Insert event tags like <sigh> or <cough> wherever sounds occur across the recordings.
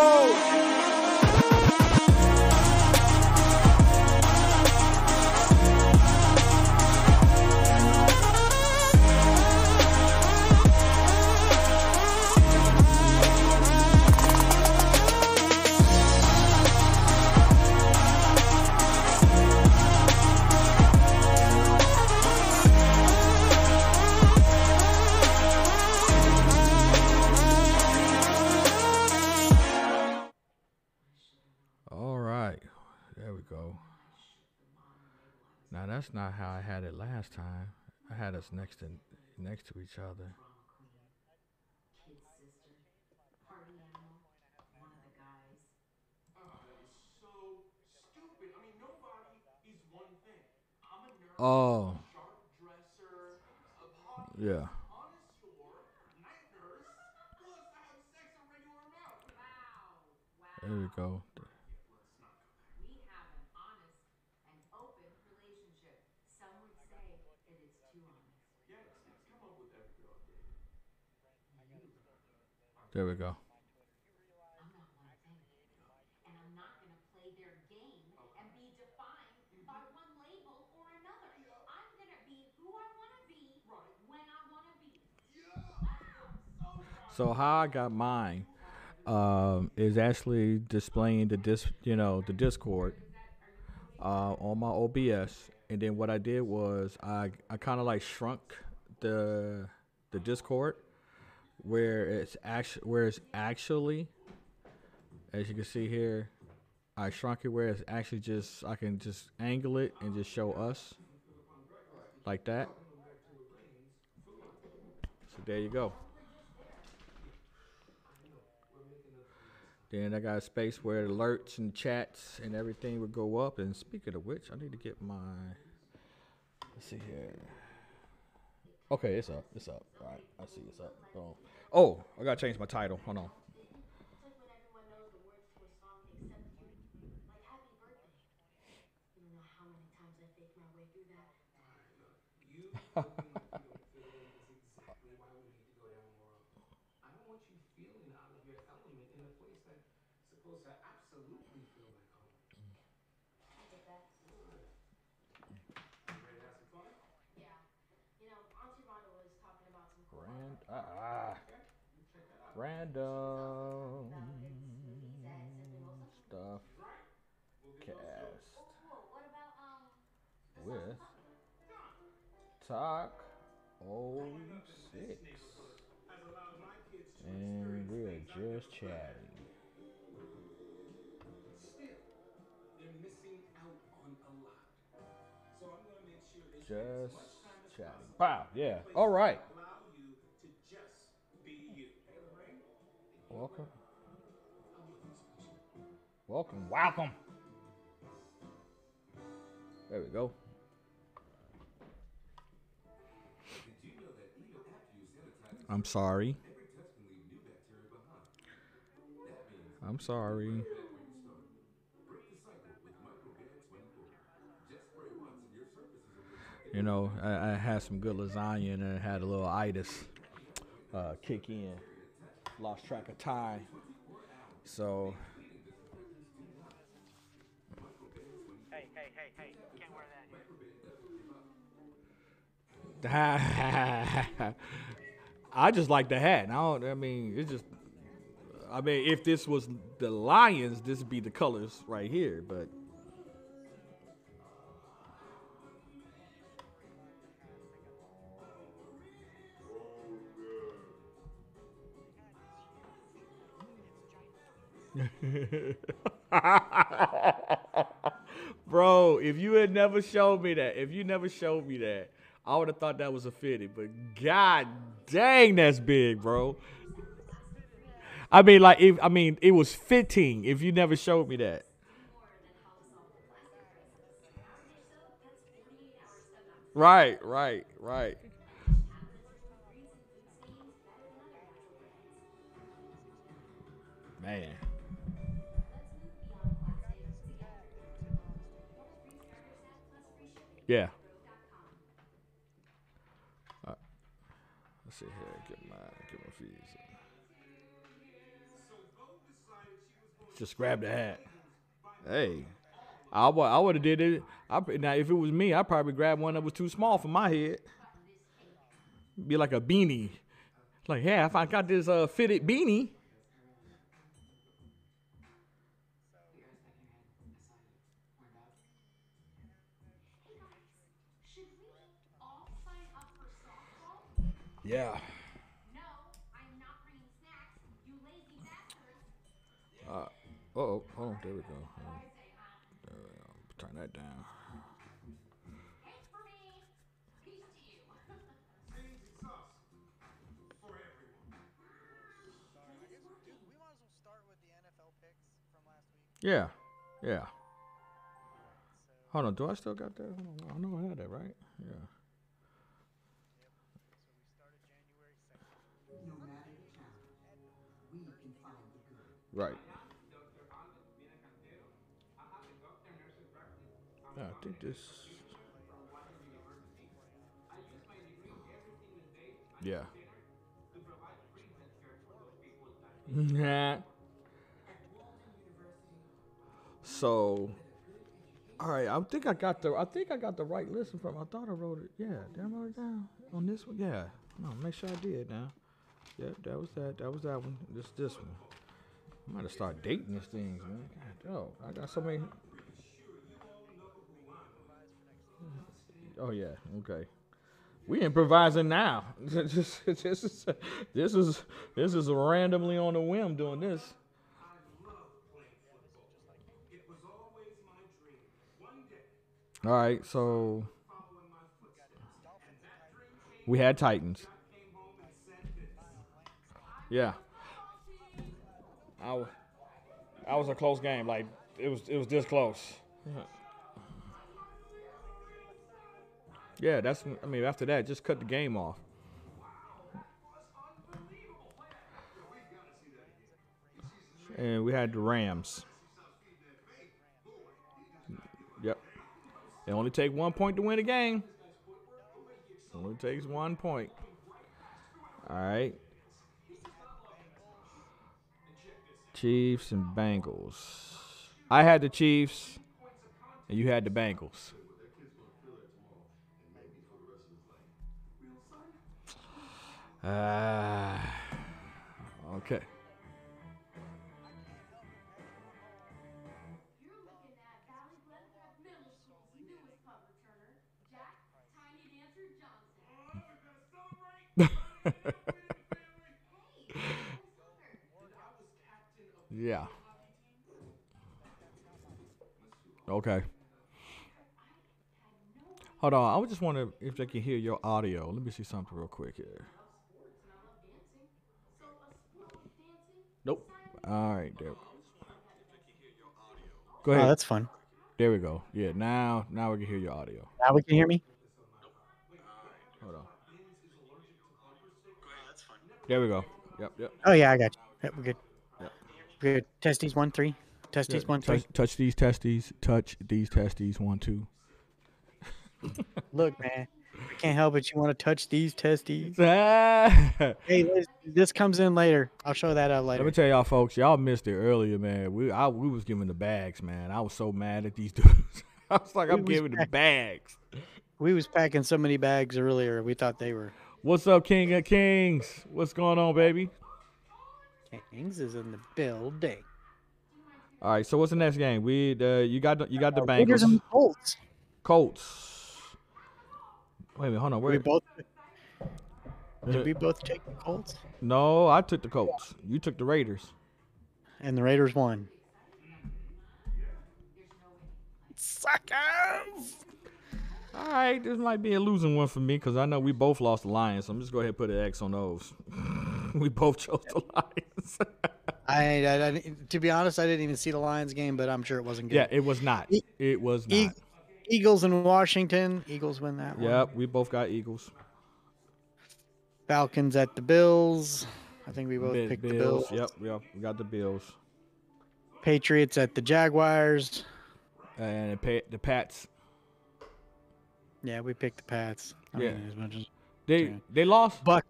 All last time. I had us next to next to each other. Oh. Yeah. There animal, one of the guys. so stupid. I mean, nobody is one thing. I'm a nerd, Oh, sharp dresser, a pop, yeah. connoisseur, night nurse. Plus, I have sex a regular amount. Wow, wow. There we go. We have an honest and open relationship. Some would say that it's too honest. Yes, it's come up with every girl I've dated. There we go. I'm not one thing. And I'm not going to play their game and be defined by one label or another. I'm going to be who I want to be when I want we go. So how I got mine um, is actually displaying the dis, you know, the Discord uh, on my OBS, and then what I did was I I kind of like shrunk the the Discord where it's actually where it's actually, as you can see here, I shrunk it where it's actually just I can just angle it and just show us like that. So there you go. Then I got a space where alerts and chats and everything would go up. And speaking of which, I need to get my. Let's see here. Okay, it's up. It's up. All right, I see it's up. Oh, oh, I gotta change my title. Hold on. <laughs> <laughs> It's like when everyone knows the words to a song except you. Like happy birthday. You don't know how many times I faked my way through that. You feeling like you don't fit in is exactly why we need to go down more often. I don't want you feeling out of your element in a place that's supposed to absolutely feel like home. I get that. You ready to have some fun? Yeah. You know, Auntie Rhonda was talking about some cool Rand ah, random stuff cast with talk oh six, Has allowed my kids to and we're just chatting. missing out on a lot. So I'm gonna make sure they Just chatting. Wow. Yeah. All right. Welcome. Welcome. Welcome. There we go. I'm sorry. I'm sorry. You know, I, I had some good lasagna and I had a little itis uh, kick in. Lost track of time. So Hey, hey, hey, hey, can't wear that. <laughs> I just like the hat. I don't. I mean, it's just. I mean, if this was the Lions, this would be the colors right here. But <laughs> Bro, if you had never showed me that, if you never showed me that, I would have thought that was a fitted. But god dang, that's big, bro. I mean, like, if I mean, it was fitting. If you never showed me that, right, right, right. Man. Yeah. Let's see here. Get my get my fees. So Vogue decided she Just grab the hat. Hey, I would I would have did it. I, now if it was me, I'd probably grab one that was too small for my head. Be like a beanie. Like, yeah, if I got this uh, fitted beanie. Should we all sign up for softball? Yeah. No, I'm not bringing snacks, you lazy bastards. Uh oh. Hold on. There we go. Uh, there we go. Turn that down. Hate for me. Peace to you. Saints, it's us. For everyone. Sorry, I guess we, do, we might as well start with the NFL picks from last week. Yeah. Yeah. Hold on. Do I still got that? Hold on. I know I had that, right? Yeah. so we started January 2nd. No matter the challenge, we can find the good. Right. Dr. Aldo Mina Cantero. I have a doctor nurse's practice. I'm Yeah, I think this. from Washington University. I use my degree every single day I Yeah. consider to provide free healthcare for those people that Nah. So, all right. I think I got the. I think I got the right listen from. I thought I wrote it. Yeah, did I write it down on this one? Yeah. No, make sure I did now. Yep, that was that. That was that one. This this one. I might have started dating this thing, man. God, oh, I got so many. Oh yeah. Okay. We improvising now. <laughs> this, is this is this is randomly on a whim doing this. All right, so we had Titans. Yeah. I was, a close game. Like it was it was this close. Yeah, that's I mean after that just cut the game off. And we had the Rams. Yep. It only take one point to win a game. Only takes one point. All right. Chiefs and Bengals. I had the Chiefs, and you had the Bengals. Ah, okay. <laughs> Yeah. Okay. Hold on. I was just wondering if they can hear your audio. Let me see something real quick here. Nope. All right. There. Go oh, ahead. Oh, that's fun. there we go. Yeah. Now, now we can hear your audio. Now we can hear me? Hold on. Oh, there we go. Yep. Yep. Oh, yeah, I got you. Yep, we're good. Good. Testes one, three. Testes one, three. touch, touch these testes. Touch these testes. One, two. <laughs> Look, man. I can't help it. You want to touch these testes? <laughs> Hey, this, this comes in later. I'll show that up later. Let me tell y'all, folks. Y'all missed it earlier, man. We I, we was giving the bags, man. I was so mad at these <laughs> dudes. I was like, I'm was giving the bags. We was packing so many bags earlier. We thought they were. What's up, King of Kings? What's going on, baby? Kings is in the building. All right. So what's the next game? We uh, you got the, you got the Raiders Bengals, and Colts. Colts. Wait a minute. Hold on. Where We Where? both. Did we both take the Colts? No, I took the Colts. You took the Raiders. And the Raiders won. Suckers! All right, this might be a losing one for me because I know we both lost the Lions. So I'm just go ahead and put an X on those. <laughs> we both chose the Lions. <laughs> I, I, I to be honest, I didn't even see the Lions game, but I'm sure it wasn't good. yeah, it was not. E- It was not. E- Eagles in Washington. Eagles win that one. Yep, we both got Eagles. Falcons at the Bills. I think we both Bi- picked the Bills. Yep, yep, we got the Bills. Patriots at the Jaguars. And the Pats. Yeah, we picked the Pats. I Yeah. mean, as much as They they lost. Bucks,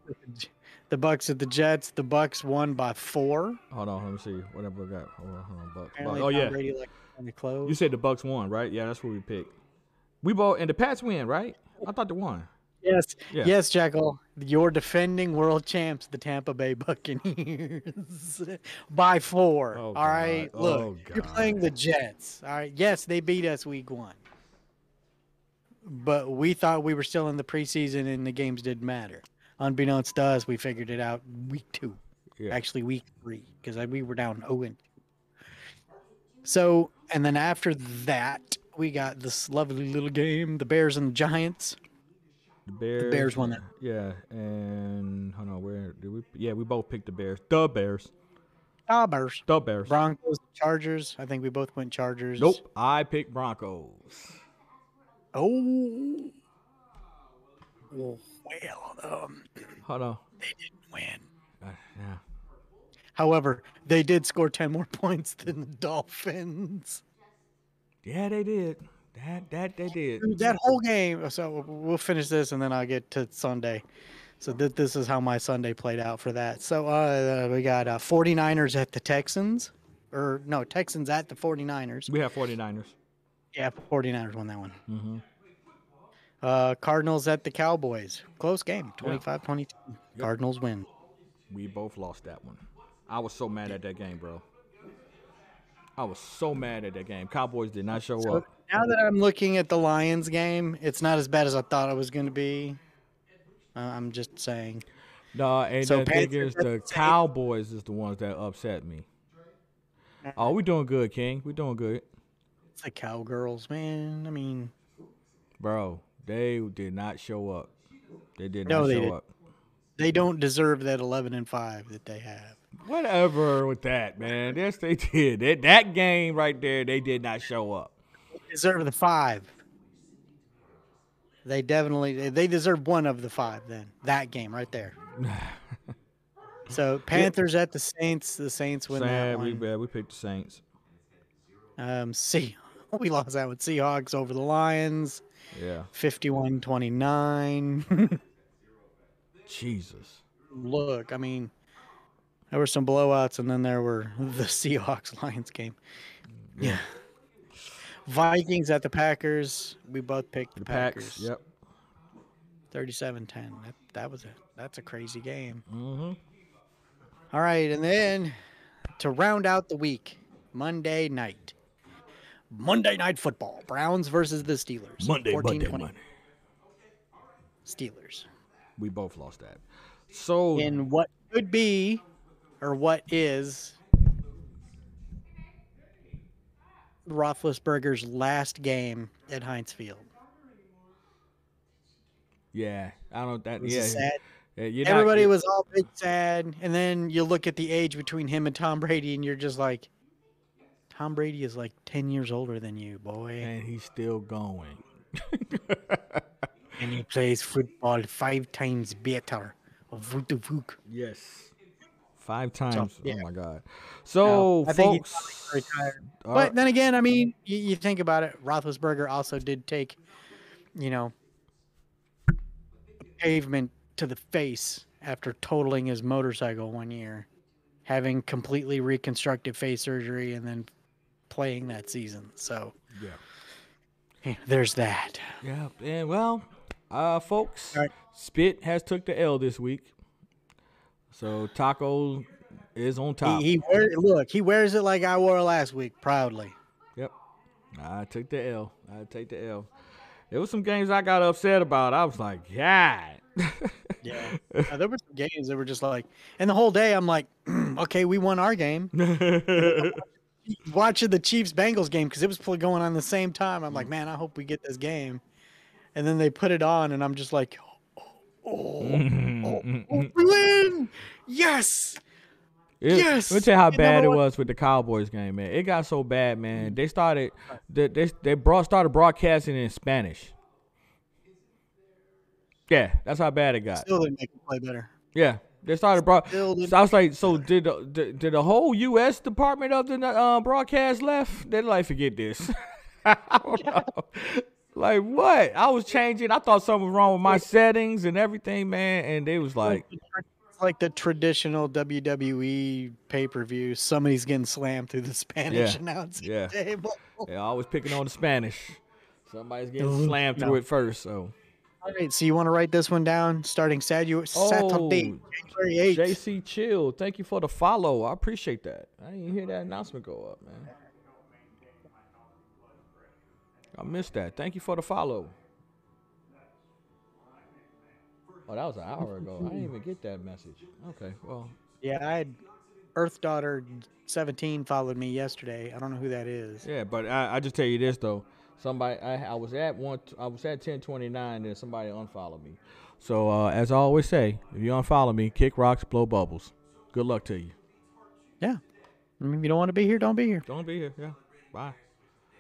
the Bucks at the Jets. The Bucks won by four. Hold on, let me see. Whatever we got. Hold on, hold on. Bucks. Apparently Oh yeah. Brady like. You said the Bucks won, right? Yeah, that's what we picked. We both and the Pats win, right? I thought they won. Yes, Yeah. yes, Jackal. Your defending world champs, the Tampa Bay Buccaneers, <laughs> by four. Oh, all right, God. look, Oh, you're playing the Jets. All right, yes, they beat us week one, but we thought we were still in the preseason and the games didn't matter. Unbeknownst to us, we figured it out week two, Yeah. actually week three, because we were down 0 and 2. So, and then after that, we got this lovely little game, the Bears and the Giants. The Bears. the Bears won that. Yeah, and hold on, where did we? Yeah, we both picked the Bears. The Bears. Ah, Bears. The Bears. Broncos, Chargers. I think we both went Chargers. Nope, I picked Broncos. Oh. Well, um, <clears throat> Hold on. they didn't win. Uh, yeah. However, they did score 10 more <laughs> points than the Dolphins. Yeah, they did. That that they did. That whole game. So we'll finish this and then I'll get to Sunday. So th- this is how my Sunday played out for that. So uh, we got uh, 49ers at the Texans. Or no, Texans at the 49ers. We have 49ers. Yeah, 49ers won that one. Mm-hmm. Uh, Cardinals at the Cowboys. Close game, 25 22. Cardinals win. We both lost that one. I was so mad at that game, bro. I was so mad at that game. Cowboys did not show So up. now that I'm looking at the Lions game, it's not as bad as I thought it was going to be. Uh, I'm just saying. No, and So the thing is, the the Cowboys is the ones that upset me. Oh, we doing good, King. We doing good, It's the Cowgirls, man. I mean, bro. They did not show up. They did No, not they show did. up. they don't deserve that 11 and 5 that they have. Whatever with that, man. Yes, they did. That, that game right there, they did not show up. They deserve the 5. They definitely they deserve one of the 5 then. That game right there. <laughs> So Panthers at the Saints. The Saints win that Sad, we one. bad. We picked the Saints. Um, see, <laughs> we lost that with Seahawks over the Lions, Yeah. 51-29. <laughs> Jesus. Look, I mean, there were some blowouts, and then there were <laughs> the Seahawks Lions game. Yeah. Vikings at the Packers. We both picked the, The Packers. Packs. Yep. 37-10. That that was a that's a crazy game. Mm-hmm. All right, and then to round out the week, Monday night. Monday night football. Browns versus the Steelers. Monday, 14 Monday, 20. Monday. Steelers. We both lost that. So In what could be or what is Roethlisberger's last game at Heinz Field. yeah, I don't that yeah. sad yeah, you're not- Everybody was all big sad, and then you look at the age between him and Tom Brady, and you're just like, Tom Brady is like ten years older than you, boy, and he's still going. and he plays football five times better. Yes. Five times. Oh, yeah. Oh my God. So I think he's folks, retired. Uh, but right, then again, I mean, you, you think about it. Roethlisberger also did take, you know, pavement to the face after totaling his motorcycle one year, having completely reconstructive face surgery, and then playing that season. So yeah, yeah, there's that. yeah, and well, uh, folks, right. Spit has took the L this week. So Taco is on top. He, he wear, look, he wears it like I wore last week, proudly. Yep. I took the L. I take the L. There was some games I got upset about. I was like, God. <laughs> Yeah, Uh, there were some games that were just like, and the whole day I'm like, <clears throat> okay, we won our game. <laughs> watching the Chiefs Bengals game because it was going on the same time. I'm like, mm-hmm. man, I hope we get this game. And then they put it on, and I'm just like, oh, oh, oh, oh, <laughs> mm-hmm. win! Yes! It- Yes! Let me tell you how bad it was with the Cowboys game, man. It got so bad, man. Mm-hmm. They started they they, they brought started broadcasting in Spanish. Yeah, that's how bad it got. Still didn't make it play better. Yeah, they started broad. Still So I was like, so did the, did, did the whole U.S. Department of the uh, broadcast left? They're like, forget this. I don't know. like what? I was changing. I thought something was wrong with my settings and everything, man. And they was like, It's like the traditional WWE pay per view. Somebody's getting slammed through the Spanish Yeah. announcing Yeah. table. they're always picking on the Spanish. Somebody's getting slammed through No. it first. So All right, so you want to write this one down starting Saturday, Saturday Oh, January 8th. JC Chill, thank you for the follow. I appreciate that. I didn't hear that announcement go up, man. I missed that. Thank you for the follow. Oh, that was an hour ago. I didn't even get that message. Okay, well, Yeah, I had Earth Daughter 17 followed me yesterday. I don't know who that is. yeah, but I, I just tell you this though. Somebody, I, I was at one, I was at ten twenty nine, and somebody unfollowed me. So uh, as I always say, if you unfollow me, kick rocks, blow bubbles. Good luck to you. Yeah. I mean, if you don't want to be here, don't be here. Don't be here. Yeah. Bye.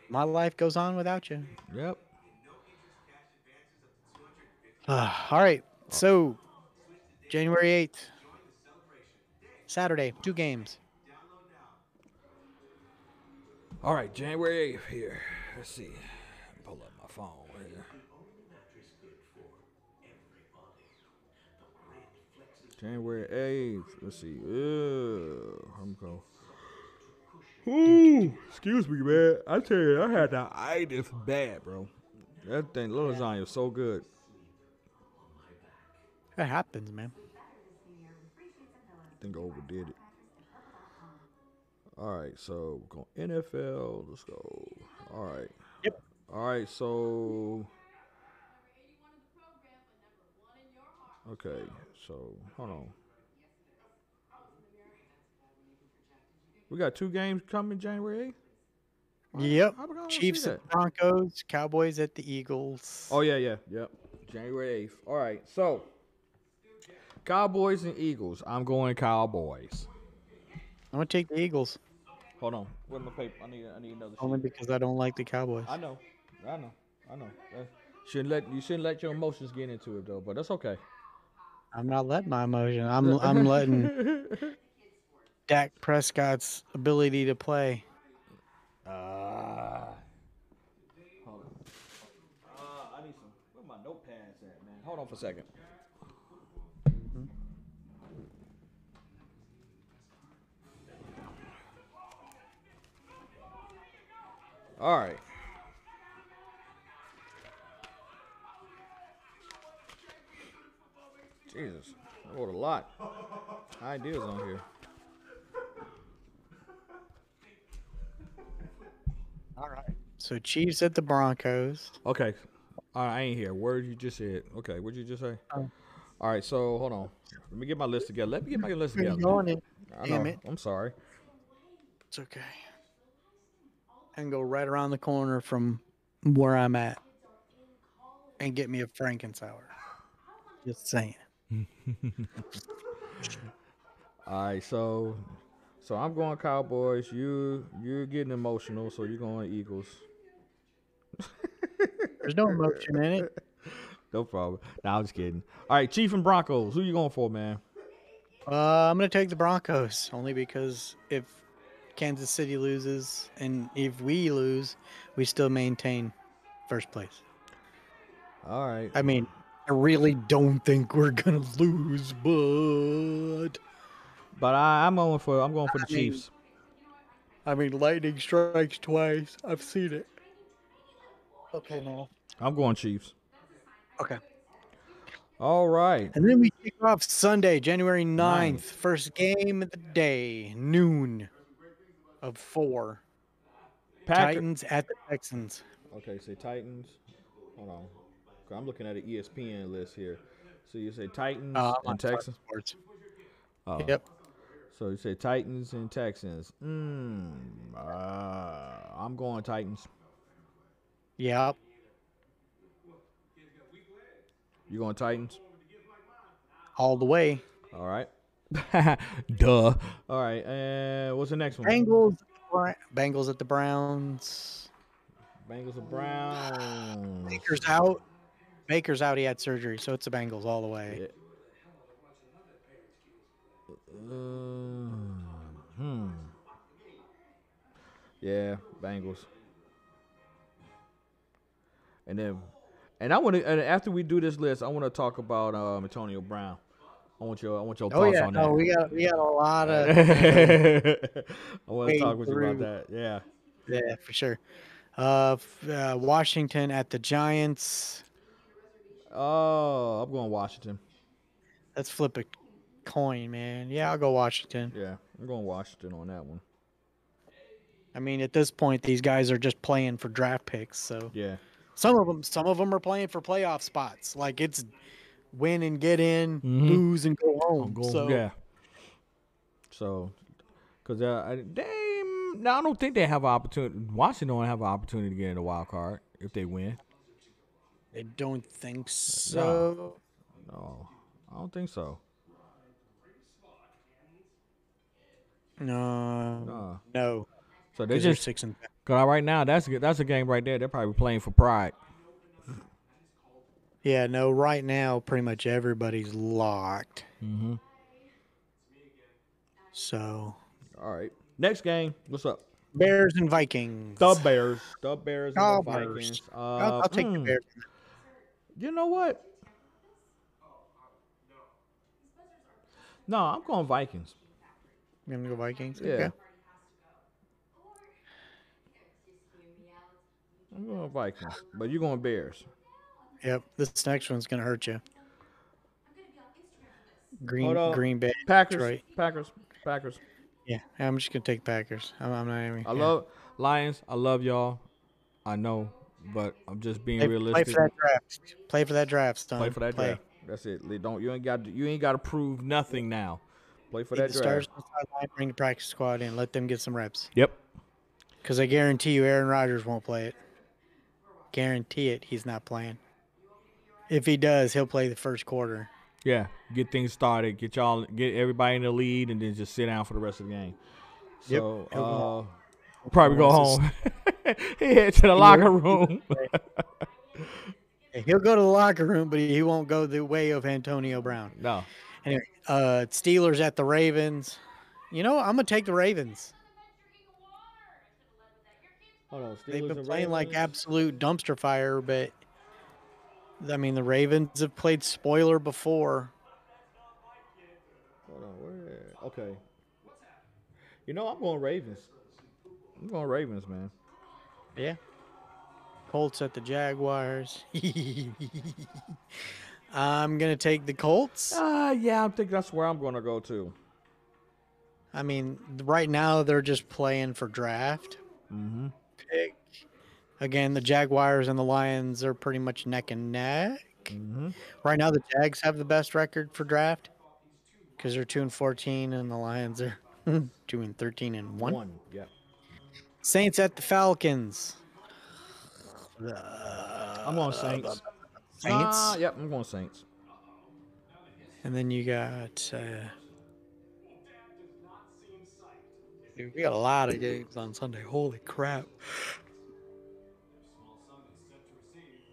My life goes on without you. Yep. <sighs> all right. So, January 8th, Saturday, two games. All right, January 8th here. Let's see. Pull up my phone here. January 8th. Let's see. Ugh, I'm go. Ooh, excuse me, man. I tell you, I had the itis bad, bro. That thing, little lasagna, was so good. That happens, man. I think I overdid it. All right, so we're going NFL. Let's go. All right. Yep. All right, so. Okay, so hold on. We got two games coming January 8th? Yep. How- how come I don't see Chiefs that? at Broncos, Cowboys at the Eagles. Oh yeah, yeah, yep. January 8th. All right, so Cowboys and Eagles. I'm going Cowboys. I'm gonna take the Eagles Hold on. Where's my paper? I need I need another sheet. only because I don't like the Cowboys. I know, I know, I know. Uh, shouldn't let you shouldn't let your emotions get into it though, but that's okay. I'm not letting my emotion. I'm I'm letting <laughs> Dak Prescott's ability to play. Ah. hold on. Uh, I need some. Where my notepads at, man? Hold on for a second. All right. Jesus, I wrote a lot. Ideas on here. All right. So Chiefs at the Broncos. Okay. All right, I ain't here. Word you just said. Okay, what'd you just say? Oh. All right, so hold on. Let me get my list together. Let me get my list together. Going in. I Damn it. I'm sorry. It's okay. And go right around the corner from where I'm at and get me a Frankensour. Just saying. <laughs> All right, so so I'm going Cowboys. You you're getting emotional, so you're going Eagles. <laughs> There's no emotion in it. <laughs> No problem. Nah, I'm just kidding. All right, Chief and Broncos. Who you going for, man? Uh, I'm gonna take the Broncos only because if Kansas City loses and if we lose, we still maintain first place. All right. I mean, I really don't think we're gonna lose, but But I, I'm going for I'm going for the I mean- Chiefs. I mean, lightning strikes twice. I've seen it. Okay, now. I'm going Chiefs. Okay. All right. And then we kick off Sunday, January 9th. Ninth. First game of the day, noon of four. Packer- Titans at the Texans. Okay, say Titans. Hold on. 'Cause I'm looking at an ESPN list here. So you say Titans Uh, I'm on and Texans. Sports. Oh. Yep. So you say Titans and Texans. Mm, uh, I'm going Titans. Yep. You going Titans? All the way. All right. <laughs> Duh. All right. And what's the next one? Bengals. Bengals at the Browns. Bengals or Browns. Baker's out. Baker's out. He had surgery, so it's the Bengals all the way. Yeah. Uh, hmm. Yeah, Bengals. and then, and I want to. And after we do this list, I want to talk about um, Antonio Brown. I want your I want your Oh thoughts yeah, on no, that. we got we got a lot of <laughs> I want to talk with you about that. Yeah. yeah for sure. Uh, uh, Washington at the Giants. Oh, I'm going Washington. Let's flip a coin, man. Yeah, I'll go Washington. Yeah, I'm going Washington on that one. I mean, at this point, these guys are just playing for draft picks. So Yeah. some of them, some of them are playing for playoff spots. Like it's win and get in, Mhm. lose and go home. Oh, so yeah. So, because uh, I- they, no, I don't think they have an opportunity. Washington don't have an opportunity to get in the wild card if they win. I don't think so. No, I don't think so. No, No. no. So they just six and cause right now that's a, that's a game right there. They're probably playing for pride. Yeah, no. Right now, pretty much everybody's locked. Mm-hmm. So All right. Next game. What's up? Bears and Vikings. The Bears. The Bears and Oh, the. Vikings. Uh, I'll, I'll take the hmm, Bears. You know what? No, I'm going Vikings. You gonna go Vikings? Yeah. Okay. I'm going Vikings, but you're going Bears. Yep. This next one's gonna hurt you. Green Hold on. Green Bay. Packers. Detroit. Packers. Packers. Yeah, I'm just gonna take Packers. I'm, I'm not even. I yeah. love Lions. I love y'all. I know, but I'm just being play, play realistic. for that draft. Play for that draft, son. Play for that draft. That's it. Don't you ain't got you ain't got to prove nothing now. Play for Leave that the draft. on the sideline, bring the practice squad in. Let them get some reps. Yep. Because I guarantee you, Aaron Rodgers won't play it. Guarantee it, he's not playing. If he does, he'll play the first quarter. Yeah. Get things started. Get y'all get everybody in the lead, and then just sit down for the rest of the game. Yep. So He'll uh, probably go home. <laughs> he head to the locker room. <laughs> He'll go to the locker room, but he won't go the way of Antonio Brown. no. Anyway, uh, Steelers at the Ravens. You know, I'm gonna take the Ravens. Hold on. They've been and playing like absolute dumpster fire, but I mean, the Ravens have played spoiler before. Hold on. Where? Okay. You know, I'm going Ravens. I'm going Ravens, man. Yeah. Colts at the Jaguars. <laughs> I'm gonna take the Colts. Uh, yeah, I think that's where I'm going to go to. I mean, right now they're just playing for draft Mm-hmm. pick. Again, the Jaguars and the Lions are pretty much neck and neck. Mm-hmm. Right now, the Jags have the best record for draft because they're two and fourteen, and the Lions are <laughs> two and thirteen and one. One. Yeah. Saints at the Falcons. I'm going Saints. Saints, Uh, yep, I'm going Saints. and then you got. Uh, Dude, we got a lot of games on Sunday. Holy crap.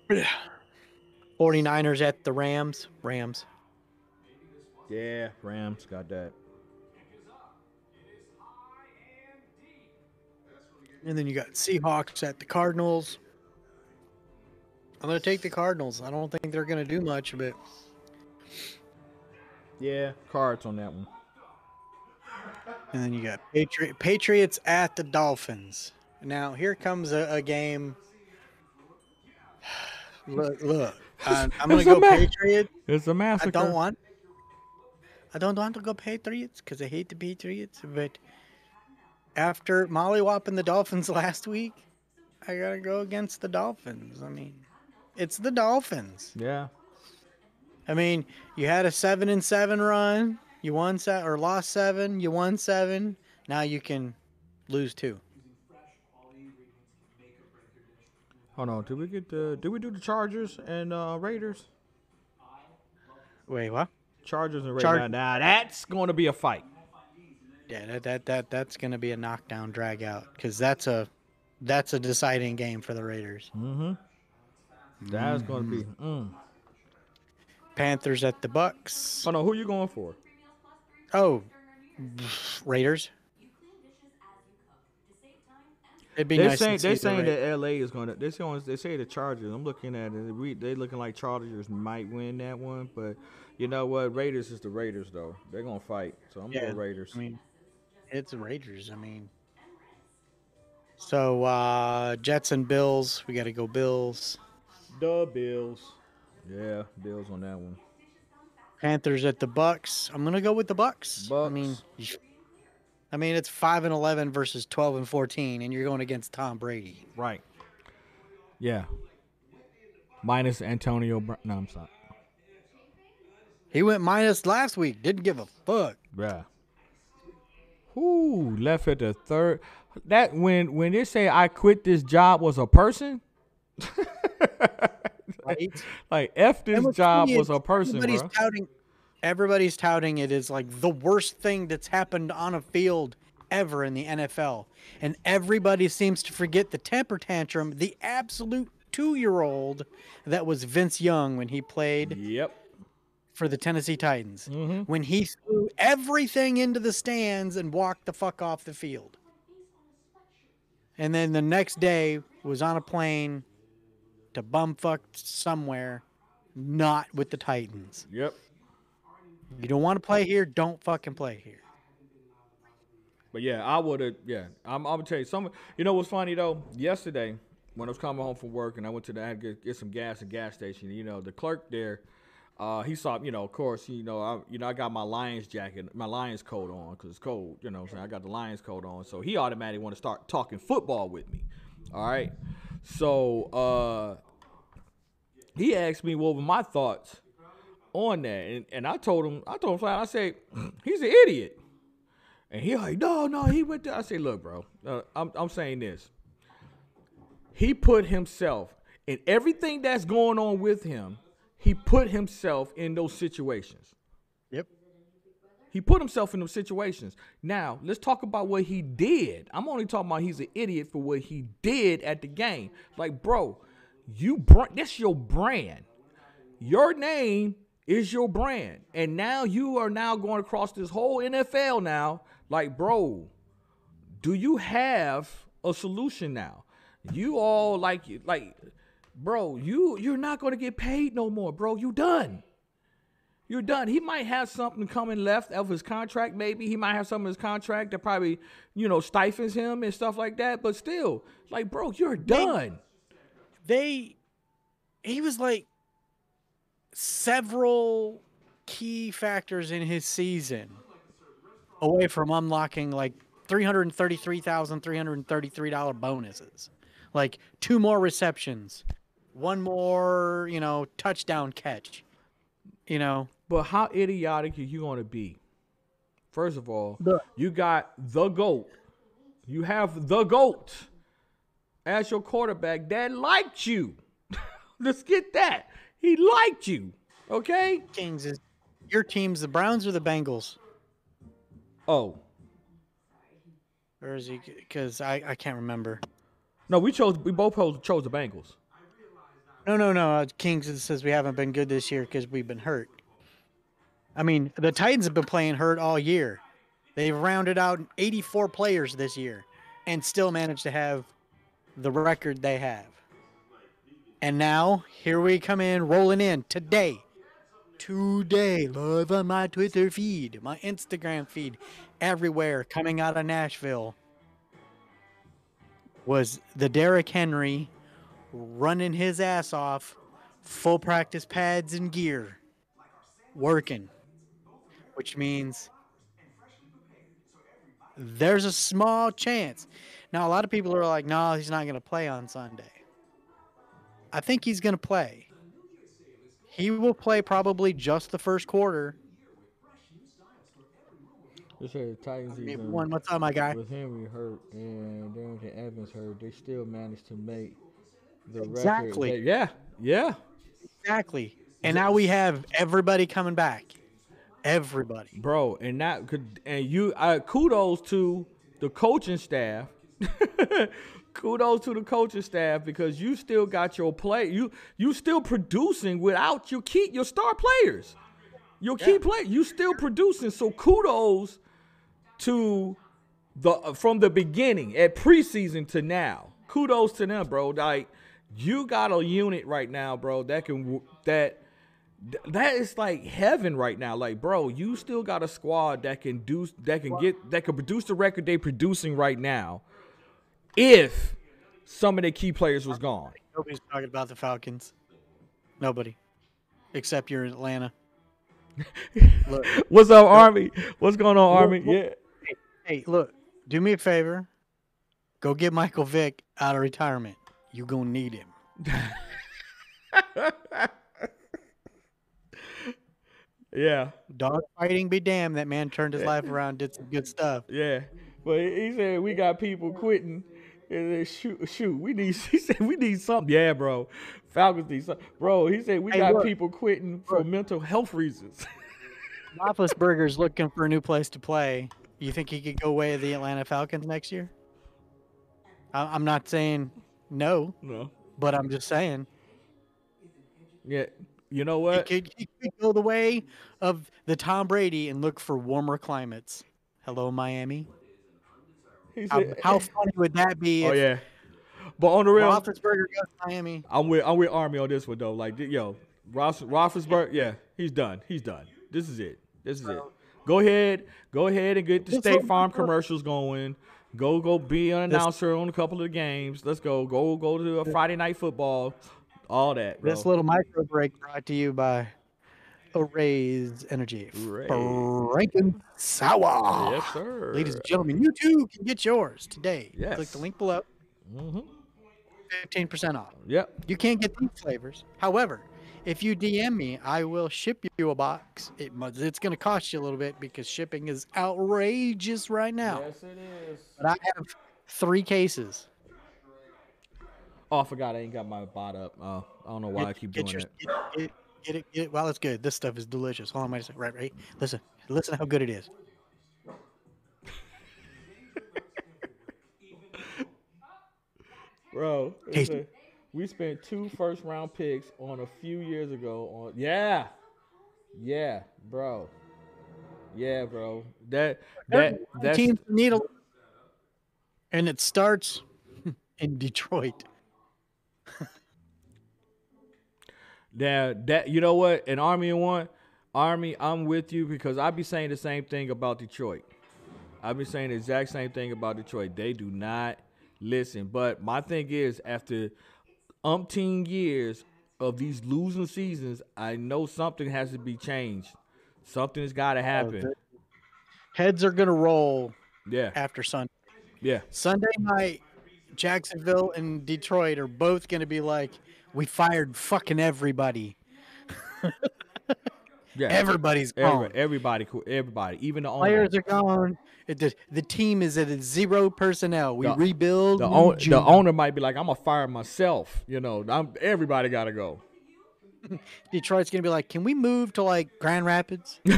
<sighs> 49ers at the Rams. Rams. Yeah, Rams got that. And then you got Seahawks at the Cardinals. I'm going to take the Cardinals. I don't think they're going to do much, but Yeah, cards on that one. and then you got Patri- Patriots at the Dolphins. Now, here comes a, a game. Look, look. <laughs> I'm, I'm going It's to a go ma- Patriots. It's a massacre. I don't want. I don't want to go Patriots because I hate the Patriots. But after mollywopping the Dolphins <laughs> last week, I gotta go against the Dolphins. I mean, it's the Dolphins. Yeah. I mean, you had a seven and seven run. You won se- or lost seven. You won seven. Now you can lose two. Hold on. Did we get the? Did we do the Chargers and uh, Raiders? Wait, what? Chargers and Raiders. Char- now, now that's going to be a fight. Yeah, that that, that that's gonna be a knockdown drag out because that's a that's a deciding game for the Raiders. Mm-hmm. That's going to be. Mm. Panthers at the Bucks. Hold on. Who you going for? Oh, Raiders. It'd be They're nice. saying to they're see saying Ra- that LA is gonna. They saying they say the Chargers. I'm looking at it. We, they looking like Chargers might win that one, but you know what? Raiders is the Raiders though. They're gonna fight. So I'm Yeah, going Raiders. I mean, it's the Raiders. I mean, so uh Jets and Bills. We got to go Bills. the Bills. Yeah, Bills on that one. Panthers at the Bucks. I'm gonna go with the Bucks. I mean, you- I mean it's five and eleven versus twelve and fourteen, and you're going against Tom Brady. Right. Yeah. Minus Antonio. Brown. No, I'm sorry. He went minus last week. Didn't give a fuck. Yeah. Who left at the third? That when when they say I quit this job was a person. <laughs> Right? Like F this job was a person, everybody's bro. touting, everybody's touting it is like the worst thing that's happened on a field ever in the NFL, and everybody seems to forget the temper tantrum, the absolute two-year-old that was Vince Young when he played Yep. for the Tennessee Titans, Mm-hmm. when he threw everything into the stands and walked the fuck off the field. And then the next day was on a plane to bumfuck somewhere, not with the Titans. Yep. You don't want to play here, don't fucking play here. But yeah, I would have. Yeah, I'm, I'm gonna tell you something. You know what's funny though? Yesterday, when I was coming home from work and I went to the get, get some gas at gas station, you know, the clerk there, uh, he saw, you know, of course, you know, I, you know, I got my Lions jacket, my Lions coat on because it's cold. You know, what I'm saying I got the Lions coat on, so he automatically want to start talking football with me. All right, so uh, he asked me what were my thoughts on that, and, and I told him, I told him flat, I said, <clears throat> he's an idiot. And he like, no, no, he went there. I say, look, bro, uh, I'm, I'm saying this. He put himself in everything that's going on with him. He put himself in those situations. Yep. He put himself in those situations. Now, let's talk about what he did. I'm only talking about he's an idiot for what he did at the game. Like, bro, you br- that's your brand. Your name is your brand. And now you are now going across this whole NFL now. Like, bro, do you have a solution now? You all like like bro, you you're not going to get paid no more, bro. You done. You're done. He might have something coming left of his contract, maybe. He might have some of his contract that probably, you know, stifles him and stuff like that. But still, like, bro, you're done. They, he was like several key factors in his season away from unlocking like $333,333 bonuses. Like two more receptions, one more, you know, touchdown catch. You know, But how idiotic are you going to be? First of all, The- you got the GOAT. You have the GOAT as your quarterback that liked you. <laughs> Let's get that. He liked you. Okay? Kings is your team's the Browns or the Bengals? Oh. Or is he? Because I, I can't remember. No, we chose we both chose, chose the Bengals. No, no, no. Uh, Kings says we haven't been good this year because we've been hurt. I mean, the Titans have been playing hurt all year. They've rounded out 84 players this year and still managed to have the record they have. And now, here we come in, rolling in today. Today, live on my Twitter feed, my Instagram feed, everywhere coming out of Nashville was the Derrick Henry running his ass off, full practice pads and gear, working, which means there's a small chance. Now, a lot of people are like, no, he's not going to play on Sunday. I think he's going to play. He will play probably just the first quarter. They say the Titans even One, what's up, my guy? with Henry hurt and Darrynton Evans hurt, they still managed to make the Exactly. record. Yeah, yeah. Exactly. And now we have everybody coming back. Everybody. bro and that could and you uh, kudos to the coaching staff <laughs> kudos to the coaching staff because you still got your play you you still producing without your key your star players your key play you still producing so kudos to the uh, from the beginning at preseason to now. Kudos to them, bro. Like you got a unit right now, bro. That can that that is like heaven right now. Like, bro, you still got a squad that can do that can get that can produce the record they producing right now. If some of the key players was gone. Nobody's talking about the Falcons. Nobody, except you're in Atlanta. <laughs> Look, What's up, Army? What's going on, Army? Yeah. hey, look, do me a favor. Go get Michael Vick out of retirement. You gonna need him. <laughs> Yeah. Dog fighting be damned. That man turned his life around, did some good stuff. Yeah, but he said we got people quitting. And then shoot, shoot, we need. <laughs> He said we need something. Yeah, bro, Falcons need something, bro. He said we Hey, got look, people quitting for mental health reasons. <laughs> Roethlisberger's looking for a new place to play. You think he could go away to the Atlanta Falcons next year? I- I'm not saying no, no. but I'm just saying Yeah, you know he what? could, he could go the way of the Tom Brady and look for warmer climates. Hello, Miami. <laughs> How, how funny would that be oh if yeah, but on the real, Roethlisberger goes to Miami? I'm with I'm with Army on this one though. Like, yo, Ross Roethlisberger, yeah, he's done. He's done. This is it. This is it. Go ahead, go ahead and get the State Farm commercials going. Go go be an announcer on a couple of the games. Let's go. Go go to a Friday night football. All that. Bro. This little micro break brought to you by Raze Energy. Raze. Franken Sour. yes, sir. Ladies and gentlemen, you too can get yours today. Yes. Click the link below. Mm-hmm. 15% off. Yep. You can't get these flavors. However, if you DM me, I will ship you a box. It, it's going to cost you a little bit because shipping is outrageous right now. Yes, it is. But I have three cases. Oh, I forgot I ain't got my bot up. Uh, I don't know why I keep get doing your, that. Get, get, get it. Get it. Well, it's good. This stuff is delicious. Hold on, wait a second. Right, right. Listen, listen how good it is. Bro, listen, we spent two first round picks on a few years ago on yeah. Yeah, bro. Yeah, bro. That that that's teams need a, and it starts <laughs> in Detroit. That that you know what? An army in one, army, I'm with you because I be saying the same thing about Detroit. I be saying the exact same thing about Detroit. They do not listen. But my thing is, after umpteen years of these losing seasons, I know something has to be changed. Something's got to oh, happen. Heads are gonna roll Yeah, after Sunday. yeah, Sunday night, Jacksonville and Detroit are both gonna be like, we fired fucking everybody. <laughs> yeah. Everybody's gone. Everybody, everybody. Everybody, even the owner. Players are gone. It, the, the team is at zero personnel. We The- rebuild. The, own, the owner might be like, "I'm gonna fire myself." You know, I'm, everybody got to go. <laughs> Detroit's gonna be like, can we move to like Grand Rapids? <laughs>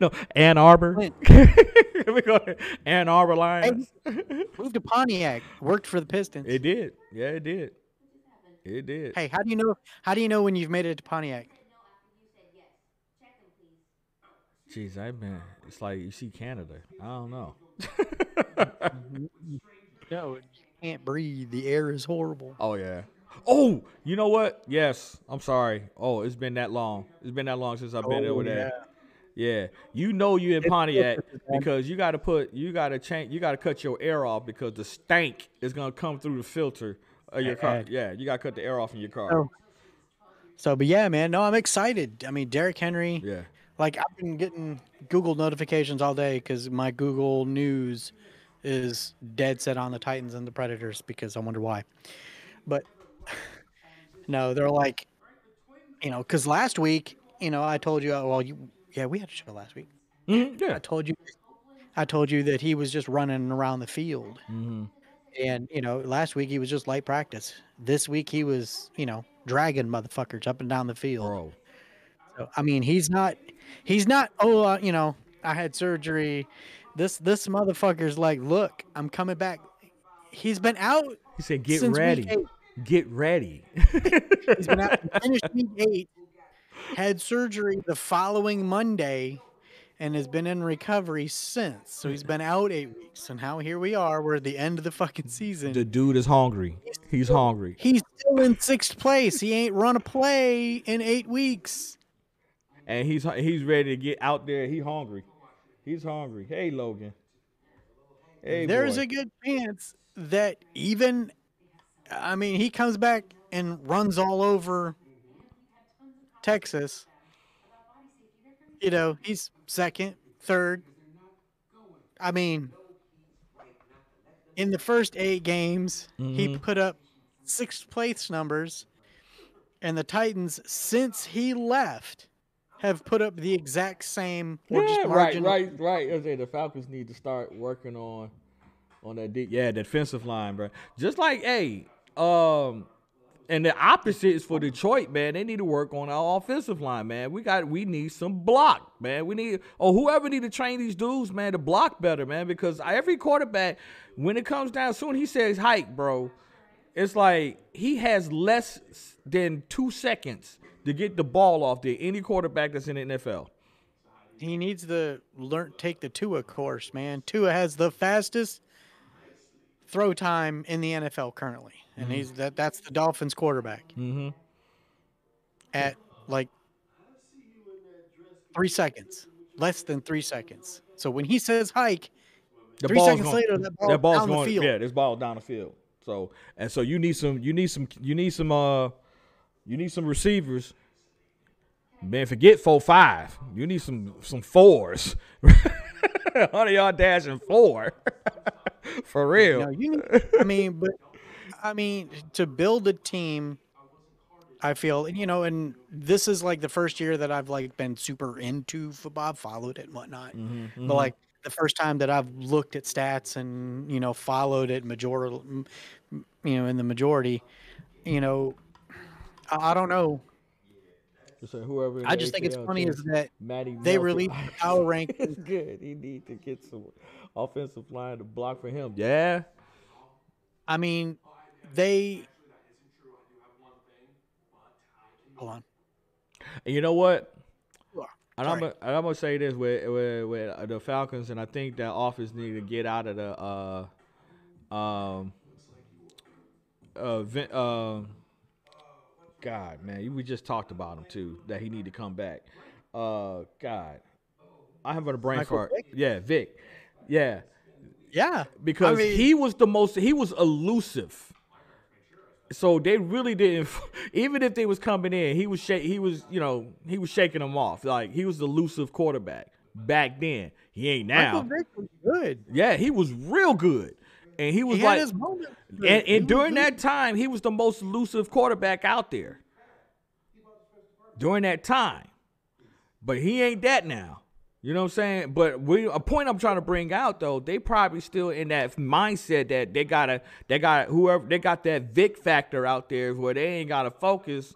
No, Ann Arbor. We go Ann Arbor Lions. moved to Pontiac. Worked for the Pistons. It did. Yeah, it did. It did. hey, how do you know? How do you know when you've made it to Pontiac? Jeez, I've been. It's like you see Canada. I don't know. <laughs> <laughs> No, you can't breathe. The air is horrible. Oh yeah. Oh, you know what? Yes. I'm sorry. Oh, it's been that long. It's been that long since I've been Oh, over there. Yeah. You know you in Pontiac because you got to put you got to change you got to cut your air off because the stank is going to come through the filter of your car. Yeah, you got to cut the air off in your car. Oh. So, but yeah, man. No, I'm excited. I mean, Derrick Henry. Yeah. Like I've been getting Google notifications all day because my Google News is dead set on the Titans and the Predators because I wonder why. But <laughs> no, they're like, you know, because last week, you know, I told you, well, you, yeah, we had a show last week. Mhm, I told you, I told you that he was just running around the field, hmm and you know, last week he was just light practice. This week he was, you know, dragging motherfuckers up and down the field. Bro. So, I mean, he's not, he's not. Oh, uh, you know, I had surgery. This this motherfucker's like, look, I'm coming back. He's been out. He said, "Get ready. Get ready." He's been out. <laughs> finished week eight. Had surgery the following Monday, and has been in recovery since. So he's been out eight weeks. And now here we are. We're at the end of the fucking season. The dude is hungry. He's hungry. He's still in sixth place. He ain't run a play in eight weeks. and he's he's ready to get out there. He hungry. He's hungry. Hey Logan. Hey There's boy. a good chance that even, I mean, he comes back and runs all over Texas. You know, he's second, third. I mean, in the first eight games, he Mhm. put up sixth place numbers, and the Titans, since he left, have put up the exact same or just yeah, right, margin. right, right. I was saying the Falcons need to start working on on that deep, yeah, defensive line, bro. Just like hey, um, and the opposite is for Detroit, man. They need to work on our offensive line, man. We got we need some block, man. We need or whoever need to train these dudes, man, to block better, man. Because every quarterback, when it comes down, soon he says hike, bro. It's like he has less than two seconds to get the ball off there. Any quarterback that's in the NFL. He needs to learn take the Tua course, man. Tua has the fastest throw time in the NFL currently, and he's that that's the Dolphins quarterback Mm-hmm. at like three seconds, less than three seconds. So when he says hike, The Three ball's seconds going, later, that ball that ball's down the field. Yeah, this ball down the field. So and so you need some, you need some, you need some, uh, you need some receivers. Man, forget four five. You need some some fours. <laughs> Hundred yard dash and four. <laughs> For real. know, you need, I mean, but I mean to build a team. I feel you know, and this is like the first year that I've like been super into football, I've followed it and whatnot. Mm-hmm, But like the first time that I've looked at stats and you know followed it majority, you know, in the majority, you know, I, I don't know. So whoever I just think it's funny is that Matty they Melton. released the <laughs> power rank. it's <laughs> good. He need to get some offensive line to block for him. Yeah. I mean, they. Hold on. And you know what? And I'm Sorry. gonna, and I'm gonna say this with with, with uh, the Falcons, and I think that office need to get out of the uh um uh, Vin- um God man, we just talked about him too that he need to come back. Uh, God, I have a brain Michael fart. Vick? Yeah, Vick. Yeah, Yeah, because I mean, he was the most he was elusive so they really didn't <laughs> even if they was coming in he was shake he was you know he was shaking them off. Like he was the elusive quarterback back then. He ain't Michael now. Good. yeah he was real good. And he was He like and, he and during that time he was the most elusive quarterback out there. During that time. But he ain't that now you know what I'm saying? But we a point I'm trying to bring out though, they probably still in that mindset that they gotta they got whoever they got that Vick factor out there where they ain't gotta focus,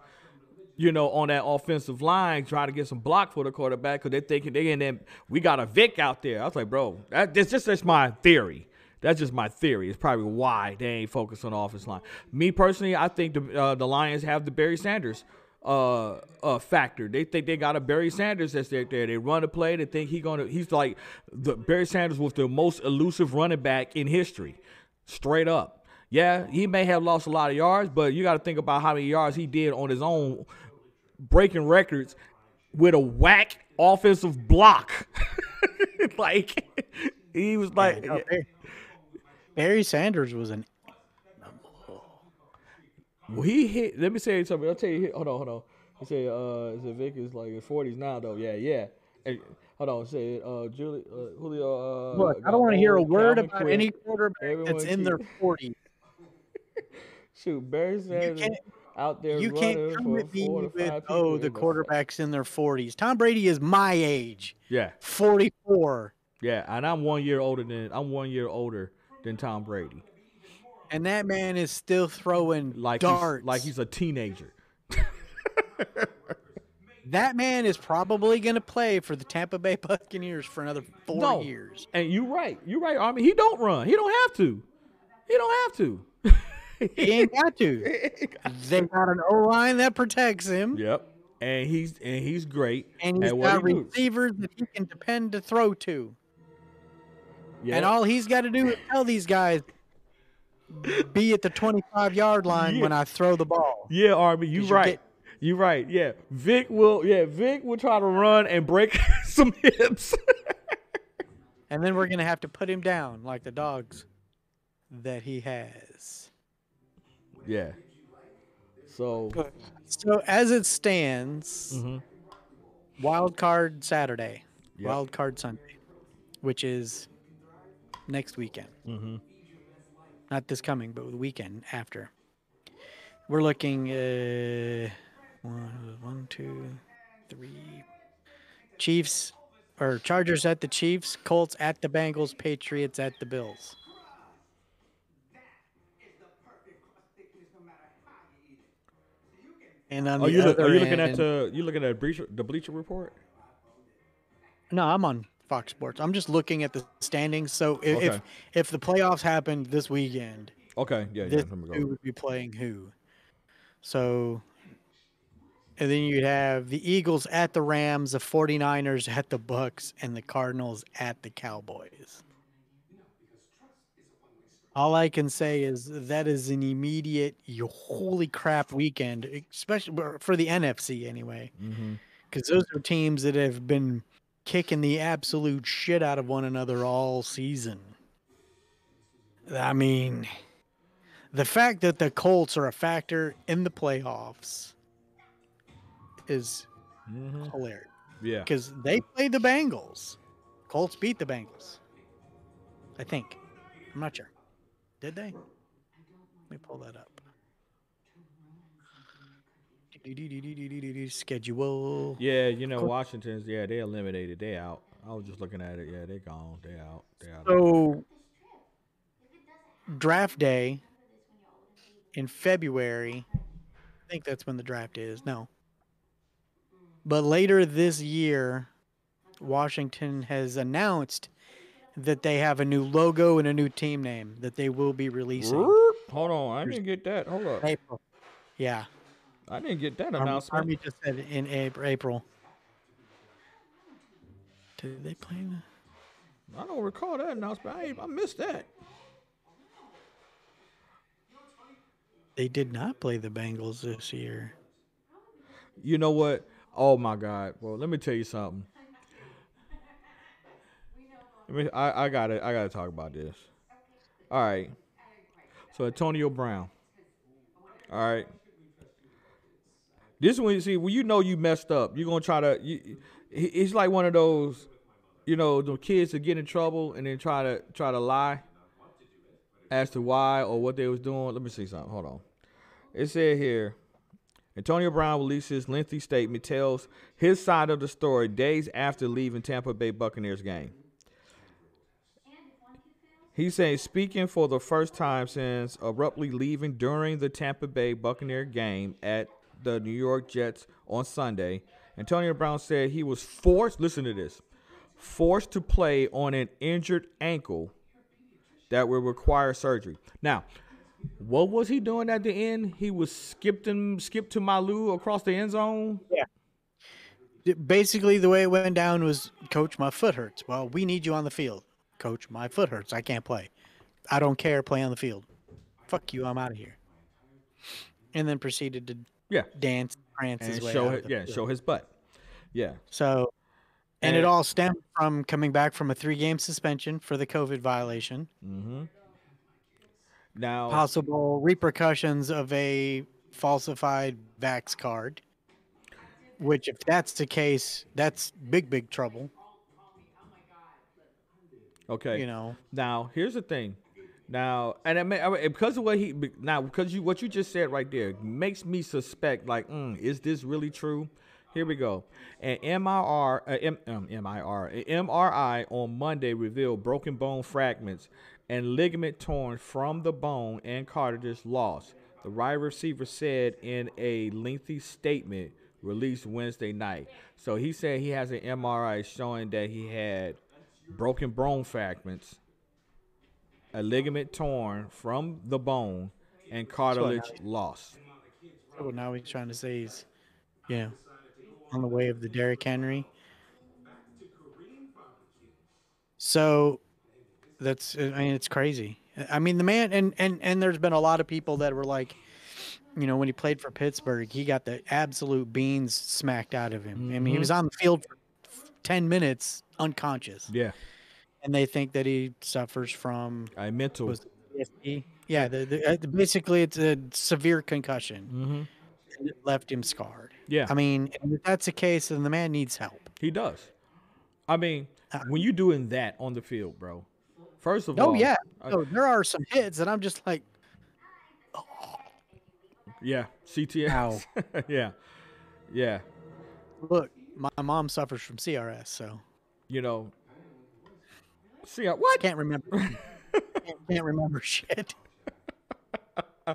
you know, on that offensive line trying to get some block for the quarterback because they thinking they in them we got a Vick out there. I was like, bro, that, that's just that's my theory. That's just my theory. It's probably why they ain't focused on the offense line. Me personally, I think the uh, the Lions have the Barry Sanders uh, uh, factor. They think they got a Barry Sanders that's there. there. They run a play. They think he gonna. He's like the Barry Sanders was the most elusive running back in history, straight up. Yeah, he may have lost a lot of yards, but you got to think about how many yards he did on his own, breaking records with a whack offensive block. <laughs> like <laughs> he was like, No, Barry, Barry Sanders was an Well, he hit. Let me say something. I'll tell you. Hold on, hold on. He said, "Uh, said Vick is like in forties now, though. Yeah, yeah. Hey, hold on. Say, uh, Julie, uh, Julio. Uh, look. I don't want to hear a word Calvin about quit. any quarterback Everyone that's in their forties. <laughs> Shoot, Barry Sanders out there You can't come at me with oh the quarterbacks in their forties. Tom Brady is my age, Yeah, forty four, yeah. And I'm one year older than I'm one year older than Tom Brady. And that man is still throwing Like darts. he's like he's a teenager. that man is probably going to play for the Tampa Bay Buccaneers for another four No. years. And you're right. You're right. I mean, he don't run. He don't have to. He don't have to. He ain't got to. <laughs> they got an O line that protects him. Yep. and he's and he's great. And he's got he receivers that he can depend to throw to. Yeah. And all he's got to do is tell these guys, be at the 25 yard line when I throw the ball. Yeah, Army, you right. get- You right. Yeah, Vick will. Yeah, Vick will try to run and break <laughs> some hips. And then we're going to have to put him down like the dogs that he has. yeah. So. So as it stands, mhm. wild card Saturday, Yep. wild card Sunday, which is next weekend. Mhm. Not this coming, but the weekend after. We're looking uh, one, one, two, three. Chiefs or Chargers at the Chiefs, Colts at the Bengals, Patriots at the Bills. And on Are the you look, other are you looking at the you looking at Bleacher, the Bleacher Report? No, I'm on Fox Sports. I'm just looking at the standings. So if Okay. if, if the playoffs happened this weekend, Okay. Yeah. Yeah. who would be playing who. So and then you'd have the Eagles at the Rams, the 49ers at the Bucks, and the Cardinals at the Cowboys. All I can say is that is an immediate you holy crap weekend, especially for the NFC anyway Mm-hmm. because those are teams that have been kicking the absolute shit out of one another all season. I mean, the fact that the Colts are a factor in the playoffs is Mm-hmm. hilarious Yeah. because they played the Bengals. Colts beat the Bengals. I think. I'm not sure. Did they? Let me pull that up. Schedule. Yeah. You know, Washington's. Yeah, they eliminated. They out. I was just looking at it. Yeah, they gone. They out. They out. So, draft day in February. I think that's when the draft is. No. But later this year, Washington has announced that they have a new logo and a new team name that they will be releasing. Hold on. I didn't get that. Hold up. April. Yeah. I didn't get that Army, announcement. Army just said in April. Did they play the? I don't recall that announcement. I, I missed that. They did not play the Bengals this year. You know what? Oh my God. Well, let me tell you something. Let me, I, I gotta I gotta talk about this. All right. So Antonio Brown. All right. This one, you see, when you know you messed up, you're gonna try to. You, he's like one of those, you know, the kids that get in trouble and then try to try to lie as to why or what they was doing. Let me see something. Hold on. It said here. Antonio Brown releases lengthy statement tells his side of the story days after leaving Tampa Bay Buccaneers game. He's saying speaking for the first time since abruptly leaving during the Tampa Bay Buccaneer game at the New York Jets on Sunday. Antonio Brown said he was forced, listen to this, forced to play on an injured ankle that would require surgery. Now, what was he doing at the end? He was skipped and skipped to Malu across the end zone. D- Basically, the way it went down was, Coach, my foot hurts. Well, we need you on the field. Coach, my foot hurts. I can't play. I don't care. Play on the field. Fuck you. I'm out of here. And then proceeded to Yeah, dance, prance his and way show his, yeah field. show his butt. Yeah, So, and, it all stemmed from coming back from a three-game suspension for the COVID violation, mm-hmm. now possible repercussions of a falsified vax card. Which, if that's the case, that's big, big trouble. okay. You know, Now here's the thing. Now and I mean, I mean, because of what he now because you what you just said right there makes me suspect like mm, is this really true? Here we go. An MRR, uh, M, um, MIR, MRI on Monday revealed broken bone fragments and ligament torn from the bone and cartilage lost. The wide receiver said in a lengthy statement released Wednesday night. So he said he has an MRI showing that he had broken bone fragments a ligament torn from the bone, and cartilage lost. so now he's trying to say he's, you know, on the way of the Derrick Henry. So that's I mean it's crazy. I mean the man and and and there's been a lot of people that were like you know when he played for Pittsburgh, he got the absolute beans smacked out of him. I mean he mm-hmm. was on the field for 10 minutes unconscious Yeah, and they think that he suffers from I mental. was PTSD. Yeah, the, the, uh, basically it's a severe concussion. hmm and it left him scarred. Yeah, I mean, if that's the case, then the man needs help. he does. I mean, Uh, when you're doing that on the field, bro. First of all, Oh yeah, I- no, there are some hits, and I'm just like, oh. yeah, CTS. <laughs> Yeah, yeah. look, my mom suffers from CRS, so You know. See uh, what? I can't remember, can't, can't remember shit. <laughs>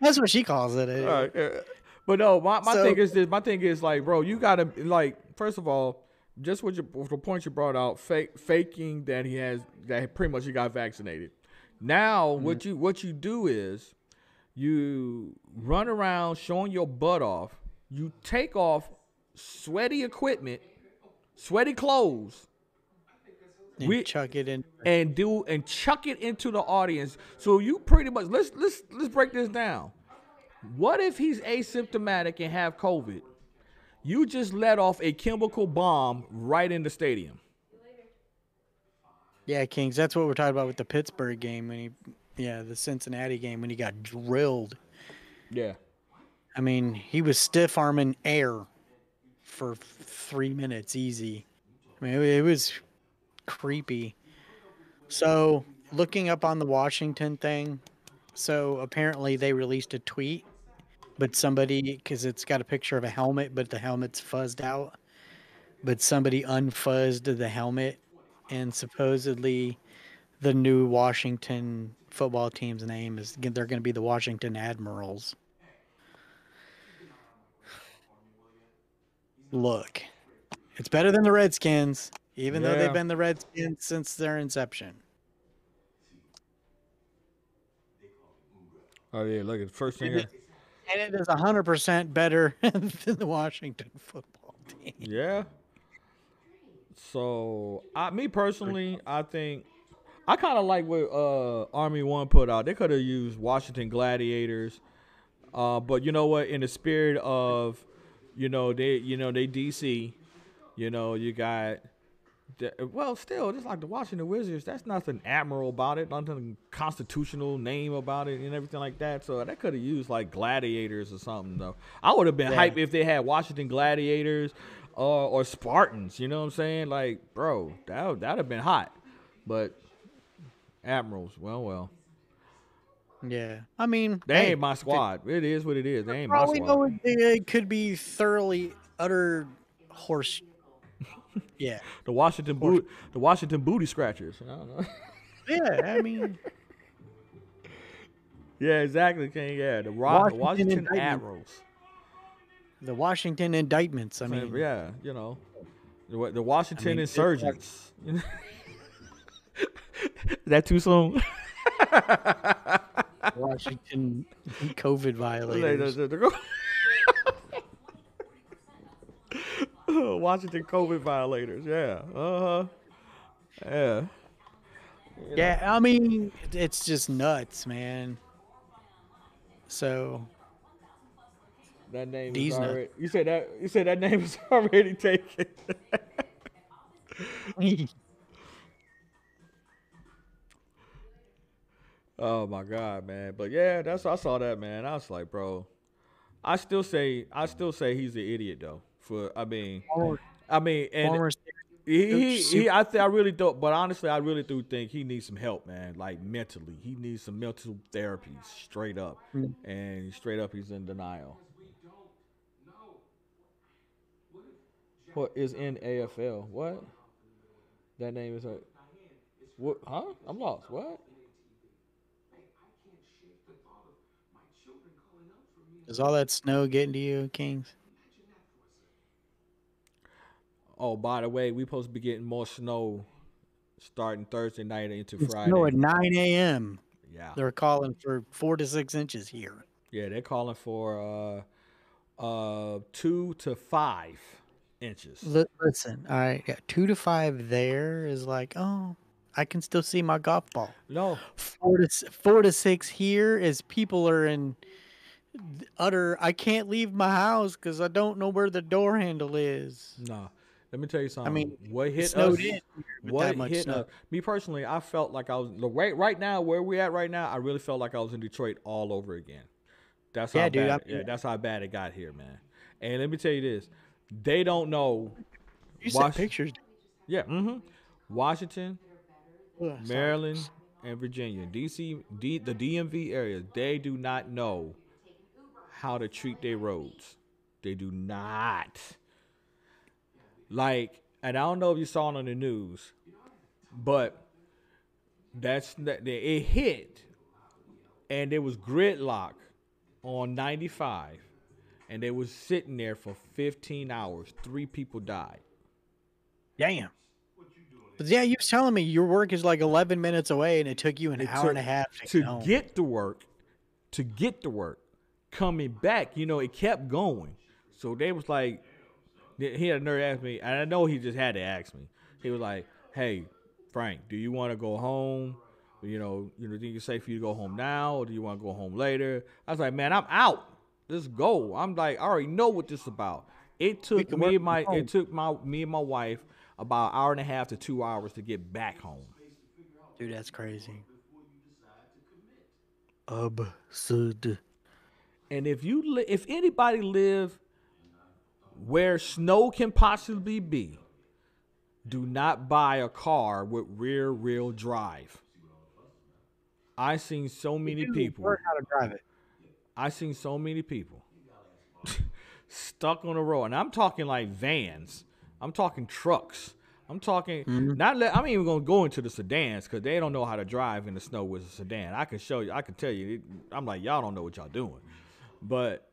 That's what she calls it. right, but no, my, my So- thing is this. My thing is like, bro, you gotta like. First of all, just what you, with the point you brought out, fake faking that he has that pretty much he got vaccinated. Now, Mm-hmm. what you what you do is you run around showing your butt off. You take off sweaty equipment, sweaty clothes, And we- chuck it in. and do and chuck it into the audience. So you pretty much let's let's let's break this down. What if he's asymptomatic and have COVID? You just let off a chemical bomb right in the stadium. Yeah, Kings. That's what we're talking about with the Pittsburgh game when he, yeah, the Cincinnati game when he got drilled. Yeah. I mean, he was stiff arming air for three minutes easy. I mean, it, it was creepy. So, looking up on the Washington thing, so apparently they released a tweet, but somebody, because it's got a picture of a helmet, but the helmet's fuzzed out, but somebody unfuzzed the helmet, and supposedly the new Washington football team's name is they're going to be the Washington Admirals. Look, it's better than the Redskins, even though they've been the Redskins since their inception. Oh yeah, look at the first thing. I- And it is 100% better <laughs> than the Washington football team. Yeah. So, I, me personally, I think I kind of like what uh, Army One put out. They could have used Washington Gladiators, uh, but you know what? In the spirit of, you know, they, you know, they DC, you know, you got. Well, still, just like the Washington Wizards, that's nothing admiral about it, nothing constitutional name about it, and everything like that. So they could have used like gladiators or something, though. I would have been Yeah. hyped if they had Washington Gladiators or or Spartans. You know what I'm saying? Like, bro, that that'd have been hot. But admirals, well, well, Yeah. I mean, they hey, ain't my squad. It is what it is. They ain't my Probably squad. know it, it could be thoroughly utter horse. Yeah. <laughs> The Washington boot, the Washington booty scratchers. I don't know. <laughs> Yeah. I mean, yeah, exactly. King. Yeah, the, Ro- the Washington Washington. Admirals. the Washington indictments. I mean, yeah, you know, the, the Washington mean, it's like- insurgents. <laughs> is that too soon? Washington COVID violators. the- the- the- <laughs> Washington COVID violators. Yeah. Uh huh. Yeah. Yeah. I mean, it's just nuts, man. So, That name These is nuts. already. You said that. You said that name is <laughs> already taken. <laughs> oh my god, man! But yeah, that's I saw that man. I was like, bro. I still say I still say he's an idiot though. For I mean, former, I mean, and he, he, he I, th- I really do but honestly, I really do think he needs some help, man. Like mentally, he needs some mental therapy, straight up, Mm. and straight up, he's in denial. What is in AFL? What? That name is a. What? Huh? I'm lost. What? Is all that snow getting to you, Kings? Oh, by the way, we supposed to be getting more snow starting Thursday night into It's Friday. snow at 9 a.m. Yeah. They're calling for four to six inches here. Yeah, they're calling for uh uh, two to five inches. Li- listen, all right, yeah, two to five there is like, oh, I can still see my golf ball. No, Four to four to six here is people are in utter. I can't leave my house because I don't know where the door handle is. no. Let me tell you something. I mean, what It hit us? in What hit snow. us? Me personally, I felt like I was the right right now where we're at right now. I really felt like I was in Detroit all over again. That's how Yeah, dude, bad. I- yeah, that's how bad it got here, man. And let me tell you this: they don't know. You Wash- pictures. Yeah, mm-hmm. Washington. Maryland, and Virginia, DC, D, the DMV area, they do not know how to treat their roads. They do not. Like, and I don't know if you saw it on the news, but that's that it hit, and there was gridlock on 95, and they was sitting there for 15 hours. Three people died. Damn. But yeah, you was telling me your work is like 11 minutes away, and it took you an It hour and a half to, to get get to work, to get to work, coming back, you know, it kept going. So they was like, he had a nerve to ask me, and I know he just had to ask me. He was like, "Hey, Frank, do you want to go home? You know, you know, think it's safe for you to go home now, or do you want to go home later?" I was like, "Man, I'm out. Let's go." I'm like, I already know what this is about. It took me and my home. it took my me and my wife about an hour and a half to two hours to get back home. Dude, that's crazy. Absurd. And if you li- if anybody live where snow can possibly be, do not buy a car with rear wheel drive. I seen so many people. Learn how to drive it. I seen so many people <laughs> stuck on the road, and I'm talking like vans. I'm talking trucks. I'm talking mm-hmm. not. Let, I'm even gonna go into the sedans because they don't know how to drive in the snow with a sedan. I can show you. I can tell you. I'm like y'all don't know what y'all doing, but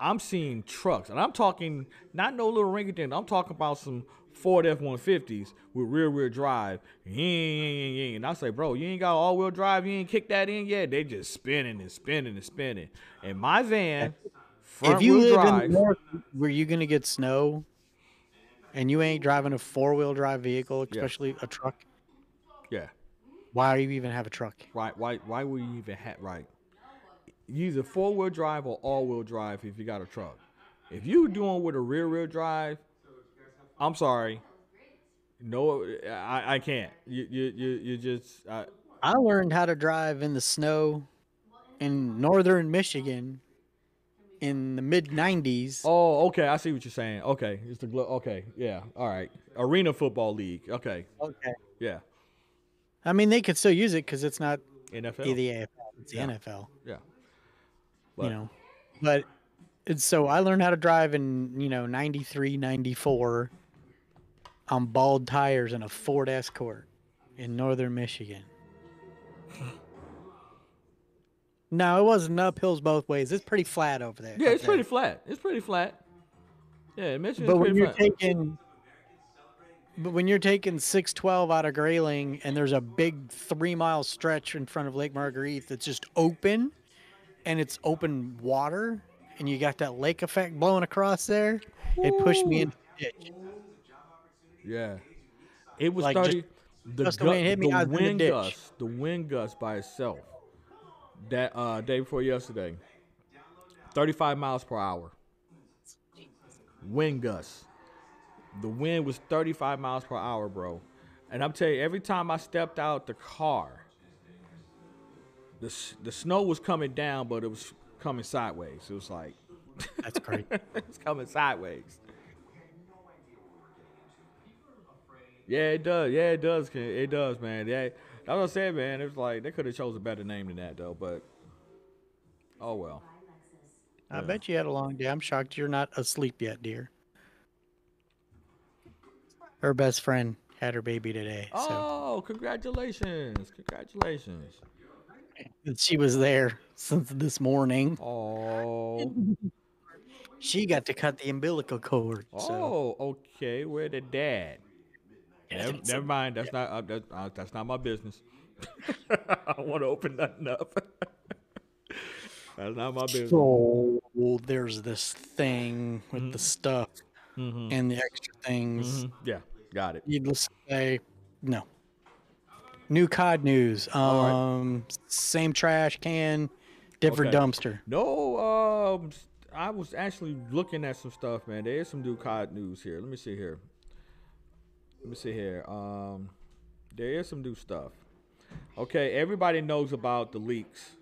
I'm seeing trucks, and I'm talking not no little rinky dink. I'm talking about some Ford F-150s with rear wheel drive. Ying, And I say, bro, you ain't got all wheel drive. You ain't kicked that in yet. They just spinning and spinning and spinning. And my van, front if you wheel live drive. in the north where you gonna get snow, and you ain't driving a four wheel drive vehicle, especially a truck, yeah, why do you even have a truck? right. Why? Why would you even have right? Either four wheel drive or all wheel drive if you got a truck. If you doing with a rear wheel drive, I'm sorry. No, I, I can't. You you you, you just I, I learned how to drive in the snow in northern Michigan in the mid '90s. Oh, okay. I see what you're saying. Okay, it's the glo- okay. Yeah. All right. Arena football league. Okay. Okay. Yeah. I mean, they could still use it because it's not NFL. the AFL; it's the NFL. Yeah. You know, but it's so I learned how to drive in you know '93, '94 on bald tires in a Ford Escort in northern Michigan. <laughs> no, it wasn't uphills both ways. It's pretty flat over there. Yeah, it's pretty flat. It's pretty flat. Yeah, Michigan's But when you're flat. taking, but when you're taking 612 out of Grayling and there's a big three mile stretch in front of Lake Margrethe that's just open, and it's open water, and you got that lake effect blowing across there, it pushed me into the ditch. Yeah. It was Like, just- 30 the, just gu- hit me, the in the wind gust, the wind gust by itself. That uh day before yesterday. 35 miles per hour. Wind gust. The wind was 35 miles per hour, bro. And I'm telling you, every time I stepped out the car, the the snow was coming down, but it was coming sideways. It was like That's crazy. <laughs> it's coming sideways. Yeah, it does. Yeah, it does. It does, man. Yeah, that's what I said, man. It was like they could have chose a better name than that, though. But oh well. I bet you had a long day. I'm shocked you're not asleep yet, dear. Her best friend had her baby today, so Oh, congratulations! Congratulations! She was there since this morning. Oh, <laughs> She got to cut the umbilical cord. So oh, okay. Where the dad? Never, never mind. That's not. Uh, that, uh, that's not my business. <laughs> I don't want to open nothing up. <laughs> That's not my business. So there's this thing with the stuff Mhm. and the extra things. Mhm. Yeah, got it. Needless to say, no. New COD news. All right. Um, same trash can, different Okay. dumpster. No, um, I was actually looking at some stuff, man. There is some new COD news here. Let me see here. Let me see here. Um, there is some new stuff. Okay, everybody knows about the leaks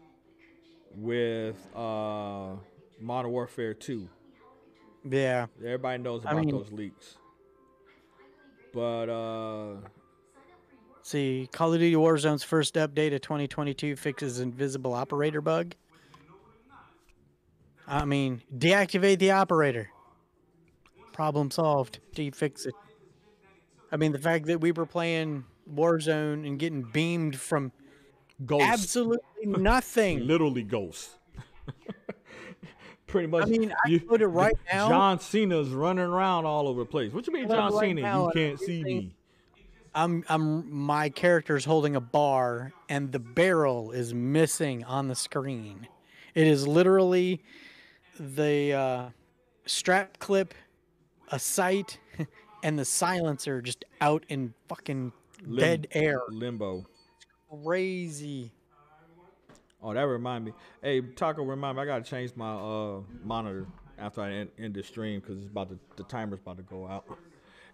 with uh Modern Warfare 2. Yeah. Everybody knows I about mean- those leaks. But uh See, Call of Duty Warzone's first update of 2022 fixes invisible operator bug. I mean, deactivate the operator. Problem solved. Do you fix it? I mean, the fact that we were playing Warzone and getting beamed from ghosts. absolutely <laughs> nothing. literally ghosts. Pretty much. I mean, I you- put it right now. John Cena's running around all over the place. What you mean, John right Cena? now, you can't see me. I'm I'm my character's holding a bar and the barrel is missing on the screen. It is literally the uh, strap clip, a sight, <laughs> and the silencer just out in fucking Lim- dead air. Limbo. Crazy. Oh, that remind me. Hey, Taco, remind me. I gotta change my uh monitor after I end, end the stream because it's about to, the timer's about to go out.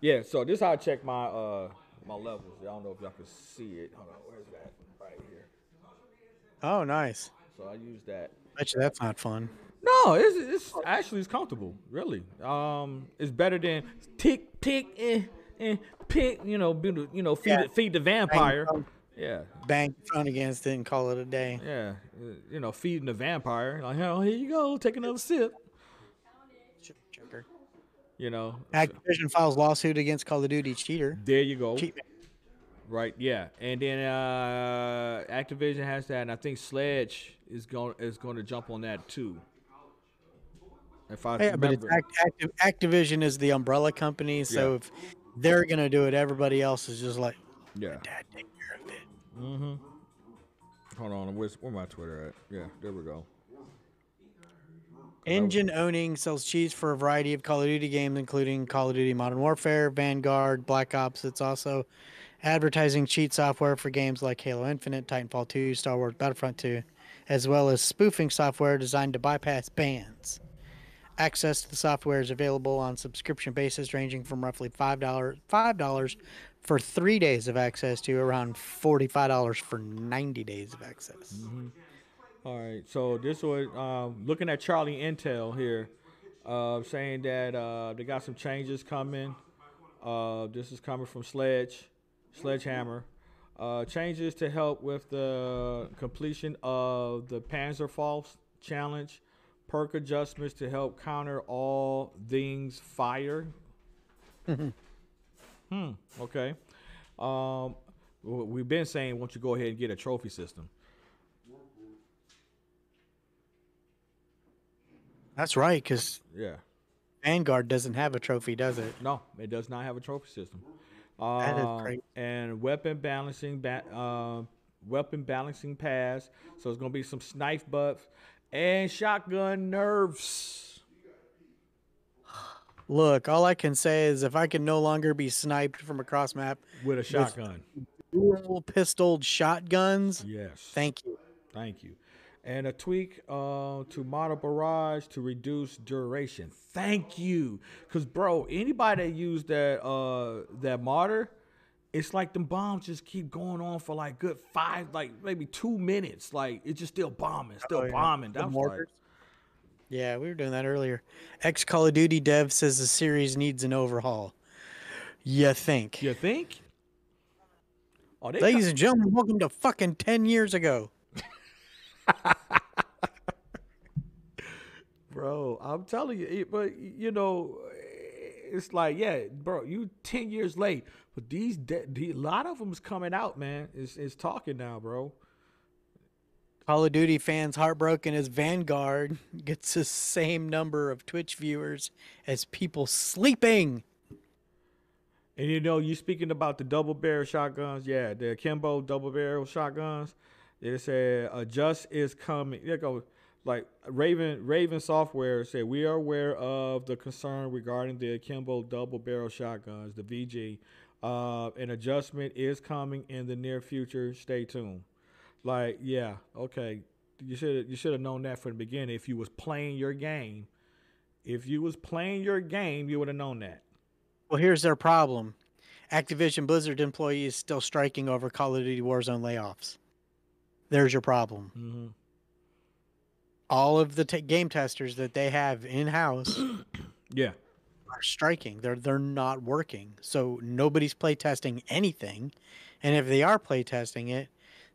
Yeah. So this is how I check my uh my levels. I don't know if y'all can see it. Hold on. Where's that? Right here. Oh, nice. So I use that. Bet you that's not fun. No, it's it's actually it's comfortable. Really, um, it's better than tick tick eh, eh, pick. You know, be you know, feed Yeah. the, feed the vampire. phone. Yeah, Bang phone against it and call it a day. yeah. You know, feeding the vampire. Like, oh, here you go, take another sip. You know, Activision files lawsuit against Call of Duty cheater. there you go. Cheat Right, yeah, and then uh, Activision has that, and I think Sledge is going is going to jump on that too. If I Yeah, but it's Act- Activ- Activision is the umbrella company, so Yeah. if they're gonna do it, everybody else is just like, yeah. Dad, take care of it. Mm-hmm. Hold on, where's where my Twitter at? Yeah, there we go. EngineOwning sells cheats for a variety of Call of Duty games, including Call of Duty Modern Warfare, Vanguard, Black Ops. It's also advertising cheat software for games like Halo Infinite, Titanfall 2, Star Wars Battlefront 2, as well as spoofing software designed to bypass bans. Access to the software is available on subscription basis, ranging from roughly five dollars five dollars for three days of access to around forty-five dollars for ninety days of access. All right, so this was um, looking at Charlie Intel here, uh, saying that uh, they got some changes coming. Uh, this is coming from Sledge, Sledgehammer. Uh, changes to help with the completion of the Panzerfaust challenge. Perk adjustments to help counter all things fire. <laughs> hmm. Okay. Um, we've been saying, won't you go ahead and get a trophy system? That's right, because Yeah. Vanguard doesn't have a trophy, does it? No, it does not have a trophy system. That is Um, great. And weapon balancing, ba- uh, weapon balancing pass. So it's gonna be some snipe buffs and shotgun nerfs. Look, all I can say is if I can no longer be sniped from across map, with a shotgun. dual pistoled shotguns, Yes. thank you. Thank you. And a tweak uh, to mortar barrage to reduce duration. Thank you. Cause bro, anybody that used that uh that mortar, it's like the bombs just keep going on for like good five, like maybe two minutes. Like it's just still bombing, still Oh, yeah. bombing. That was mortars. Yeah, we were doing that earlier. Ex Call of Duty dev says the series needs an overhaul. You think? you think? Oh, Ladies and gentlemen, welcome to fucking 10 years ago. Bro. I'm telling you, it, but you know, it's like, yeah, bro, you ten years late, but these, de- the, a lot of them's coming out, man. It's it's talking now, bro. Call of Duty fans heartbroken as Vanguard <laughs> gets the same number of Twitch viewers as people sleeping. And you know, you speaking about the double barrel shotguns, yeah, the Kimbo double barrel shotguns. They said uh, adjust is coming. There go. Like Raven Raven Software said, we are aware of the concern regarding the Akimbo double barrel shotguns, the VG. Uh, an adjustment is coming in the near future. Stay tuned. Like, yeah, okay. You should you should have known that from the beginning. If you was playing your game, if you was playing your game, you would have known that. Well, here's their problem. Activision Blizzard employees still striking over Call of Duty Warzone layoffs. There's your problem. Mm-hmm. All of the t- game testers that they have in house <coughs> Yeah. are striking. They're they're not working. So nobody's play testing anything. And if they are play testing it,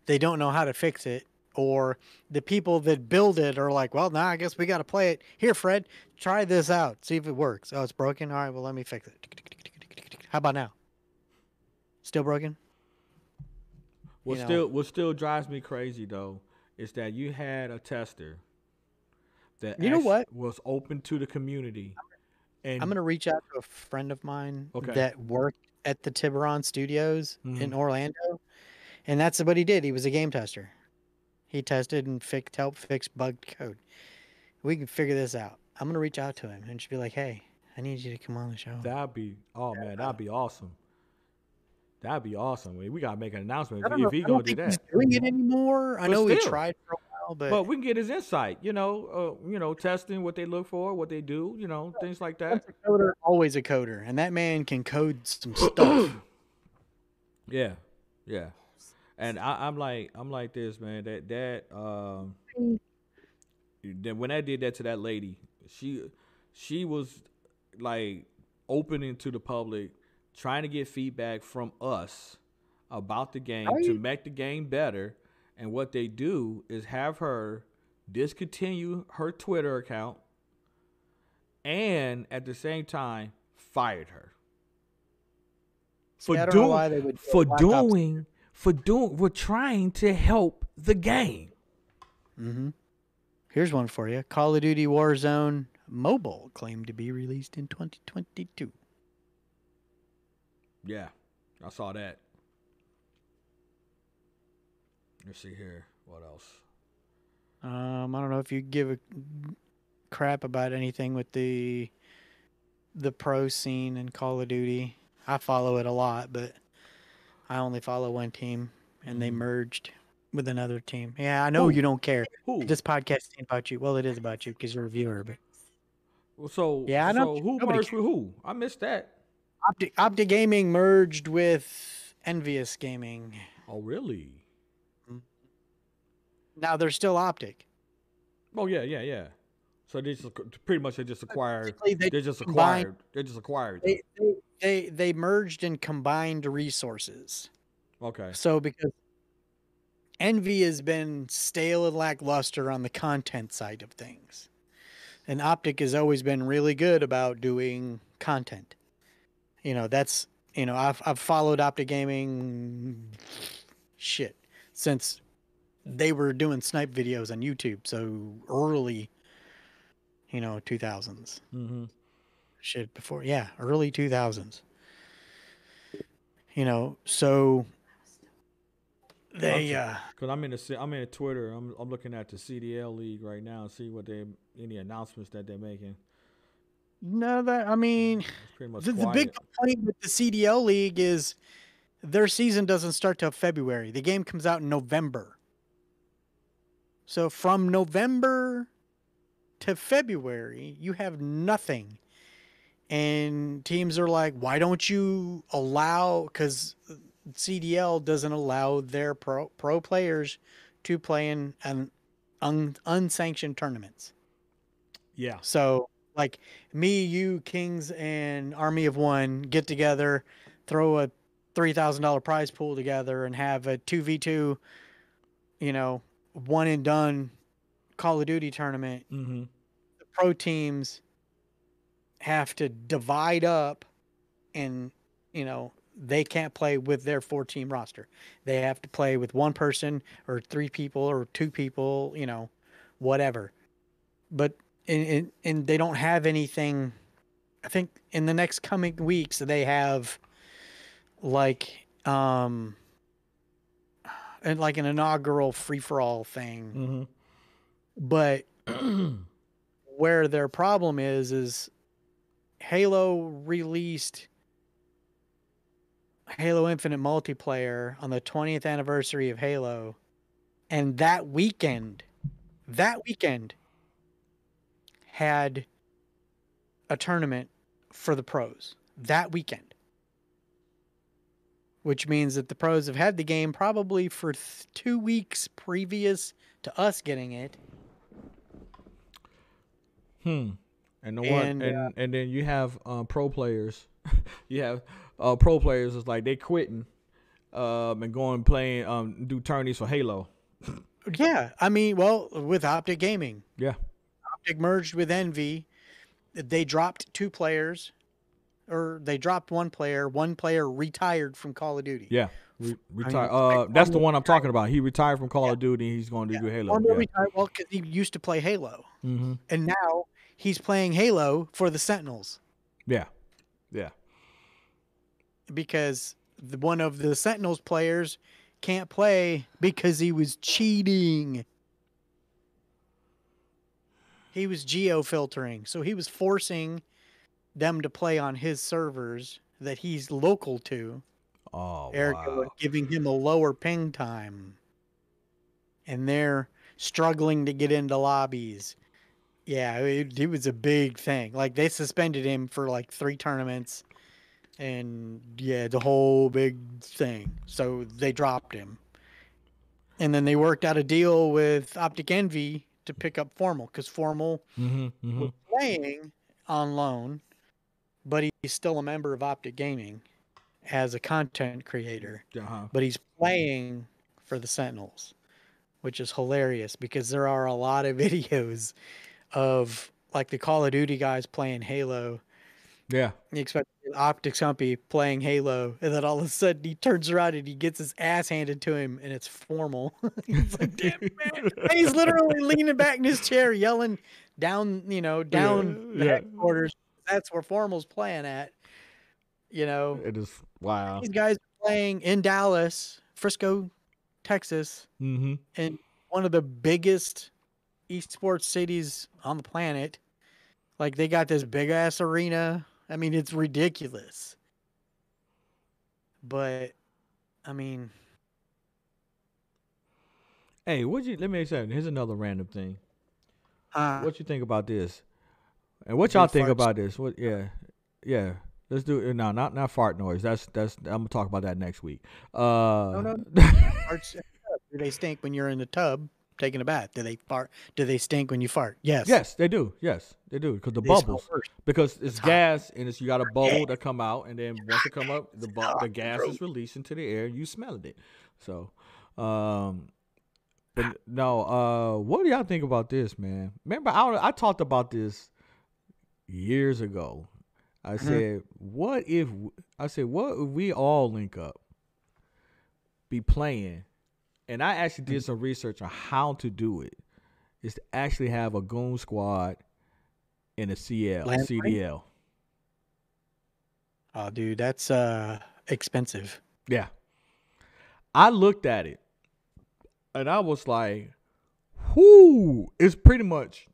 they don't know how to fix it. Or the people that build it are like, well, now I guess we got to play it. Here, Fred, try this out. See if it works. Oh, it's broken. All right, well, let me fix it. How about now? Still broken? What You know. still what still drives me crazy though is that you had a tester that You know what? was open to the community, and I'm gonna reach out to a friend of mine Okay. that worked at the Tiburon Studios in Mhm. Orlando, and that's what he did. He was a game tester. He tested and fixed, helped fix bugged code. We can figure this out. I'm gonna reach out to him and just be like, "Hey, I need you to come on the show." that'd be oh man, that'd be awesome. That'd be awesome. We, we gotta make an announcement I if, know, he I gonna don't do think he's doing it anymore. I But know he still. tried for a while, but, But we can get his insight. You know, uh, you know, testing what they look for, what they do. You know, things like that. a coder, always a coder, and that man can code some <coughs> stuff. Yeah, yeah. And I, I'm like, I'm like this, man. That that um, then when I did that to that lady, she she was like opening to the public, trying to get feedback from us about the game to make the game better. And what they do is have her discontinue her Twitter account, and at the same time fired her See, doing, why they would do for doing for doing we're trying to help the game. Mm-hmm. Here's one for you: Call of Duty Warzone Mobile claimed to be released in 2022. Yeah, I saw that. Let's see here. What else? Um, I don't know if you give a crap about anything with the the pro scene in Call of Duty. I follow it a lot, but I only follow one team, and they merged with another team. Yeah, I know Who? you don't care. Who? This podcast ain't about you. Well, it is about you because you're a viewer, but Well, so Yeah, I know. So who merged with who? I missed that. Opti, Opti Gaming merged with Envious Gaming. Oh, really? Now they're still Optic. Oh, yeah, yeah, yeah. So they just pretty much they just acquired. They They just combined- acquired. They just acquired. They, they they they merged and combined resources. Okay. So because Envy has been stale and lackluster on the content side of things. And Optic has always been really good about doing content. You know, that's you know, I've I've followed Optic Gaming shit since they were doing snipe videos on YouTube, so early you know, 2000s. Mm-hmm. Shit before yeah, early 2000s. You know, so they uh Cause I'm in the I'm in Twitter. I'm I'm looking at the CDL league right now. and See what they any announcements that they're making. No, that I mean, the, the big complaint with the CDL league is their season doesn't start till February. The game comes out in November. So from November to February, you have nothing. And teams are like, why don't you allow? Because CDL doesn't allow their pro pro players to play in an un, unsanctioned tournaments. yeah. So, like me, you, Kings, and Army of One get together, throw a three thousand dollar prize pool together, and have a two v two, you know, one and done Call of Duty tournament. Mm-hmm. The pro teams have to divide up, and you know they can't play with their four team roster. They have to play with one person or three people or two people, you know, whatever. But and, and, and they don't have anything. I think in the next coming weeks they have like um and like an inaugural free for all thing, Mm-hmm. but <clears throat> where their problem is is Halo released Halo Infinite multiplayer on the 20th anniversary of Halo and that weekend that weekend had a tournament for the pros. That weekend which means that the pros have had the game probably for th- 2 weeks previous to us getting it Hmm. And the one And, and uh, and then you have uh, pro players. <laughs> you have uh, pro players. It's like they quitting, um, and going playing um do tourneys for Halo. <laughs> Yeah, I mean, well, with Optic Gaming, Yeah. Optic merged with Envy. They dropped two players, or they dropped one player. One player retired from Call of Duty. Yeah. Re- retire. it's Uh, that's the one I'm talking about. He retired from Call of Duty. He's going to do Halo. Yeah. retired, well, because he used to play Halo, mm-hmm. and now he's playing Halo for the Sentinels Yeah. Yeah. because the, one of the Sentinels players can't play because he was cheating. He was geo filtering, so he was forcing them to play on his servers that he's local to. Oh Erica wow. giving him a lower ping time. And they're struggling to get into lobbies. Yeah, it, it was a big thing. Like they suspended him for like three tournaments. And yeah, the whole big thing. So they dropped him. And then they worked out a deal with Optic Envy to pick up Formal because Formal hmm hmm was playing on loan, but he's still a member of Optic Gaming as a content creator. Uh-huh. But he's playing for the Sentinels, which is hilarious because there are a lot of <laughs> videos of like the Call of Duty guys playing Halo. Yeah. You expect Optic Scumpy playing Halo, and then all of a sudden he turns around and he gets his ass handed to him, and it's formal. <laughs> he's like, "Damn man!" And he's literally leaning back in his chair, yelling down, you know, down the yeah. headquarters. That's where Formal's playing at. You know, It is wow. these guys are playing in Dallas, Frisco, Texas, hmm in one of the biggest esports cities on the planet. Like they got this big ass arena. I mean, it's ridiculous. But I mean, Hey, what you? Let me say. Here's another random thing. uh, What you think about this? And what y'all think about this? What? Yeah, yeah. Let's do it. No, not not fart noise. That's that's. I'm gonna talk about that next week. Uh, no. <laughs> farts, do they stink when you're in the tub taking a bath? Do they fart? Do they stink when you fart? Yes. yes, they do. Yes, they do. Because the They bubbles. Because it's hot. gas and it's you got a bubble that come out and then once it come up, the bu- hot the gas is released into the air. You smelling it. So, um, but no. Uh, what do y'all think about this, man? Remember, I I talked about this years ago. I Mm-hmm. said, what if I said, what if we all link up, be playing, and I actually did some research on how to do it. Is to actually have a goon squad in a CL, Land? CDL. Oh, dude, that's uh expensive. Yeah. I looked at it and I was like, whoo, it's pretty much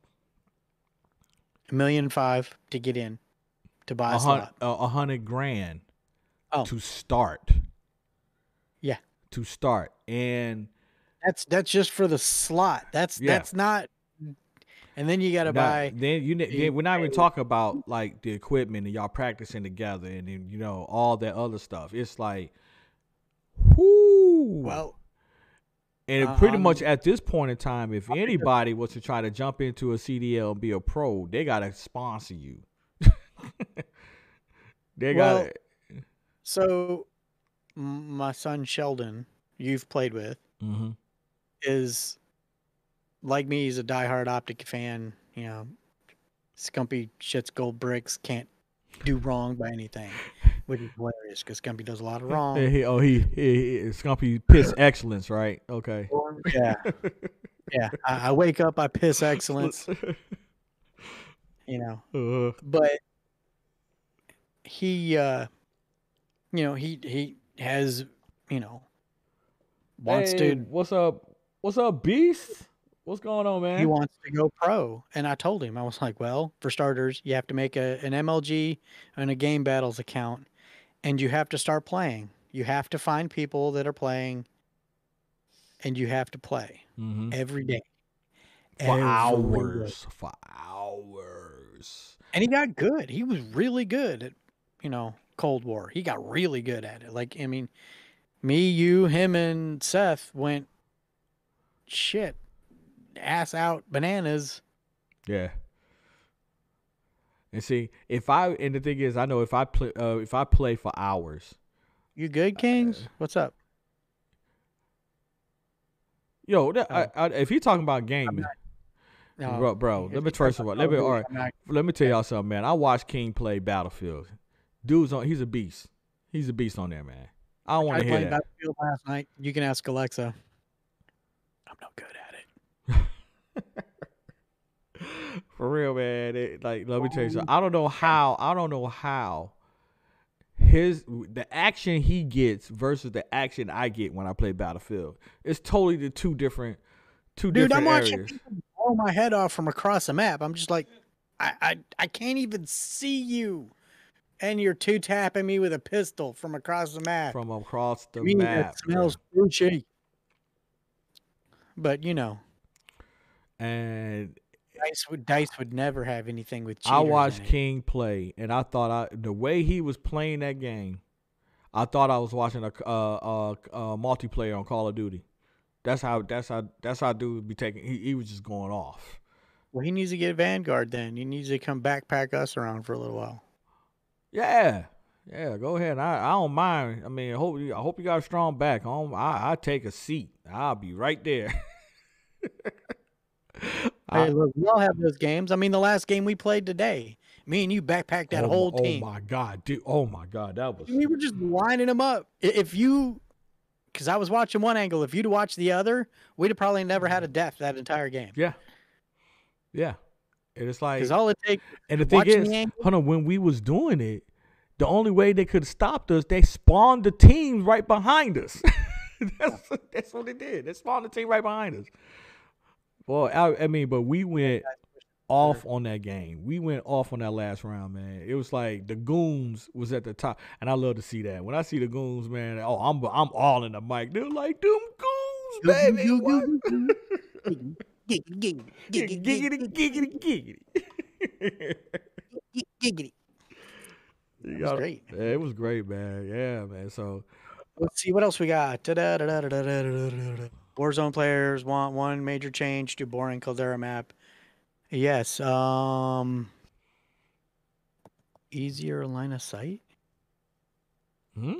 million five to get in to buy a a hun- slot. a hundred grand Oh. to start. Yeah. To start. And That's that's just for the slot. That's Yeah. that's not. And then you got to now, buy. then you the, then we're not even talking about like the equipment and y'all practicing together and then you know all that other stuff. It's like whoo. Well, And Uh, pretty I'm- much at this point in time, if anybody was to try to jump into a CDL and be a pro, they gotta sponsor you. <laughs> they Well, gotta. so my son Sheldon, you've played with, hmm is like me. He's a diehard optic fan. You know, Scumpy shits gold bricks. Can't do wrong by anything, which is hilarious because Scumpy does a lot of <laughs> wrong. He, oh, he, he, he Scumpy piss excellence, right? Okay. yeah, <laughs> yeah. I, I wake up, I piss excellence. <laughs> You know, Uh, but he uh you know he he has you know wants hey, to What's up? What's up, Beast? What's going on, man? he wants to go pro. And I told him, I was like, well, for starters, you have to make a, an MLG and a game battles account and you have to start playing. You have to find people that are playing and you have to play mm-hmm. every day. For Every day. hours. For hours. And he got good. He was really good at, you know, Cold War. He got really good at it. Like, I mean, me, you, him, and Seth went shit, ass out bananas. Yeah. And see, if I and the thing is, I know if I play, uh, if I play for hours, You good, Kings? What's up? yo, that, Oh. I, I, if you're talking about gaming, No, bro, bro, let me first of all, let me, all right, not- let me tell y'all something, man. I watched King play Battlefield. Dude's on, he's a beast. He's a beast on there, man. I don't want to hear that. Battlefield last night. You can ask Alexa. I'm no good at it. <laughs> For real, man. It, like, let me tell you something. Oh. I don't know how. I don't know how. His the action he gets versus the action I get when I play Battlefield. It's totally the two different, two Dude, I'm watching blow my head off from across the map. I'm just like, I, I, I can't even see you. And you're two tapping me with a pistol from across the map. from across the me, map. that smells fishy. But you know. And Dice would Dice would never have anything with. I watched. King play, and I thought I the way he was playing that game, I thought I was watching a uh, uh, uh, multiplayer on Call of Duty. That's how. That's how. That's how dude be taking. He, he was just going off. Well, he needs to get Vanguard then. He needs to come backpack us around for a little while. Yeah, yeah. Go ahead. I, I don't mind. I mean, I hope you, I hope you got a strong back. I, I I take a seat. I'll be right there. <laughs> I- Hey, uh, look, we all have those games. I mean, the last game we played today, me and you backpacked that oh, whole my, team. Oh my god, dude. Oh my god, that was. We were just lining them up. If you, because I was watching one angle, if you'd watched the other, we'd have probably never had a death that entire game. Yeah. Yeah. And it's like Because all it takes, And the thing is, the angle- hold on, when we was doing it, the only way they could have stopped us, they spawned the teams right behind us. <laughs> that's, that's what they did. They spawned the team right behind us. Well, I, I mean, but we went off on that game. We went off on that last round, man. It was like the goons was at the top, and I love to see that. When I see the goons, man, oh, I'm I'm all in the mic. They're like them goons, baby. what?" giggity, giggity, giggity, giggity, giggity. You was great. Yeah, it was great, man. Yeah, man. So Let's see what else we got. Warzone players want one major change to boring Caldera map. Yes. Um. Easier line of sight. Hmm.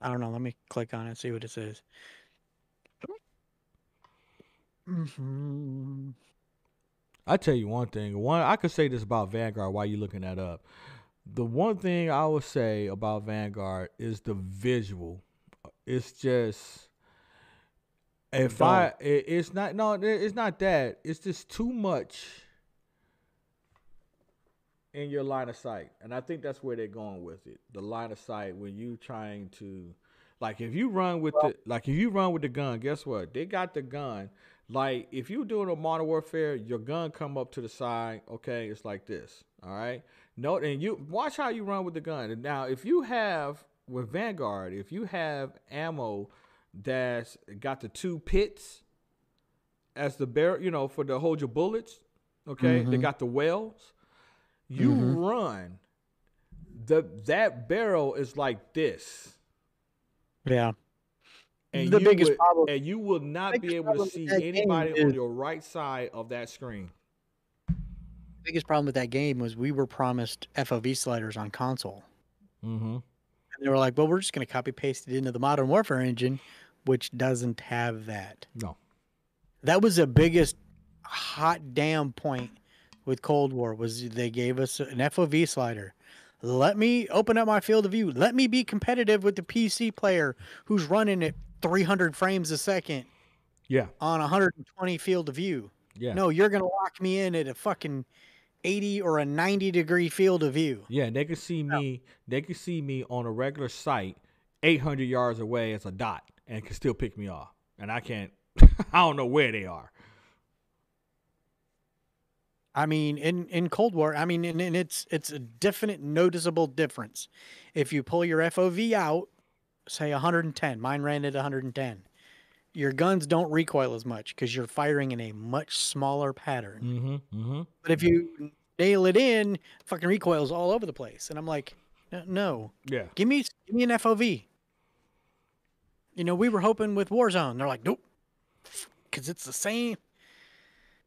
I don't know. Let me click on it. See what it says. Mm-hmm. I tell you one thing. One, I could say this about Vanguard. Why you looking that up? The one thing I would say about Vanguard is the visual. It's just if. I, it, it's not no, it- it's not that. It's just too much in your line of sight, and I think that's where they're going with it. The line of sight when you trying to, like, if you run with the, like, if you run with the gun, guess what? They got the gun. Like, if you doing a modern warfare, your gun come up to the side. Okay, it's like this. All right. No, and you watch how you run with the gun. And now, if you have with Vanguard, if you have ammo that's got the two pits as the barrel, you know, for to hold your bullets. Okay, they Mhm. got the wells. You Mhm. run. The that barrel is like this, Yeah. and The you biggest would- problem- and you will not be able to see anybody on your right side of that screen. Biggest problem with that game was we were promised FOV sliders on console. Mm-hmm. And they were like, well, we're just going to copy paste it into the Modern Warfare engine, which doesn't have that. No. That was the biggest hot damn point with Cold War was they gave us an FOV slider. Let me open up my field of view. Let me be competitive with the PC player who's running at 300 frames a second Yeah. on 120 field of view. Yeah. No, you're going to lock me in at a fucking 80 or a 90 degree field of view. Yeah, they can see me. They can see me on a regular site, eight hundred yards away as a dot. and can still pick me off, and I can't. <laughs> I don't know where they are. I mean, in, in Cold War, I mean, and, and it's it's a definite noticeable difference. If you pull your FOV out, say 110, mine ran at 110. Your guns don't recoil as much because you're firing in a much smaller pattern. Mm-hmm. Mm-hmm. But if you nail it in, fucking recoils all over the place. And I'm like, "Uh, no, Yeah. give me give me an FOV. You know, we were hoping with Warzone. They're like, nope, because it's the same.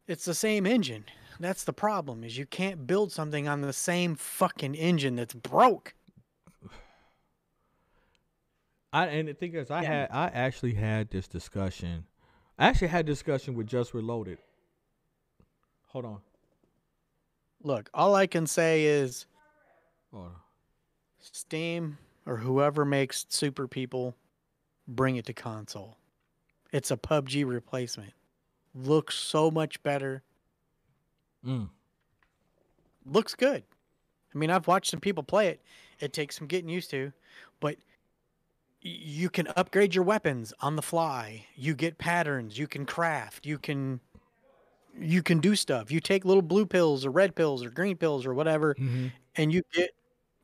It's the same engine. That's the problem. Is you can't build something on the same fucking engine that's broke. I and the thing is, I Yeah. had I actually had this discussion. I actually had discussion with Just Reloaded. Hold on. Look, all I can say is. Steam or whoever makes Super People, bring it to console. It's a PUBG replacement. Looks so much better. Mm. looks good. I mean, I've watched some people play it. It takes some getting used to, but you can upgrade your weapons on the fly. You get patterns. You can craft. You can you can do stuff. You take little blue pills or red pills or green pills or whatever, Mm-hmm. and you get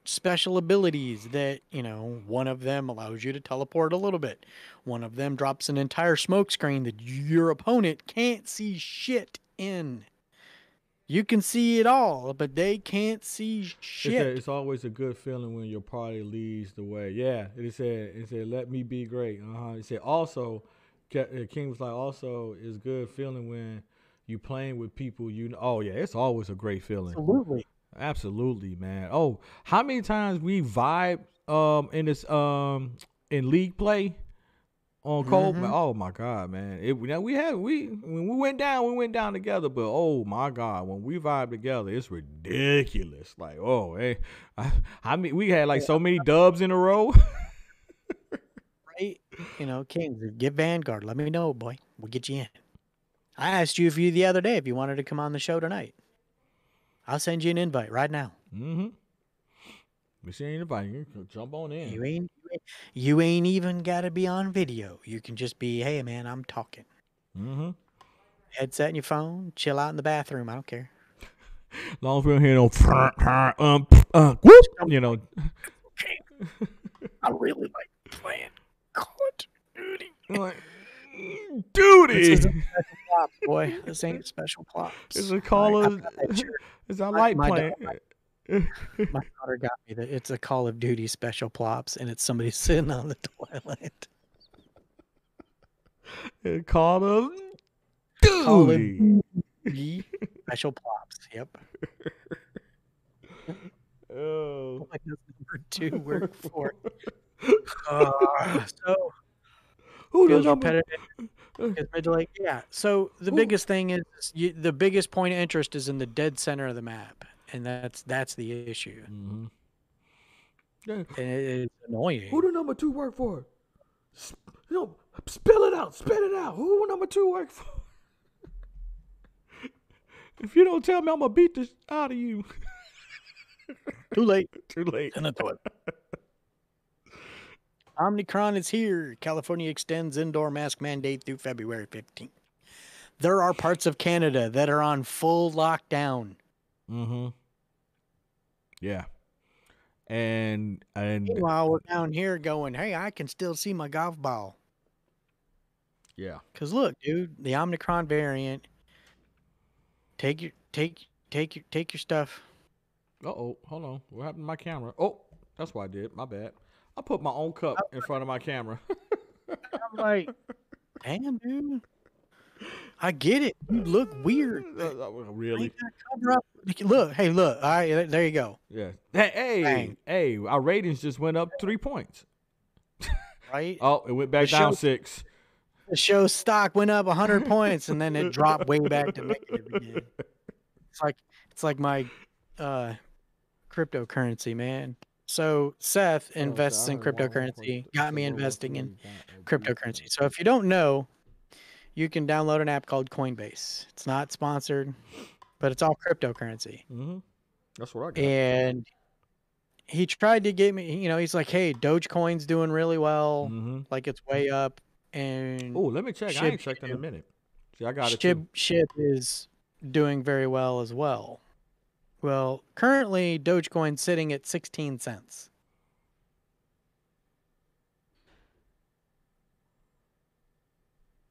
special abilities that you know. One of them allows you to teleport a little bit. One of them drops an entire smoke screen that your opponent can't see shit in. You can see it all, but they can't see It said, shit. it's always a good feeling when your party leads the way. Yeah, it said it said let me be great. Uh huh. It said also, uh, King was like also it's good feeling when you playing with people you know. Oh yeah, it's always a great feeling. Absolutely. Absolutely, man. Oh, how many times we vibe um in this um in league play on Cold? Mhm. Oh my god, man. It now we had we when we went down, we went down together, but oh my god, when we vibe together, it's ridiculous. Like, oh, hey, I, I mean, we had like so many dubs in a row. Right? You know, Kings, get Vanguard. Let me know, boy. We'll get you in. I asked you if you the other day if you wanted to come on the show tonight. I'll send you an invite right now. mm-hmm. We see anybody, you can jump on in. You ain't you ain't, even got to be on video. You can just be, hey man, I'm talking. mm-hmm. Headset in your phone, chill out in the bathroom. I don't care. long as we don't hear no um uh, whoop, you know. I really like playing Call of Duty. Like, This duty. isn't special plops, boy. This ain't special plops. It's a call I- I of. got that shirt. It's a My- light my daughter got me that it's a Call of Duty special plops, and it's somebody <laughs> sitting on the toilet. Call of Call of duty. Duty special plops. Yep. Oh. What does number two work for? <laughs> Uh, so Who feels repetitive. It's mid. Yeah. So the Who- biggest thing is you, the biggest point of interest is in the dead center of the map, and that's that's the issue, Mhm. Yeah. and it, it's annoying. Who the number two work for? Sp- you know, spill it out, spit it out. Who number two work for? <laughs> if you don't tell me, I'm gonna beat this out of you. <laughs> Too late. Too late. In the toilet. Omicron is here. California extends indoor mask mandate through February 15th. There are parts of Canada that are on full lockdown. Mm-hmm. Yeah. And and Meanwhile, we're down here going, hey, I can still see my golf ball. yeah. Because look, dude, the Omicron variant. Take your take take your take your stuff. Uh oh, hold on. What happened to my camera? Oh, that's what I did. My bad. I put my own cup in front of my camera. <laughs> I'm like, damn, dude. I get it. You look weird. Uh, uh, really? ain't gotta cover up. Look, hey, look. All right, there you go. Yeah. Hey, hey, Bang. hey, our ratings just went up three points. Right? Oh, it went back The down show- six. the show's stock went up 100 <laughs> points and then it dropped way back to negative again. It's like it's like my uh cryptocurrency, man. So Seth Oh, invests in cryptocurrency, got me investing in cryptocurrency. So if you don't know, you can download an app called Coinbase. It's not sponsored, but it's all cryptocurrency. Mm-hmm. That's what I got. And he tried to get me, you know, he's like, "Hey, Dogecoin's doing really well." mm-hmm. like it's way up. and Oh, let me check. I Shib ain't checked in a minute. See, I got it. Shib. Shib is doing very well as well. Well, currently Dogecoin's sitting at 16 cents.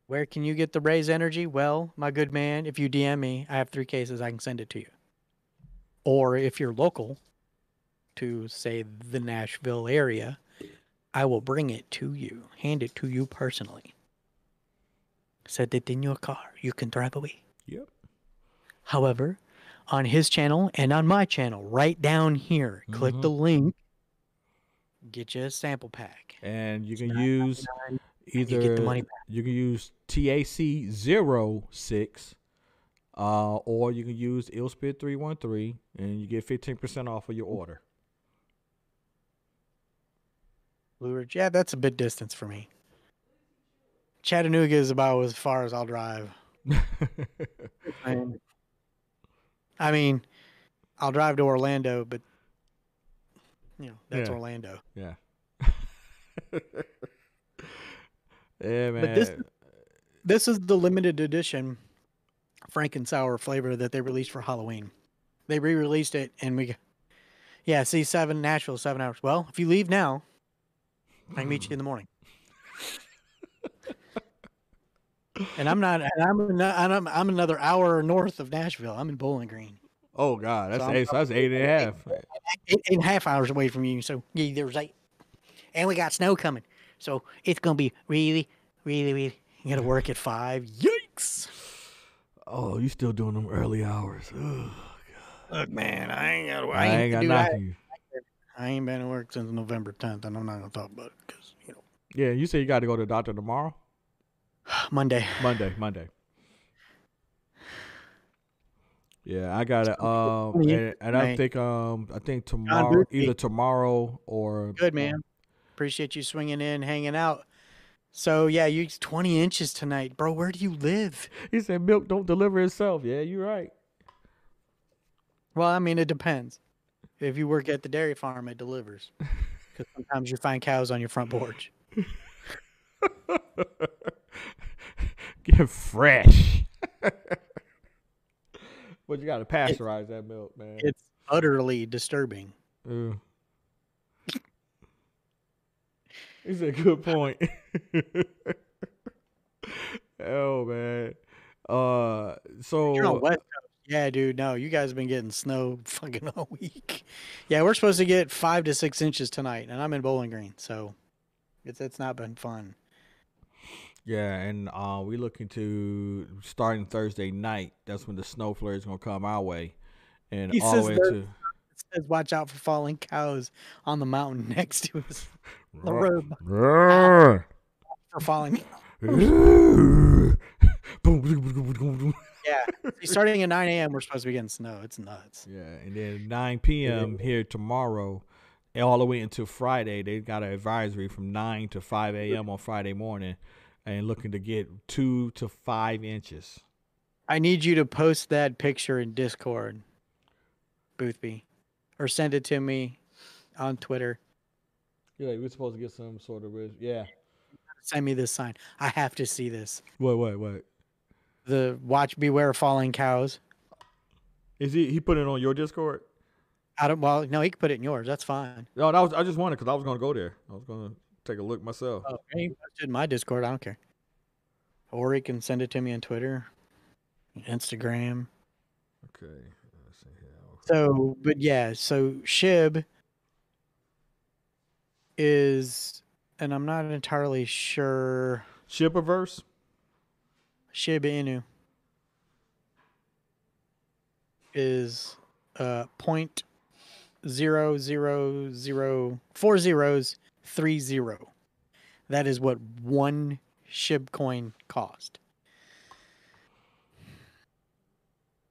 Where can you get the Raze energy? Well, my good man, if you DM me, I have three cases, I can send it to you. Or if you're local to, say, the Nashville area, I will bring it to you, hand it to you personally. Set it in your car. You can drive away. Yep. However, on his channel and on my channel, right down here, click mm-hmm. the link, get you a sample pack. And you can use $9.99. either get the money back. you can use Taco Six uh, or you can use Illspit 313 and you get 15% off of your order. Blue Ridge, yeah, that's a bit distance for me. Chattanooga is about as far as I'll drive. And- <laughs> I mean, I'll drive to Orlando, but you know that's Yeah. Orlando. yeah. <laughs> yeah, man. But this this is the limited edition Franken sour flavor that they released for Halloween. They re-released it, and we, yeah, see seven Nashville seven hours. Well, if you leave now, I can meet you in the morning. <laughs> and I'm not. And I'm, and I'm. I'm another hour north of Nashville. I'm in Bowling Green, oh God, that's So eight, so that's eight and a half. eight, eight and a half hours away from you. So yeah, there's eight, and we got snow coming. So it's gonna be really, really, really. You gotta work at five. Yikes! Oh, you still doing them early hours? Ugh. Look, man, I ain't got. I ain't got do that. nothing. you. I ain't been to work since November 10th, and I'm not gonna talk about it because you know Yeah, you say you got to go to the doctor tomorrow. <sighs> Monday. Monday, Monday. Yeah, I got it. Um, and, and I think um, I think tomorrow, either tomorrow or Good man. Appreciate you swinging in, hanging out. So yeah, you 20 inches tonight, bro. Where do you live? He said milk don't deliver itself. Yeah, you're right. Well, I mean, it depends. If you work at the dairy farm, it delivers. Because sometimes you find cows on your front porch. <laughs> Get fresh. <laughs> but you got to pasteurize that milk, man. It's utterly disturbing. Ugh. It's a good point. <laughs> oh man. Uh so You're on West Coast. Yeah, dude. No, you guys have been getting snow <laughs> fucking all week. Yeah, we're supposed to get five to six inches tonight, and I'm in Bowling Green, so it's it's not been fun. yeah, and uh we looking to starting Thursday night. That's when the snow flurry is gonna come our way. And He all the way to says, "Watch out for falling cows on the mountain <laughs> next to us." The road for falling. <laughs> Boom, boom, boom, boom, boom, boom. Yeah, See, starting at 9 a.m. We're supposed to be getting snow. It's nuts. Yeah, and then 9 p.m. here tomorrow, and all the way until Friday. They got an advisory from 9 to 5 a.m. on Friday morning, and looking to get two to five inches. I need you to post that picture in Discord, Boothby, or send it to me on Twitter. Yeah, we're supposed to get some sort of res- yeah. Send me this sign. I have to see this. What, what, what? The watch beware of falling cows. Is he? He put it on your Discord? I don't. Well, no, he can put it in yours. That's fine. No, that was. I just wanted because I was gonna go there. I was gonna take a look myself. Oh, he can post it in my Discord. I don't care. Or he can send it to me on Twitter, Instagram. Okay. Let's see here. So, but yeah, so Shib is, and I'm not entirely sure. Shibaverse. Shib Inu is uh point zero zero zero four zeros three zero. That is what one Shib coin cost.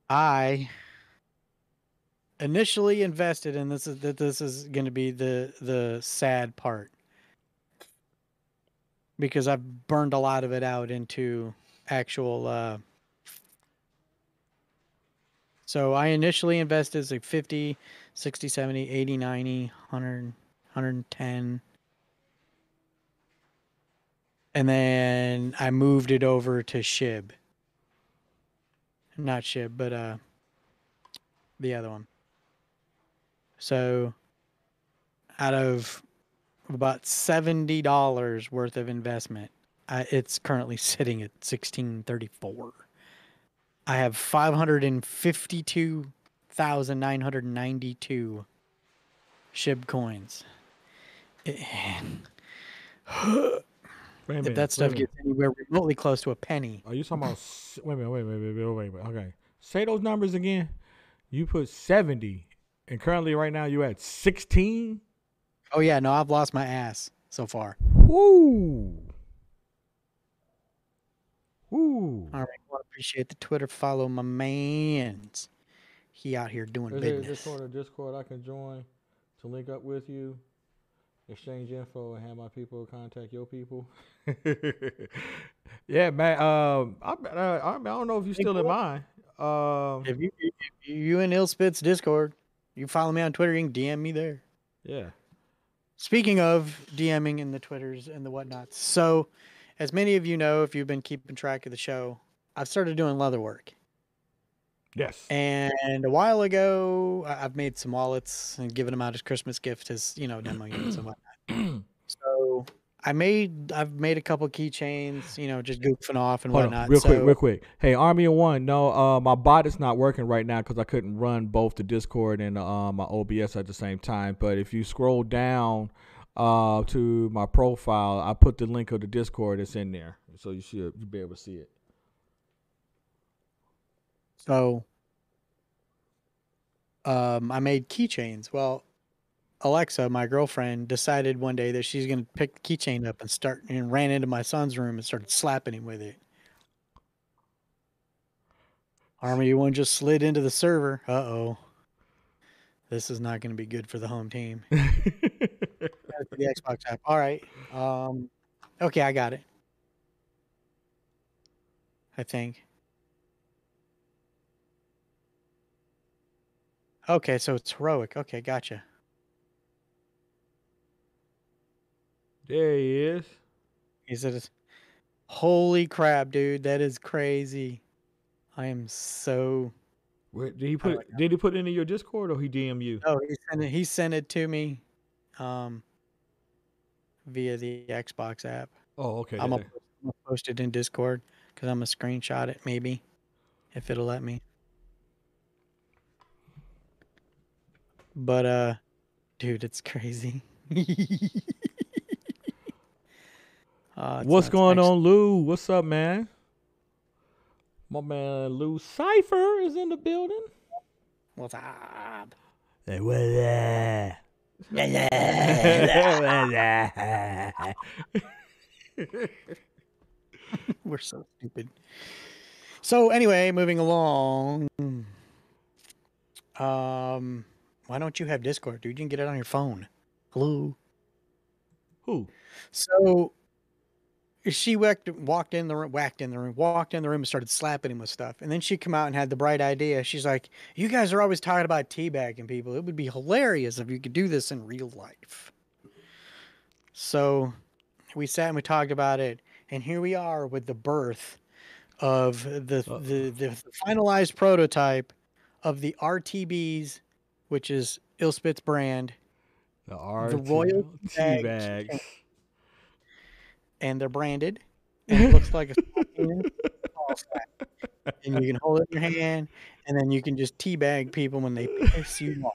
I initially invested and this is that this is going to be the the sad part because I've burned a lot of it out into actual uh so I initially invested like 50, 60, 70, 80, 90, 100, 110 and then I moved it over to Shib. Not Shib, but uh, the other one. So, out of about seventy dollars worth of investment, I, it's currently sitting at sixteen thirty four. I have five hundred and fifty two thousand nine hundred ninety two Shib coins. <sighs> Wait a if minute, that stuff minute. gets anywhere remotely close to a penny, Are you talking about? Wait a minute. Wait a minute. Wait a minute. Wait a minute. Okay. Say those numbers again. You put seventy, and currently right now you at sixteen. oh yeah, no, I've lost my ass so far. Woo. Woo. All right, well, I appreciate the Twitter follow, my man's. He out here doing Is business. Discord or Discord I can join to link up with you, exchange info, and have my people contact your people? <laughs> yeah, man. Um, I, uh, I, I don't know if you're still in mine. Um, If you if you in Illspit's Discord, you follow me on Twitter, you can DM me there. yeah. Speaking of DMing and the Twitters and the whatnots, so as many of you know, if you've been keeping track of the show, I've started doing leather work. Yes. And a while ago, I've made some wallets and given them out as Christmas gift as you know demo units and whatnot. <clears throat> so I made I've made a couple keychains, you know, just goofing off and Hold whatnot. on, real so, quick, real quick. Hey, Army of One. No, uh, my bot is not working right now because I couldn't run both the Discord and uh, my OBS at the same time. But if you scroll down uh, to my profile, I put the link of the Discord that's in there, so you should you be able to see it. So um, I made keychains. Well, Alexa, my girlfriend, decided one day that she's going to pick the keychain up and start and ran into my son's room and started slapping him with it. Army one just slid into the server. Uh oh. This is not going to be good for the home team. <laughs> The Xbox app. All right. Um, okay, I got it. I think. Okay, so it's heroic. Okay, gotcha. There he is. He said, "Holy crap, dude! That is crazy. I am so." Did he put? did he put it into your Discord or he DM you? Oh, he sent it. He sent it to me, um, via the Xbox app. Oh, okay. I'm gonna post- I'm gonna post it in Discord because I'm gonna screenshot it maybe, if it'll let me. But uh, dude, it's crazy. <laughs> Uh, What's going on, Lou? What's up, man? My man Lou Cipher is in the building. What's up? Hey, what up? <laughs> We're so stupid. So anyway, moving along. Um, why don't you have Discord, dude? You can get it on your phone. Hello. Who? So she whacked, walked in the room, whacked in the room, walked in the room and started slapping him with stuff. And then she come out and had the bright idea. She's like, "You guys are always talking about teabagging people. It would be hilarious if you could do this in real life." So we sat and we talked about it, and here we are with the birth of the the, the finalized prototype of the RTBs, which is Illspit's brand, The R. The Royal T Bag bags. And they're branded. And it looks like a sardine ball <laughs> sack. and you can hold it in your hand, and then you can just teabag people when they piss you off.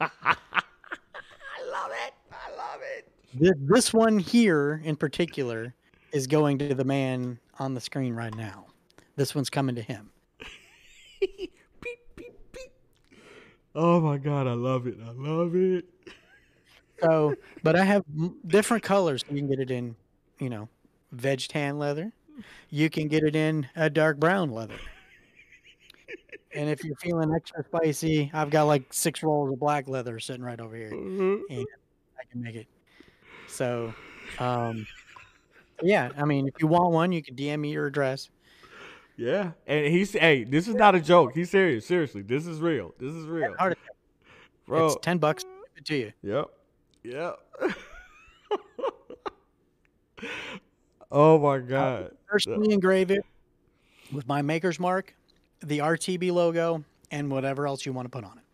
<laughs> I love it. I love it. This, this one here in particular is going to the man on the screen right now. This one's coming to him. <laughs> beep, beep, beep. Oh my god, I love it. I love it. So, but I have different colors. You can get it in, you know, veg tan leather. You can get it in a dark brown leather. And if you're feeling extra spicy, I've got like six rolls of black leather sitting right over here. And I can make it. So, um, yeah, I mean, if you want one, you can DM me your address. Yeah, and he's hey, this is not a joke. He's serious. Seriously, this is real. This is real, bro. It's ten bucks. To you. Yep. Yep. <laughs> Oh my uh, god. personally engrave it with my maker's mark, the RTB logo, and whatever else you want to put on it.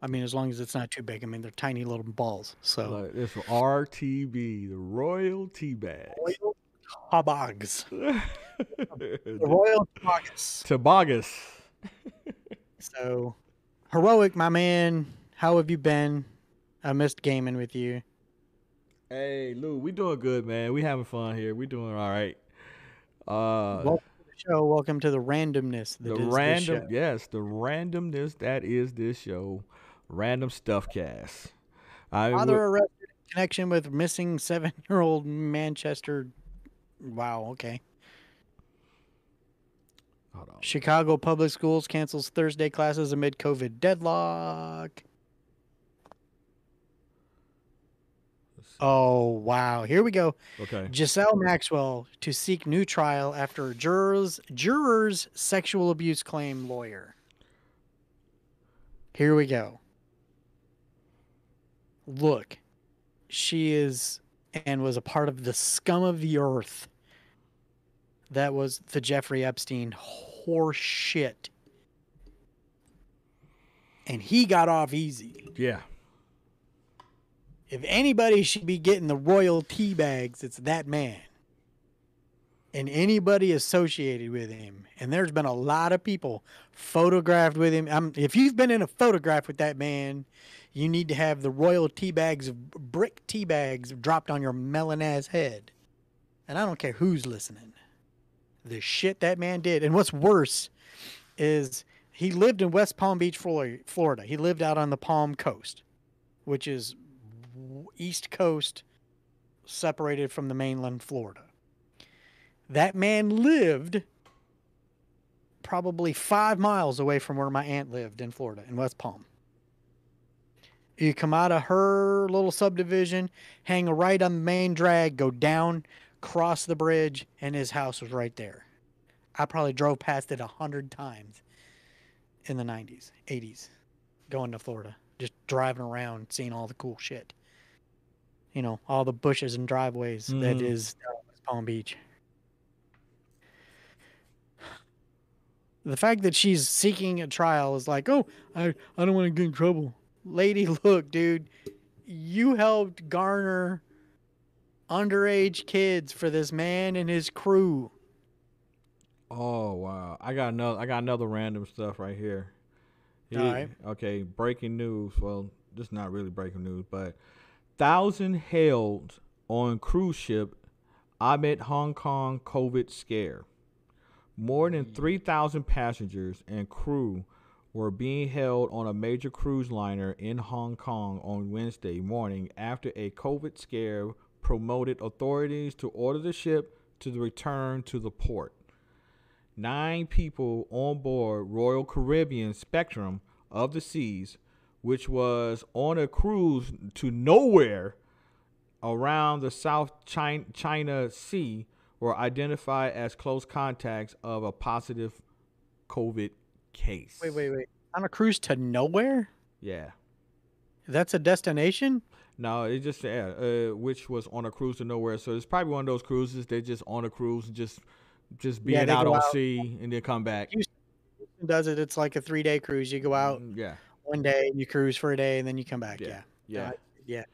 I mean, as long as it's not too big. I mean, they're tiny little balls. So it's RTB, <laughs> the Royal Tea Bag. Royal. The Royal Tobogs. Tobagus. <laughs> So heroic, my man. How have you been? I missed gaming with you. Hey, Lou, we doing good, man. We having fun here. We doing all right. Uh, Welcome to the show. Welcome to the randomness. That the random, yes, the randomness that is this show, random stuff cast. I Father arrested in connection with missing seven-year-old Manchester. Wow. Okay. hold on. Chicago Public Schools cancels Thursday classes amid COVID deadlock. Let's see. Oh, wow. Here we go. Okay. Ghislaine Maxwell to seek new trial after jurors jurors sexual abuse claim lawyer. Here we go. Look, she is and was a part of the scum of the earth. That was the Jeffrey Epstein horse shit. And he got off easy. Yeah. If anybody should be getting the royal tea bags, it's that man. And anybody associated with him. And there's been a lot of people photographed with him. Um, if you've been in a photograph with that man, you need to have the royal tea bags, brick tea bags dropped on your melon ass head. And I don't care who's listening. The shit that man did. And what's worse is he lived in West Palm Beach, Florida. He lived out on the Palm Coast, which is East Coast separated from the mainland Florida. That man lived probably five miles away from where my aunt lived in Florida, in West Palm. You come out of her little subdivision, hang right on the main drag, go down, cross the bridge, and his house was right there. I probably drove past it a hundred times in the 90s, 80s, going to Florida, just driving around, seeing all the cool shit. You know, all the bushes and driveways that Mhm. is Palm Beach. The fact that she's seeking a trial is like, oh, I, I don't want to get in trouble. Lady, <laughs> look, dude, you helped garner underage kids for this man and his crew. Oh wow. I got another. I got another random stuff right here. He- Alright. Okay. Breaking news. Well, this is not really breaking news, but thousand held on cruise ship amid Hong Kong COVID scare. More than mm. 3,000 passengers and crew were being held on a major cruise liner in Hong Kong on Wednesday morning after a COVID scare promoted authorities to order the ship to return to the port. Nine people on board Royal Caribbean Spectrum of the Seas, which was on a cruise to nowhere around the South China, China Sea, were identified as close contacts of a positive COVID case. Wait, wait, wait. On a cruise to nowhere? Yeah. That's a destination? No, it just yeah, uh, which was on a cruise to nowhere. So it's probably one of those cruises they're just on a cruise, and just just being they out on out- sea and then come back. Houston does it. It's like a three day cruise. You go out Mm, Yeah, one day, you cruise for a day, and then you come back. Yeah. Yeah. yeah. Uh, yeah.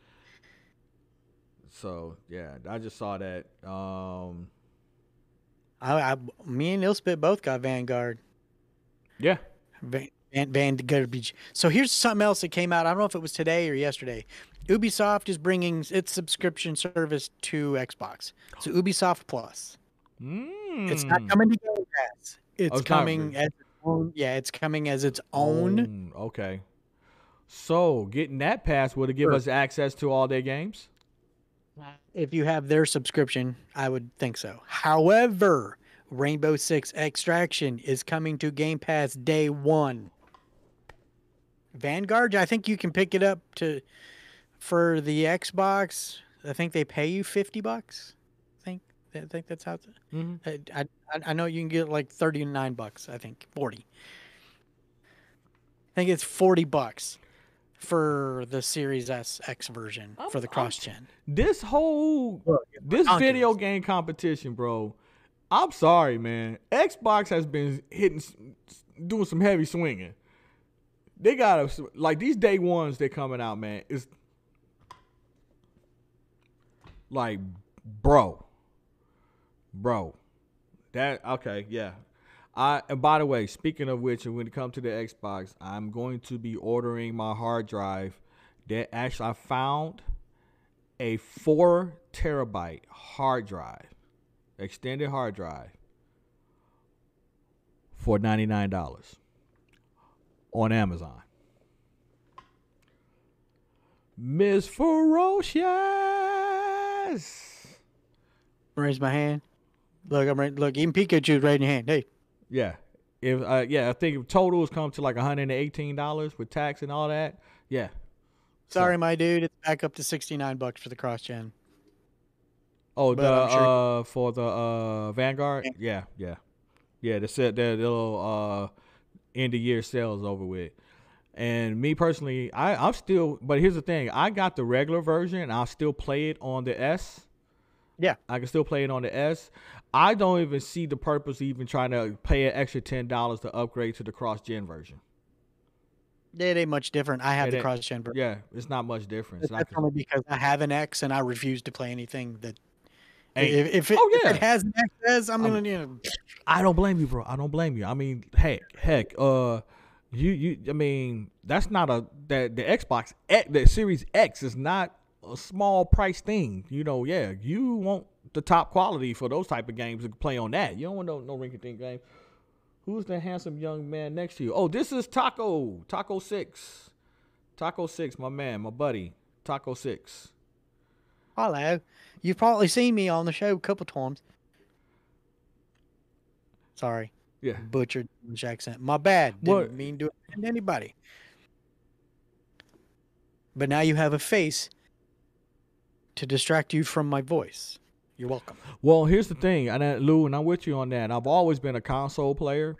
So yeah, I just saw that. Um, I, I, me and Illspit both got Vanguard. yeah, Van, Van, Vanguard Beach. So here's something else that came out. I don't know if it was today or yesterday. Ubisoft is bringing its subscription service to Xbox. So <gasps> Ubisoft Plus. It's not Mm. coming to Game Pass. It's, Oh, coming as its own. Yeah, it's coming as its own. Okay. So getting that pass would it give Sure. us access to all their games? If you have their subscription, I would think so. However, Rainbow Six Extraction is coming to Game Pass day one. Vanguard, I think you can pick it up to for the Xbox. I think they pay you fifty bucks. I think that's how. It's, Mm-hmm. I, I I know you can get like thirty nine bucks. I think forty. I think it's forty bucks. for the Series S X version I'm- for the cross gen. This whole this ridiculous. video game competition, bro. I'm sorry, man. Xbox has been hitting, s- s- doing some heavy swinging. They got us like these day ones they're coming out, man. Is like, bro, bro. That okay, yeah. I and by the way, speaking of which, when it comes to the Xbox, I'm going to be ordering my hard drive. That actually I found a four terabyte hard drive, extended hard drive, for ninety nine dollars on Amazon. Miss Ferocious. Raise my hand. Look, I'm right. Look, even Pikachu's in your hand. Hey, Yeah. If uh, yeah, I think totals come to like $118 with tax and all that. Yeah. sorry, my dude. It's back up to 69 bucks for the cross gen. Oh, But the sure- uh for the uh Vanguard? Yeah, yeah. Yeah, the set that little uh end of year sales over with. And me personally, I, I'm still but here's the thing, I got the regular version and I'll still play it on the S. Yeah. I can still play it on the S. I don't even see the purpose of even trying to pay an extra ten dollars to upgrade to the cross gen version. It ain't much different. I have It the cross gen version. Yeah, it's not much difference. I That's only because I have an X and I refuse to play anything that. Hey, if, if, it, oh, if it has an XS, I'm I'm- gonna. You know, I don't blame you, bro. I don't blame you. I mean, heck, heck, uh, you, you. I mean, that's not a that the Xbox X, the Series X is not a small price thing. You know, yeah, you want the top quality for those type of games to play on that. You don't want no no rinky dink game. Who's the handsome young man next to you? Oh, this is Taco Taco Six, Taco Six, my man, my buddy, Taco Six. hello. You've probably seen me on the show a couple times. Sorry, Yeah, butchered English accent. My bad. Didn't What- mean to offend anybody. But now you have a face to distract you from my voice. You're welcome. Well, here's the thing, and uh, Lou, and I'm with you on that. I've always been a console player.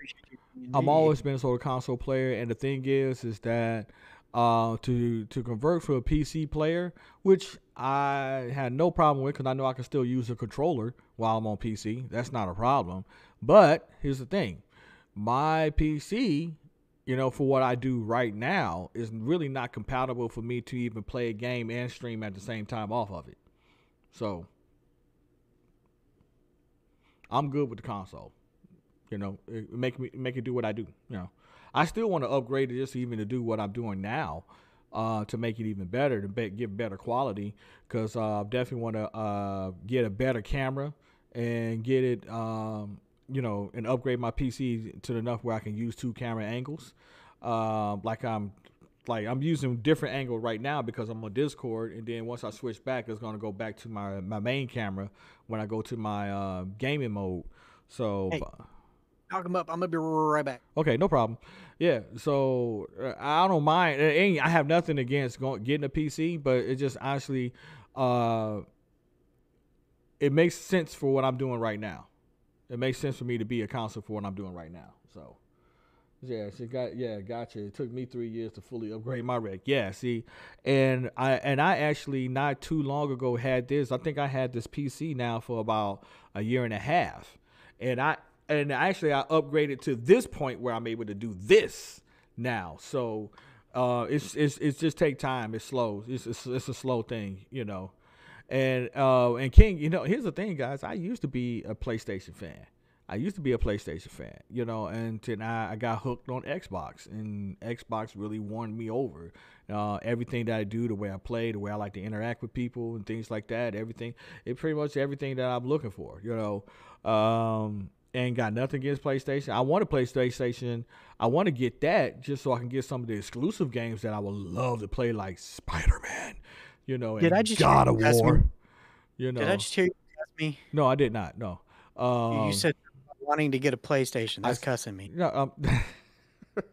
I've always been a sort of console player, and the thing is, is that uh, to to convert for a PC player, which I had no problem with, because I know I can still use a controller while I'm on PC. That's not a problem. But here's the thing, my PC, you know, for what I do right now, is really not compatible for me to even play a game and stream at the same time off of it. So I'm good with the console. You know, it make me make it do what I do. You know, I still want to upgrade it just even to do what I'm doing now, uh, to make it even better, to be, better quality. Because uh, I definitely want to uh, get a better camera and get it, um, you know, and upgrade my PC to enough where I can use two camera angles. Um, like I'm, like I'm using different angle right now because I'm on Discord, and then once I switch back, it's gonna go back to my my main camera when I go to my uh, gaming mode. So. Hey. Knock him up. I'm gonna be right back. Okay, no problem. Yeah, so uh, I don't mind. I have nothing against going getting a PC, but it just honestly, uh, it makes sense for what I'm doing right now. It makes sense for me to be a console for what I'm doing right now. So, yeah, she got yeah, gotcha. It took me three years to fully upgrade my rig. Yeah, see, and I and I actually not too long ago had this. I think I had this PC now for about a year and a half, and I and actually I upgraded to this point where I'm able to do this now. So uh, it's it's it's just take time. It's slow. It's it's, it's a slow thing, you know. And uh, and King, you know, here's the thing, guys. I used to be a PlayStation fan. I used to be a PlayStation fan, you know, and then I, I got hooked on Xbox, and Xbox really won me over. Uh, everything that I do, the way I play, the way I like to interact with people, and things like that, everything, it pretty much everything that I'm looking for, you know. Um, and got nothing against PlayStation. I want a PlayStation. I want to get that just so I can get some of the exclusive games that I would love to play, like Spider Man, you know, Did and I just God of War. You know, Did I just hear you ask me? no, I did not. No, um, you said wanting to get a PlayStation. That's s- cussing me. no, um, <laughs>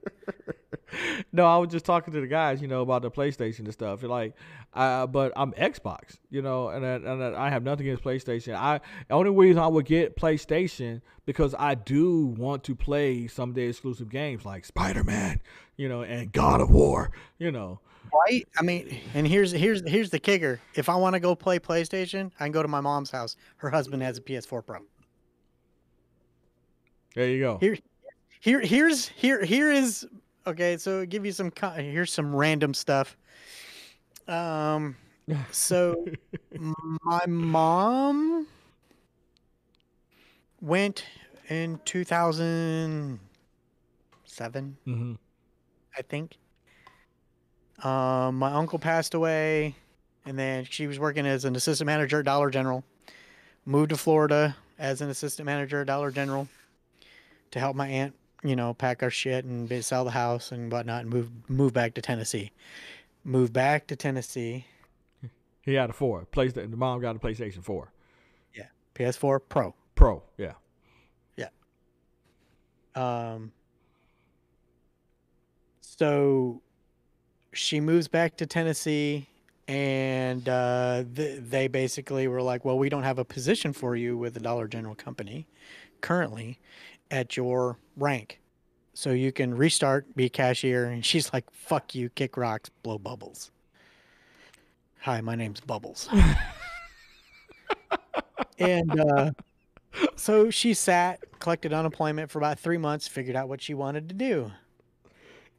no, I was just talking to the guys, you know, about the PlayStation and stuff. And like, uh, but I'm Xbox, you know, and I, and I have nothing against PlayStation. I the only reason I would get PlayStation because I do want to play some of the exclusive games like Spider Man, you know, and God of War, you know. Right? I mean, and here's here's here's the kicker. If I want to go play PlayStation, I can go to my mom's house. Her husband has a PS4 Pro. There you go. Here, here, here's here here is okay. So give you some here's some random stuff. Um, so <laughs> my mom went in 2007, hmm I think. Um, my uncle passed away, and then she was working as an assistant manager at Dollar General. Moved to Florida as an assistant manager at Dollar General to help my aunt, you know, pack our shit and sell the house and whatnot, and move move back to Tennessee. Move back to Tennessee. He had a four. PlayStation. The mom got a PlayStation Four Yeah, PS4 Pro. Pro. Yeah. Yeah. Um, so she moves back to Tennessee, and uh, th- they basically were like, "Well, we don't have a position for you with the Dollar General Company currently at your rank, so you can restart, be cashier." And she's like, "Fuck you, kick rocks, blow bubbles." Hi, my name's Bubbles. and uh, so she sat, collected unemployment for about three months, figured out what she wanted to do.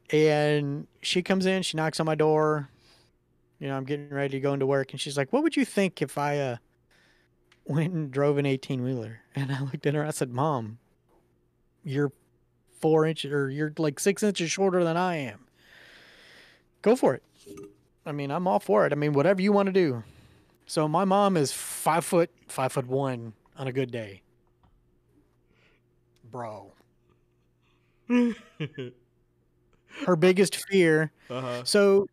And she comes in, she knocks on my door. You know, I'm getting ready to go into work, and she's like, "What would you think if I uh, went and drove an 18 wheeler?" And I looked at her. I said, "Mom, you're four inches, or you're like six inches shorter than I am. Go for it. I mean, I'm all for it. I mean, whatever you want to do." So my mom is five foot, five foot one on a good day. Bro. <laughs> her biggest fear Uh-huh. so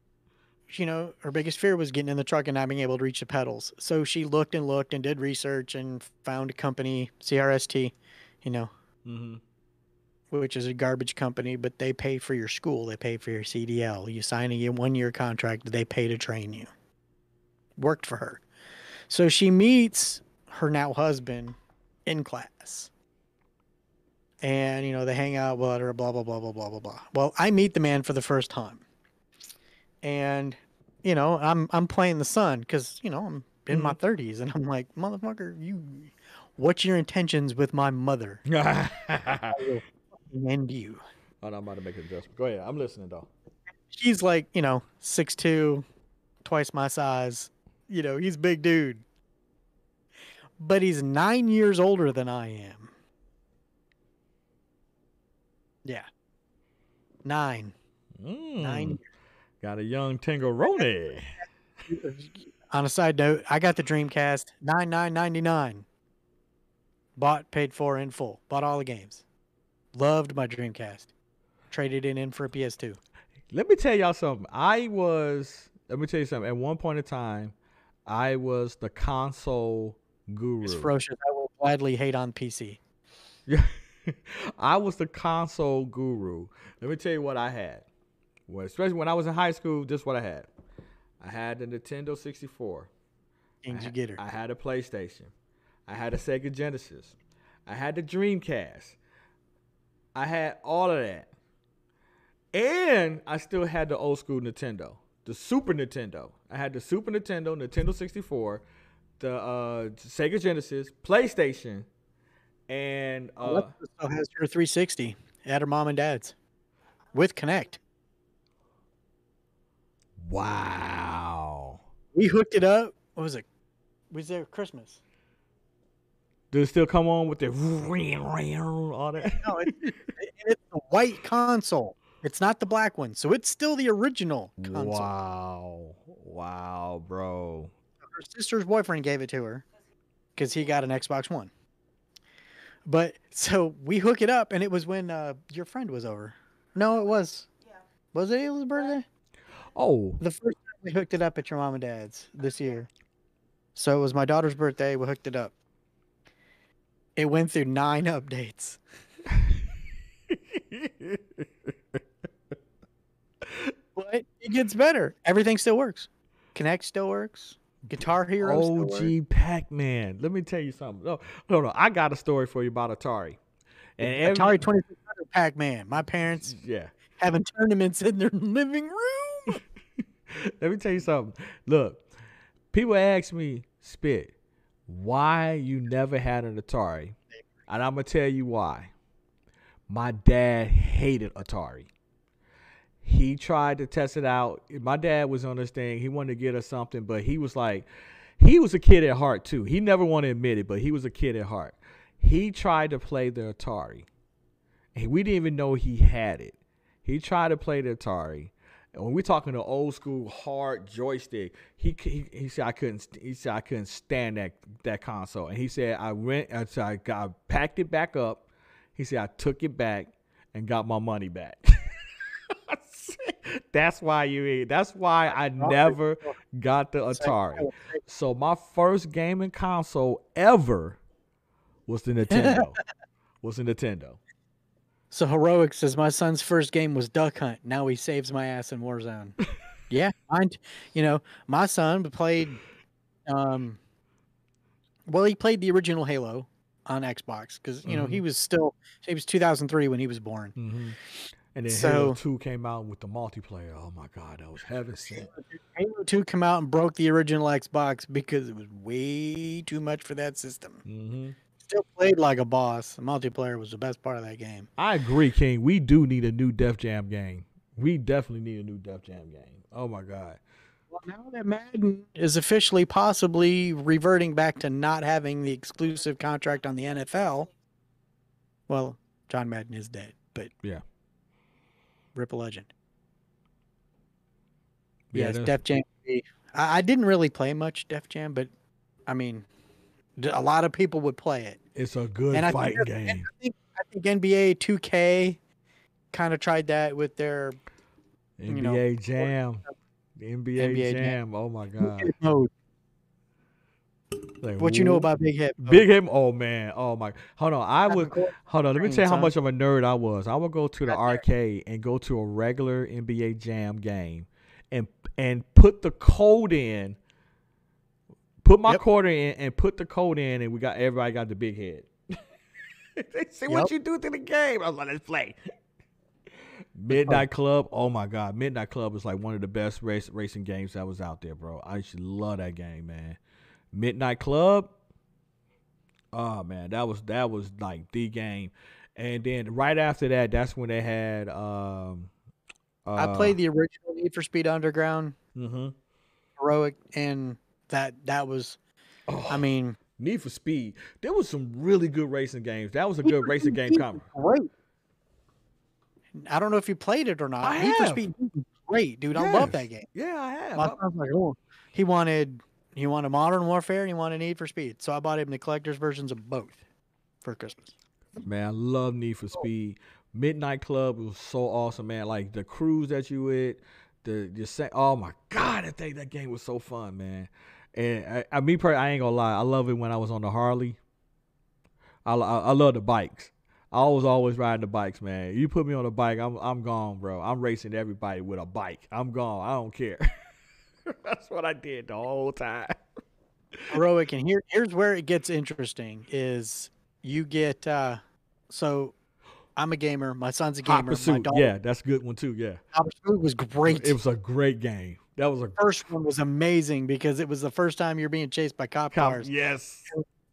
you know her biggest fear was getting in the truck and not being able to reach the pedals so she looked and looked and did research and found a company crst you know hmm which is a garbage company, but they pay for your school, they pay for your CDL. You sign a one year contract, they pay to train you. Worked for her. So she meets her now husband in class. And, you know, they hang out with her, blah, blah, blah, blah, blah, blah, blah. Well, I meet the man for the first time. And, you know, I'm I'm playing the son because, you know, I'm in my mm-hmm. 30s and I'm like, motherfucker, you what's your intentions with my mother? <laughs> and you. Oh, no, I'm about to make an adjustment. Go ahead. I'm listening though. he's like you know six two twice my size. You know he's a big dude. But he's nine years older than i am. Yeah. Nine. Nine. Mm, got a young Tingaroni. <laughs> on a side note i got the dreamcast 9999 bought paid for in full. Bought all the games loved my dreamcast traded it in for a ps2 Let me tell y'all something. I was. Let me tell you something. At one point in time, I was the console guru. it's ferocious i will gladly hate on pc Yeah. <laughs> I was the console guru. Let me tell you what I had. Well, especially when I was in high school, this is what I had. I had the Nintendo 64. I, Things you get her I had a PlayStation. I had a Sega Genesis. I had the Dreamcast. I had all of that. And I still had the old school Nintendo, the Super Nintendo. I had the Super Nintendo, Nintendo 64, the uh, Sega Genesis, PlayStation, and uh, Alexa still has her 360 at her mom and dad's with Kinect. wow. We hooked it up. What was it? Was there Christmas? Does it still come on with the all that? No, <laughs> it, it- it's the white console. It's not the black one, so it's still the original console. Wow. Wow, bro. Her sister's boyfriend gave it to her because he got an Xbox One. But so we hook it up, and it was when uh, your friend was over. No, it was. Yeah. Was it Ayla's birthday? Oh, The first time we hooked it up at your mom and dad's this year. So it was my daughter's birthday. We hooked it up. It went through nine updates. <laughs> it gets better. Everything still works. Kinect still works. Guitar Hero. OG Pac Man. Let me tell you something. No, no, no. I got a story for you about Atari. And every, Atari 2600 Pac Man. My parents yeah. having tournaments in their living room. <laughs> Let me tell you something. Look, people ask me, Spit, why you never had an Atari? And I'm going to tell you why. My dad hated Atari. He tried to test it out. My dad was on this thing. He wanted to get us something, but he was like, he was a kid at heart too. He never wanted to admit it, but he was a kid at heart. He tried to play the Atari. And we didn't even know he had it. He tried to play the Atari. And when we're talking the old school hard joystick, he, he he said I couldn't he said I couldn't stand that that console. And he said I went I, said I got packed it back up. He said I took it back and got my money back. <laughs> that's why you eat. That's why I never got the Atari. So my first gaming console ever was the <laughs> Nintendo. was the Nintendo. So heroic says my son's first game was Duck Hunt. Now he saves my ass in Warzone. yeah, mine. You know, my son played. Um, well, he played the original Halo on Xbox because you know he was still he was 2003 when he was born. Mm-hmm. And then Halo 2 came out with the multiplayer. Oh my God, that was heaven sent. Halo 2 came out and broke the original Xbox because it was way too much for that system. hmm Still played like a boss. The multiplayer was the best part of that game. I agree, King. We do need a new Def Jam game. We definitely need a new Def Jam game. Oh my God. Well, now that Madden is officially possibly reverting back to not having the exclusive contract on the NFL, well, John Madden is dead, but Yeah. rip a legend. Yeah, yes, Def Jam. I, I didn't really play much Def Jam, but I mean, a lot of people would play it. It's a good And I think, game. I think I think NBA 2K kind of tried that with their NBA you know, Jam. The NBA, NBA Jam. Jam. Oh my God. Mode. Like, What you know about Big Hit? mode? Big him? Oh man. Oh my. Hold on. I would. Hold on. Let me tell you how much of a nerd I was. I would go to the arcade and go to a regular NBA Jam game, and and put the code in. Put my Yep. quarter in and put the code in, and we got everybody got the big head. <laughs> they say what you do to the game. I was like, let's play. <laughs> Midnight Club. Oh my God, Midnight Club was like one of the best race racing games that was out there, bro. I used to love that game, man. Midnight Club. Oh man, that was that was like the game. And then right after that, that's when they had um I played the original Need for Speed Underground mm-hmm. heroic, and that that was, Oh. I mean, Need for Speed. There was some really good racing games. That was a good racing game coming. great. I don't know if you played it or not. I Need for. Speed great, dude. I love that game. Yeah, I have. My I- son's like, oh, he wanted he wanted Modern Warfare and he wanted Need for Speed, so I bought him the collector's versions of both for Christmas. Man, I love Need for Speed. Midnight Club was so awesome, man. Like the cruise that you with, the the sa- oh my god, I think that game was so fun, man. And I, I me per I ain't gonna lie, I love it when I was on the Harley. I, I, I love the bikes. I was always riding the bikes, man. You put me on a bike, I'm I'm gone, bro. I'm racing everybody with a bike. I'm gone. I don't care. <laughs> That's what I did the whole time. heroic and here here's where it gets interesting is you get uh so i'm a gamer my son's a gamer my yeah, that's a good one too. Yeah, Hot Pursuit was great it was a great game. That was a first one was amazing because it was the first time you're being chased by cop cop. cars Yes.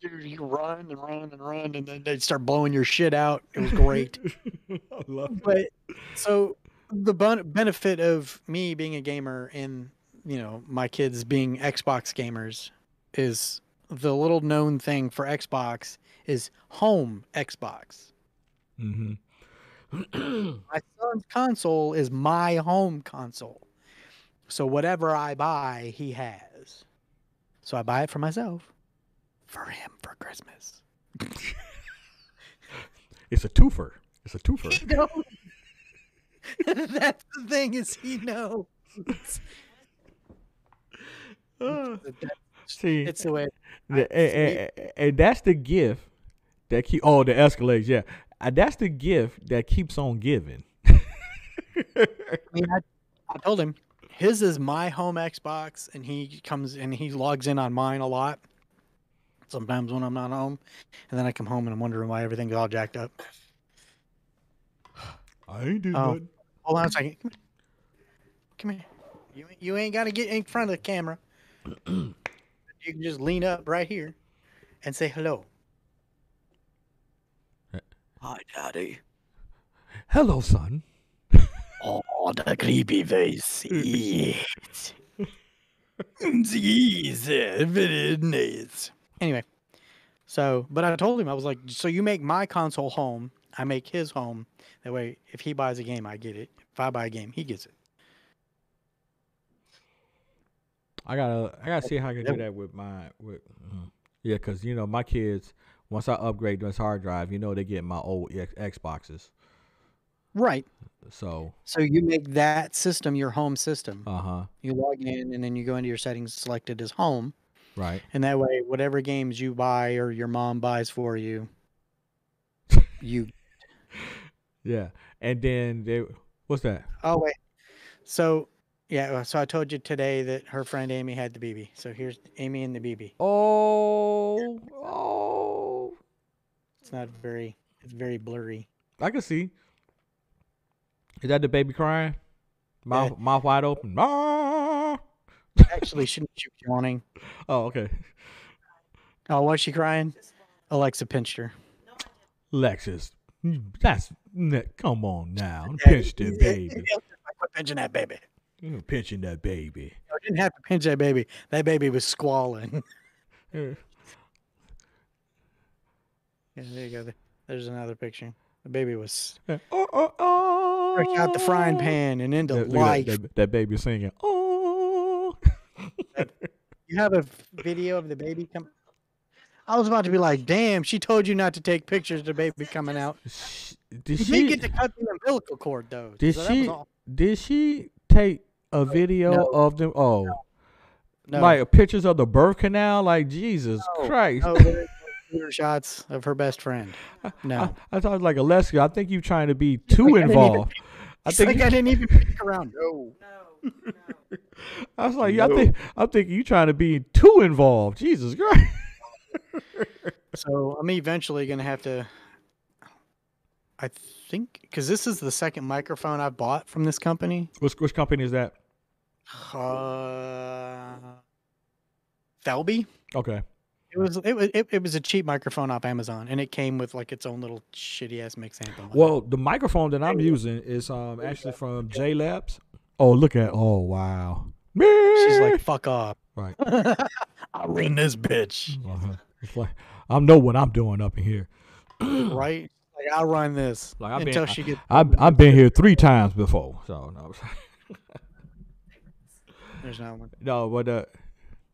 Dude, you run and run and run and then they start blowing your shit out it was great <laughs> I love it. but so the benefit of me being a gamer and you know my kids being xbox gamers is the little known thing for xbox is home xbox hmm my son's console is my home console. So whatever i buy he has. So i buy it for myself. For him for christmas. <laughs> It's a twofer. It's a twofer. no <laughs> that's the thing is he knows. <laughs> Uh, See, it's the way the- and, and- and that's the gift that keep. Oh, the Escalades. Yeah, Uh, that's the gift that keeps on giving. <laughs> I mean, I, I told him his is my home Xbox, and he comes and he logs in on mine a lot. Sometimes when I'm not home, and then I come home and I'm wondering why everything's all jacked up. I ain't do Oh. Hold on a second. Come here. You you ain't got to get in front of the camera. <clears throat> you can just lean up right here and say hello. Hi, Daddy. Hello, son. Oh, the creepy face. <laughs> Yes. yes, very nice. Anyway, so, but I told him, I was like, so you make my console home, I make his home. That way, if he buys a game, I get it. If I buy a game, he gets it. I gotta, I gotta see how I can do that with my, with, mhm. yeah, cause you know my kids. Once I upgrade this hard drive, you know they get my old X- Xboxes. Right. So, So you make that system your home system. uh huh, You log in and then you go into your settings selected as home. right. And that way, whatever games you buy or your mom buys for you, <laughs> you. Yeah, and then they, what's that? Oh, wait. So, yeah. So I told you today that her friend Amy had the BB. So here's Amy and the BB. Oh, oh, It's not very, it's very blurry. I can see. Is that the baby crying? Mouth, Yeah. mouth wide open. Ah! <laughs> Actually, shouldn't she be yawning? Oh, okay. Oh, was she crying? Alexa pinched her. Lexus, that's come on now, pinch the <laughs> baby. Pinching that baby. You pinching that baby. I didn't have to pinch that baby. That baby was squalling. <laughs> Yeah. Yeah, there you go. There's another picture. The baby was Oh, oh, oh. fresh out the frying pan and into That, look at life. that, that, that baby singing. Oh. You have a video of the baby come. I was about to be like, "Damn, she told you not to take pictures of the baby coming out." Sh- Did You she? get to cut the umbilical cord though. Did so she? Did she take a video No. of them? Oh, No, like pictures of the birth canal? Like Jesus No, Christ! No, there- there were shots of her best friend. No, I, I thought like Alessia. I think you're trying to be too involved. I think like I didn't even peek <laughs> around. No, <laughs> I was like, I think I think you trying to be too involved. Jesus Christ! <laughs> so I'm eventually gonna have to. I think because this is the second microphone I bought from this company. Which which company is that? Uh, Thelby. Okay. It was it was it, it was a cheap microphone off Amazon, and it came with like its own little shitty ass mix amp. Well, the microphone that I'm using is um actually from J Labs. Oh, look at oh wow. she's like, "Fuck off." right. <laughs> I run this bitch, Uh-huh. It's like I know what I'm doing up in here. <clears throat> right? Like I run this Like, I've been- until she gets. I've I've been <laughs> here three times before, so no. <laughs> There's not one. no, but uh,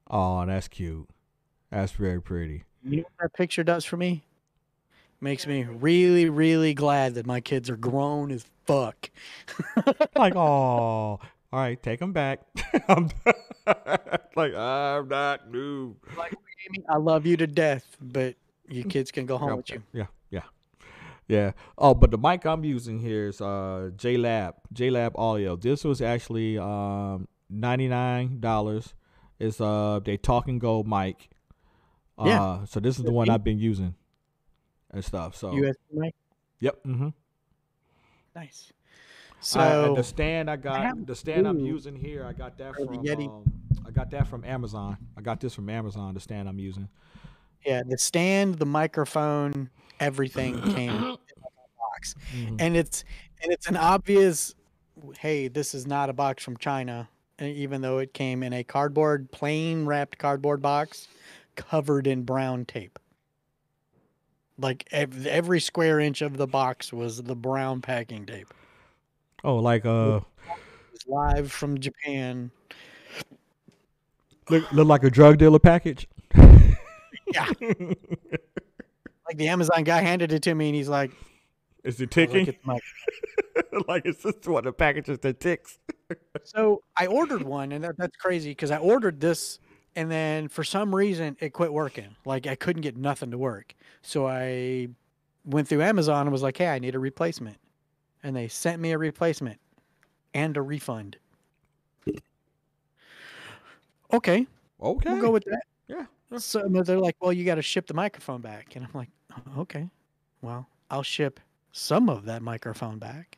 oh, that's cute. That's very pretty. You know what that picture does for me? Makes me really, really glad that my kids are grown as fuck. <laughs> like, oh, all right, take them back. <laughs> I'm <laughs> like, I'm not new. Like, Amy, I love you to death, but your kids can go home with you. Yeah, yeah, yeah. Oh, but the mic I'm using here is uh JLab, JLab Audio. This was actually um ninety nine dollars. It's uh they talk and go mic. Uh, Yeah. So this is the one I've been using and stuff. So USB mic, yep. Mm-hmm. nice. So So the stand I got, have the stand I'm using here, I got that from. Yeti. Um, I got that from Amazon. I got this from Amazon. The stand I'm using. yeah, the stand, the microphone, everything <coughs> came in a box, Mhm. and it's and it's an obvious. Hey, this is not a box from China, even though it came in a cardboard, plain wrapped cardboard box, covered in brown tape. Like ev- every square inch of the box was the brown packing tape. Oh, like uh, live from Japan. look, look like a drug dealer package. Yeah. <laughs> Like the Amazon guy handed it to me, and he's like, Is it <laughs> like, ticking? "It's my like it's just one of the packages that ticks. So I ordered one, and that, that's crazy because I ordered this, and then for some reason it quit working. Like I couldn't get nothing to work. So I went through Amazon and was like, "Hey, I need a replacement," and they sent me a replacement and a refund. okay, Okay. we'll go with that. yeah. yeah. So they're like, well, you got to ship the microphone back, and I'm like, "Oh, okay, well, I'll ship some of that microphone back.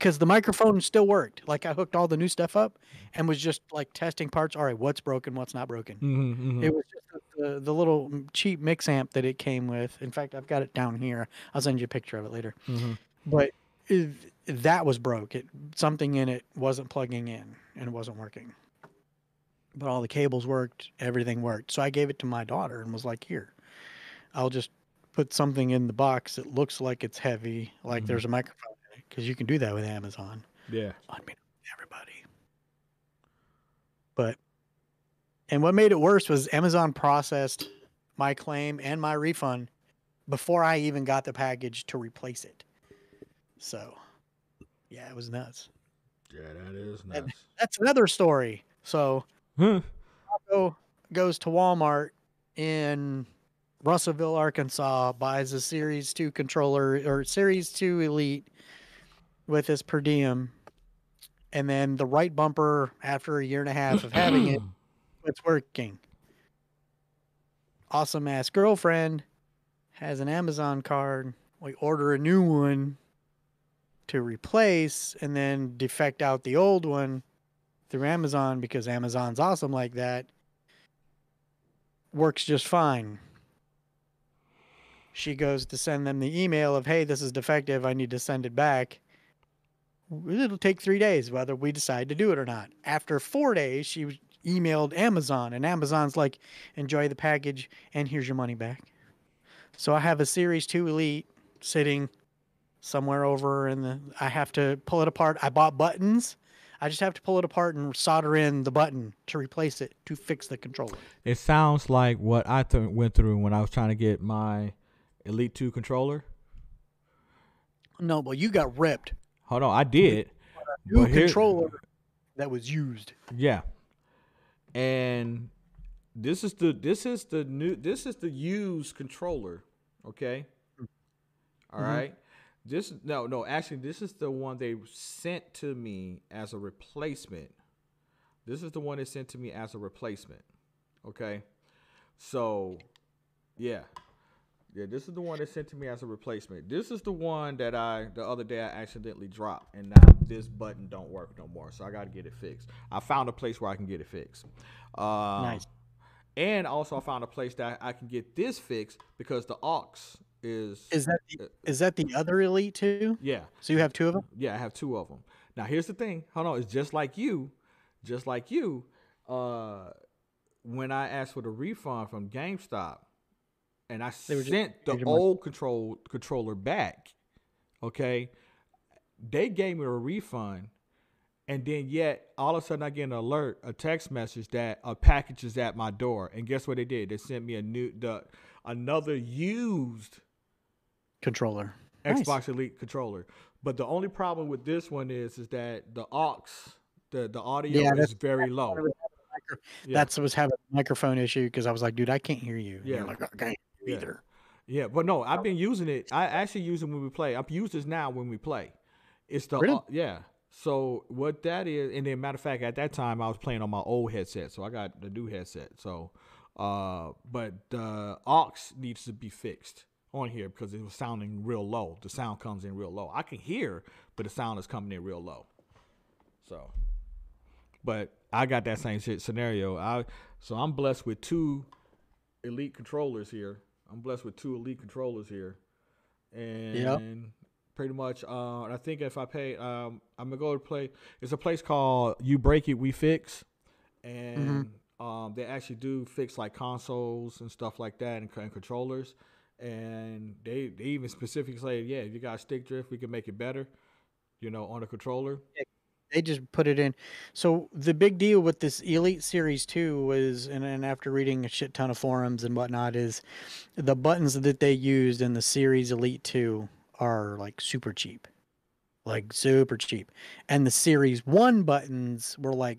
Because the microphone still worked. Like I hooked all the new stuff up and was just like testing parts. All right, what's broken, what's not broken. Mm-hmm, It was just the, the little cheap mix amp that it came with. In fact, I've got it down here. I'll send you a picture of it later. mm-hmm. But it, that was broke. It something in it wasn't plugging in and it wasn't working. But all the cables worked. Everything worked. So I gave it to my daughter and was like, "Here, I'll just put something in the box that looks like it's heavy, like Mhm. there's a microphone because you can do that with Amazon." Yeah. I mean, everybody. But, and what made it worse was Amazon processed my claim and my refund before I even got the package to replace it. So, yeah, it was nuts. Yeah, that is And- nuts. That's another story. So, Huh. Taco goes to Walmart in Russellville, Arkansas, buys a Series 2 controller or Series 2 Elite with his per diem. And then the right bumper, after a year and a half of having it, <clears throat> it's working. Awesome ass girlfriend has an Amazon card. We order a new one to replace and then defect out the old one through Amazon because Amazon's awesome like that. Works just fine. She goes to send them the email of, hey, this is defective. I need to send it back. It'll take three days whether we decide to do it or not. After four days, she emailed Amazon, and Amazon's like, enjoy the package, and here's your money back. So I have a Series 2 Elite sitting somewhere over in the. I have to pull it apart. I bought buttons. I just have to pull it apart and solder in the button to replace it to fix the controller. It sounds like what I th- went through when I was trying to get my Elite 2 controller. No, but you got ripped. Hold on, I did. New But here- controller that was used. Yeah. And this is the this is the new this is the used controller, okay? Mm-hmm. All right. This no no actually this is the one they sent to me as a replacement. This is the one they sent to me as a replacement. Okay? So yeah. Yeah, this is the one that sent to me as a replacement. This is the one that I the other day I accidentally dropped, and now this button don't work no more. So I got to get it fixed. I found a place where I can get it fixed. Uh, Nice. And also I found a place that I can get this fixed because the aux is Is that the, is that the other Elite too? yeah So you have two of them? yeah I have two of them. Now here's the thing. Hold on, it's just like you, just like you. Uh, when I asked for the refund from GameStop, and I They were just sent the changing my- old control controller back, okay, they gave me a refund, and then yet all of a sudden I get an alert, a text message that a package is at my door, and guess what they did? They sent me a new the another used Controller. Nice. Xbox Elite controller. But the only problem with this one is is that the aux, the the audio Yeah, is very low. Yeah. That's was having a microphone issue because I was like, dude, I can't hear you. And Yeah. You're like, I can't hear you Yeah. either. Yeah, but no, I've been using it. I actually use it when we play. I've used this now when we play. It's the Really? au- yeah. So what that is, and then matter of fact, at that time I was playing on my old headset, so I got the new headset. So, uh, but the aux needs to be fixed on here because it was sounding real low. The sound comes in real low. I can hear, but the sound is coming in real low. So, but I got that same shit scenario. I so I'm blessed with two elite controllers here. I'm blessed with two elite controllers here, and pretty much. Uh, I think if I pay, um, I'm gonna go to play. It's a place called You Break It, We Fix, and um, they actually do fix like consoles and stuff like that, and, and controllers. And they they even specifically say, yeah, if you got stick drift, we can make it better. You know, on a controller. They just put it in. So the big deal with this Elite Series 2 was, and, and after reading a shit ton of forums and whatnot, is the buttons that they used in the Series Elite 2 are like super cheap. Like super cheap. And the Series 1 buttons were like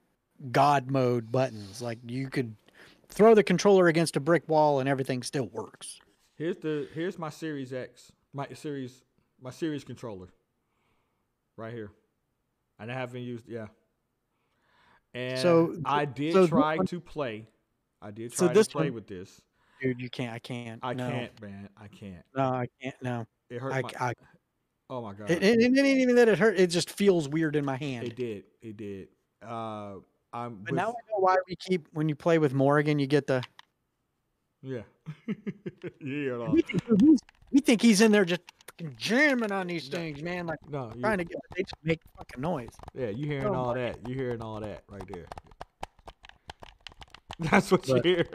God mode buttons. Like you could throw the controller against a brick wall and everything still works. Here's the here's my Series X, my series my series controller. Right here. And I haven't used yeah. And So- I did so try one- to play. I did So try this to play one- with this. Dude, you can't. I can't. I no. can't, man. I can't. No, I can't. No. It hurt I, my. I, oh my god. it, it, it ain't even that it hurt. It just feels weird in my hand. It did. It did. Uh, I'm. But with- now I know why we keep when you play with Morgan, you get the. yeah. <laughs> yeah. We think, he's, we think he's in there just fucking jamming on these things, man. Like no trying to get. They just make fucking noise. yeah, you hearing Oh all that? You hearing all that right there? <laughs> That's what But- you hear.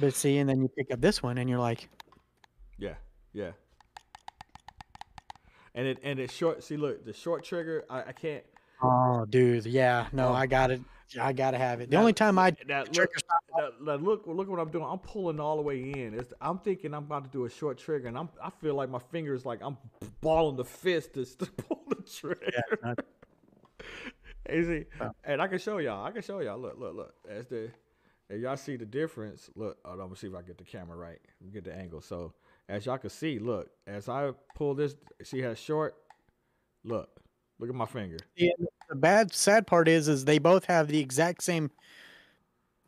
But see, and then you pick up this one, and you're like, yeah. Yeah. And it and it's short. See, look, the short trigger. I, I can't. "Oh, dude, yeah, no, Oh. I got it. I gotta have it." The Now- only time I That trigger stop, that, that look, look what I'm doing. I'm pulling all the way in. It's, I'm thinking I'm about to do a short trigger, and I'm I feel like my fingers like I'm balling the fist to, to <laughs> pull the trigger. yeah, no, Hey, <laughs> see, Oh. and I can show y'all. I can show y'all. Look, look, look. As the, and y'all see the difference. Look, oh, I'm gonna see if I get the camera right. Get the angle. So as y'all can see, look, as I pull this, see how short. Look, look at my finger. Yeah, the bad, sad part is, is they both have the exact same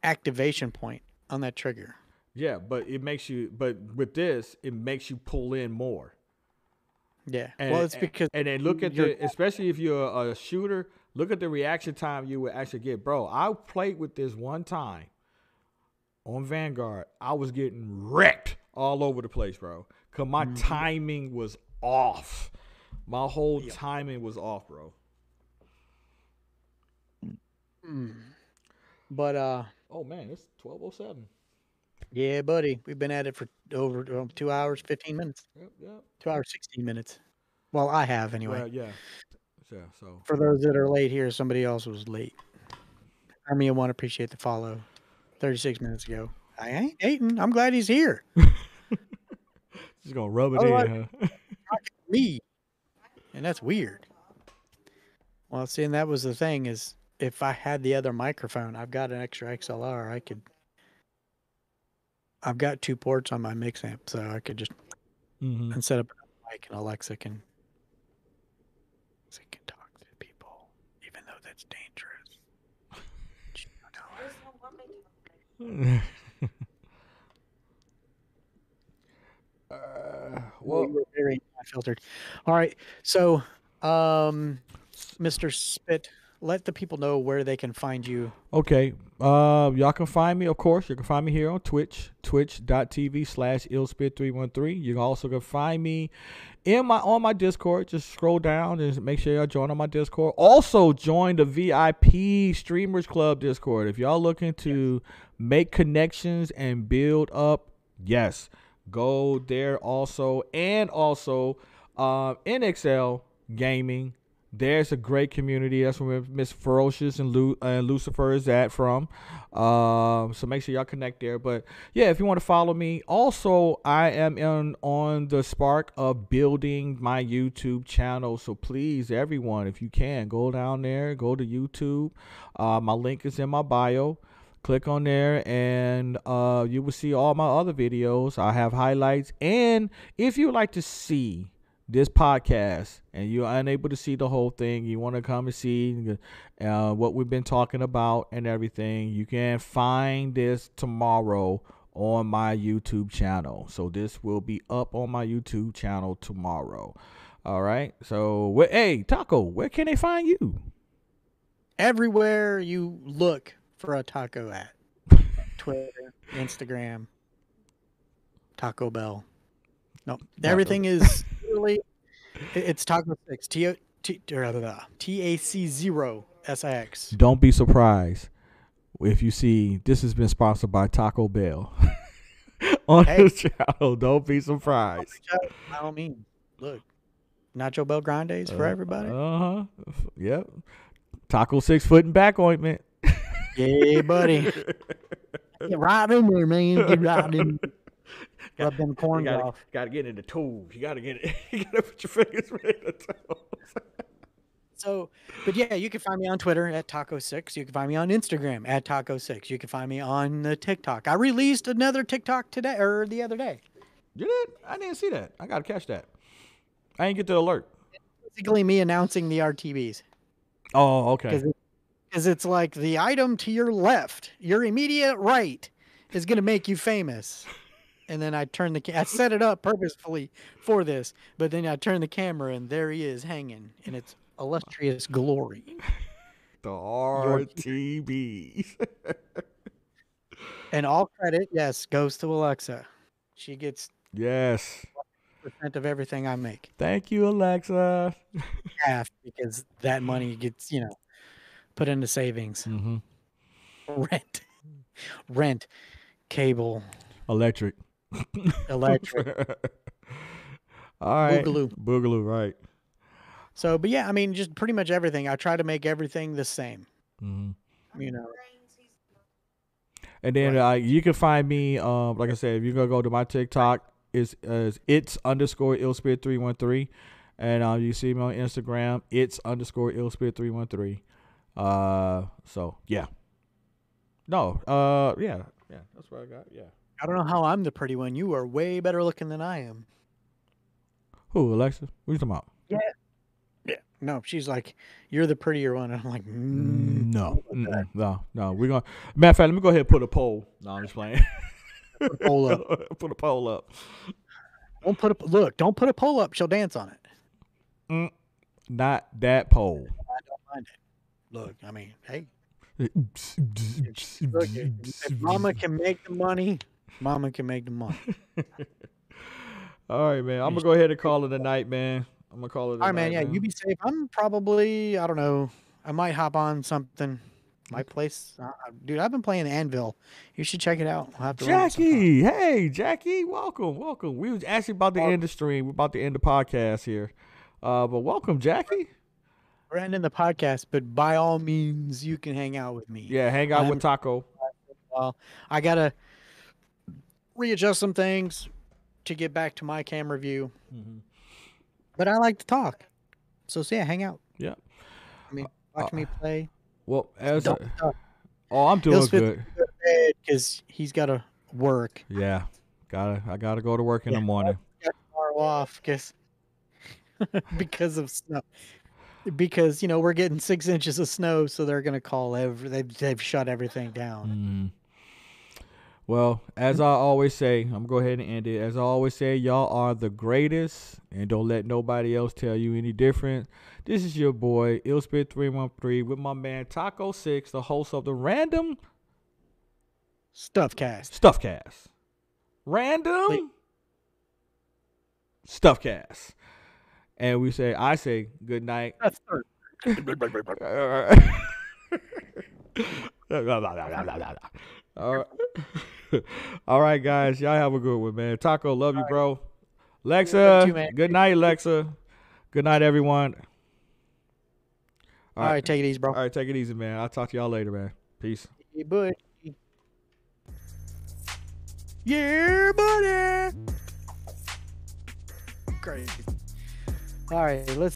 activation point on that trigger. Yeah, but it makes you. But with this, it makes you pull in more. Yeah. And, well, it's because and then look at the especially if you're a, shooter, look at the reaction time you would actually get, bro. I played with this one time on Vanguard. I was getting wrecked all over the place, bro. Cause my Mm-hmm. timing was off. My whole timing was off, bro. but uh, Oh man, it's twelve oh seven. yeah, buddy, we've been at it for over um, two hours, fifteen minutes, Yep, yep. two hours, sixteen minutes. Well, I have anyway. Well, yeah. Yeah, so For those that are late here, somebody else was late. Army one appreciate the follow. Thirty-six minutes ago. I ain't hating. I'm glad he's here. <laughs> just gonna rub it Otherwise- in, huh? <laughs> me. And that's weird. Well, seeing that was the thing is if I had the other microphone, I've got an extra XLR, I could I've got two ports on my mix amp, so I could just mm-hmm. and set up a mic and Alexa can Alexa can talk to people, even though that's dangerous. She don't know. <laughs> uh, Well, well, you were very filtered. All right. So, um, Mr. Spit, let the people know where they can find you. Okay. Uh, y'all can find me, of course. You can find me here on Twitch, twitch.tv slash illspit313. You can also can find me in my on my Discord. Just scroll down and make sure y'all join on my Discord. Also join the VIP Streamers Club Discord. If y'all looking to make connections and build up, yes, go there also. And also uh, NXL Gaming. There's a great community. That's where Miss Ferocious and, Lu- Lucifer is at from. Um, so make sure y'all connect there. But yeah, if you want to follow me, also I am in on the spark of building my YouTube channel. So please, everyone, if you can, go down there, go to YouTube. Uh, my link is in my bio click on there and uh, you will see all my other videos i have highlights and if you like to see this podcast and you're unable to see the whole thing you want to come and see uh, what we've been talking about and everything you can find this tomorrow on my youtube channel. So this will be up on my youtube channel tomorrow. All right? So hey taco where can they find you? Everywhere you look for a taco at. <laughs> Twitter, Instagram, Taco Bell. No, everything is really it- it's Taco Six. T O T T A C zero S I X. Don't be surprised if you see this has been sponsored by Taco Bell <laughs> on Hey. this channel. Don't be surprised. By all means, look, Nacho Bell Grandes for everybody. Uh huh. Yep. Taco six foot and back ointment. yeah, buddy. <laughs> Get right in there, man. Get right in. <laughs> Rub them <laughs> corns gotta, off. gotta get in the toes. You gotta get it. <laughs> You gotta put your fingers right in the toes. So, but yeah, you can find me on Twitter at Taco6. You can find me on Instagram at Taco6. You can find me on the TikTok. I released another TikTok today or the other day. You did? I didn't see that. I gotta catch that. I didn't get the alert. Basically, me announcing the RTBs Oh, okay. because because it's like the item to your left, your immediate right, is gonna make you famous. And then I turn the ca- I set it up purposefully for this, but then I turn the camera and there he is hanging in its illustrious glory. <laughs> The RTB. <laughs> And all credit, yes, goes to Alexa. She gets yes. percent of everything I make. Thank you, Alexa. <laughs> Half because that money gets, you know, put into savings. Mm-hmm. Rent. Rent. Cable. Electric. Electric. <laughs> All right. Boogaloo. Boogaloo, right. So, but yeah, I mean, just pretty much everything. I try to make everything the same. Mm-hmm. You know, And then uh, you can find me, um, like I said, if you're gonna go to my TikTok, it's uh, it's underscore illspit three one three, and uh, you see me on Instagram, it's underscore illspit three one three. Uh, so yeah. No, uh, yeah, yeah, that's what I got. Yeah. I don't know how I'm the pretty one. You are way better looking than I am. Who, Alexa? What you talking about? Yeah. Yeah. No, she's like, you're the prettier one. And I'm like, mm, No, mm-mm, no, no. We're gonna. Matter of fact, let me go ahead and put a poll. No, I'm just playing. poll up. <laughs> put a poll up. Don't put a look. Don't put a poll up. She'll dance on it. Not that poll. I don't mind it. Look, I mean, hey, <laughs> look, if, if Mama can make the money, Mama can make the money. <laughs> All right, man. I'm gonna go ahead and call it a night, man. I'm gonna call it. A All right, man. night, Yeah, you be safe. I'm probably, I don't know. I might hop on something. My place, uh, dude. I've been playing Anvil. You should check it out. We'll have to run it sometime. Jackie, hey, Jackie, welcome, welcome. We was actually about to end the stream. We're about to end the podcast here, uh, but welcome, Jackie. We're ending the podcast, but by all means, you can hang out with me. Yeah, hang out I'm- with Taco. Well, I gotta readjust some things to get back to my camera view. Mm-hmm. But I like to talk, so, so yeah, hang out. Yeah. I mean, watch me play. Well, as a- oh, I'm doing good. because he's got to work. Yeah, gotta I gotta go to work in the morning. Got tomorrow off because <laughs> because of snow. Because you know we're getting six inches of snow, so they're gonna call every. They've they've shut everything down. Mhm. Well, as I always say, I'm gonna go ahead and end it. As I always say, y'all are the greatest, and don't let nobody else tell you any different. This is your boy Illspit313 with my man Taco Six, the host of the Random Stuffcast. Stuffcast. Random Stuffcast. And we say, I say, good night. That's. <laughs> <laughs> All right. <laughs> <laughs> All right, guys. Y'all have a good one, man. Taco, love you, bro. Lexa, you, good night, Lexa. Good night, everyone. All right, take it easy, bro. All right, take it easy, man. I'll talk to y'all later, man. Peace. Yeah, buddy. Yeah, buddy. Crazy. All right, let's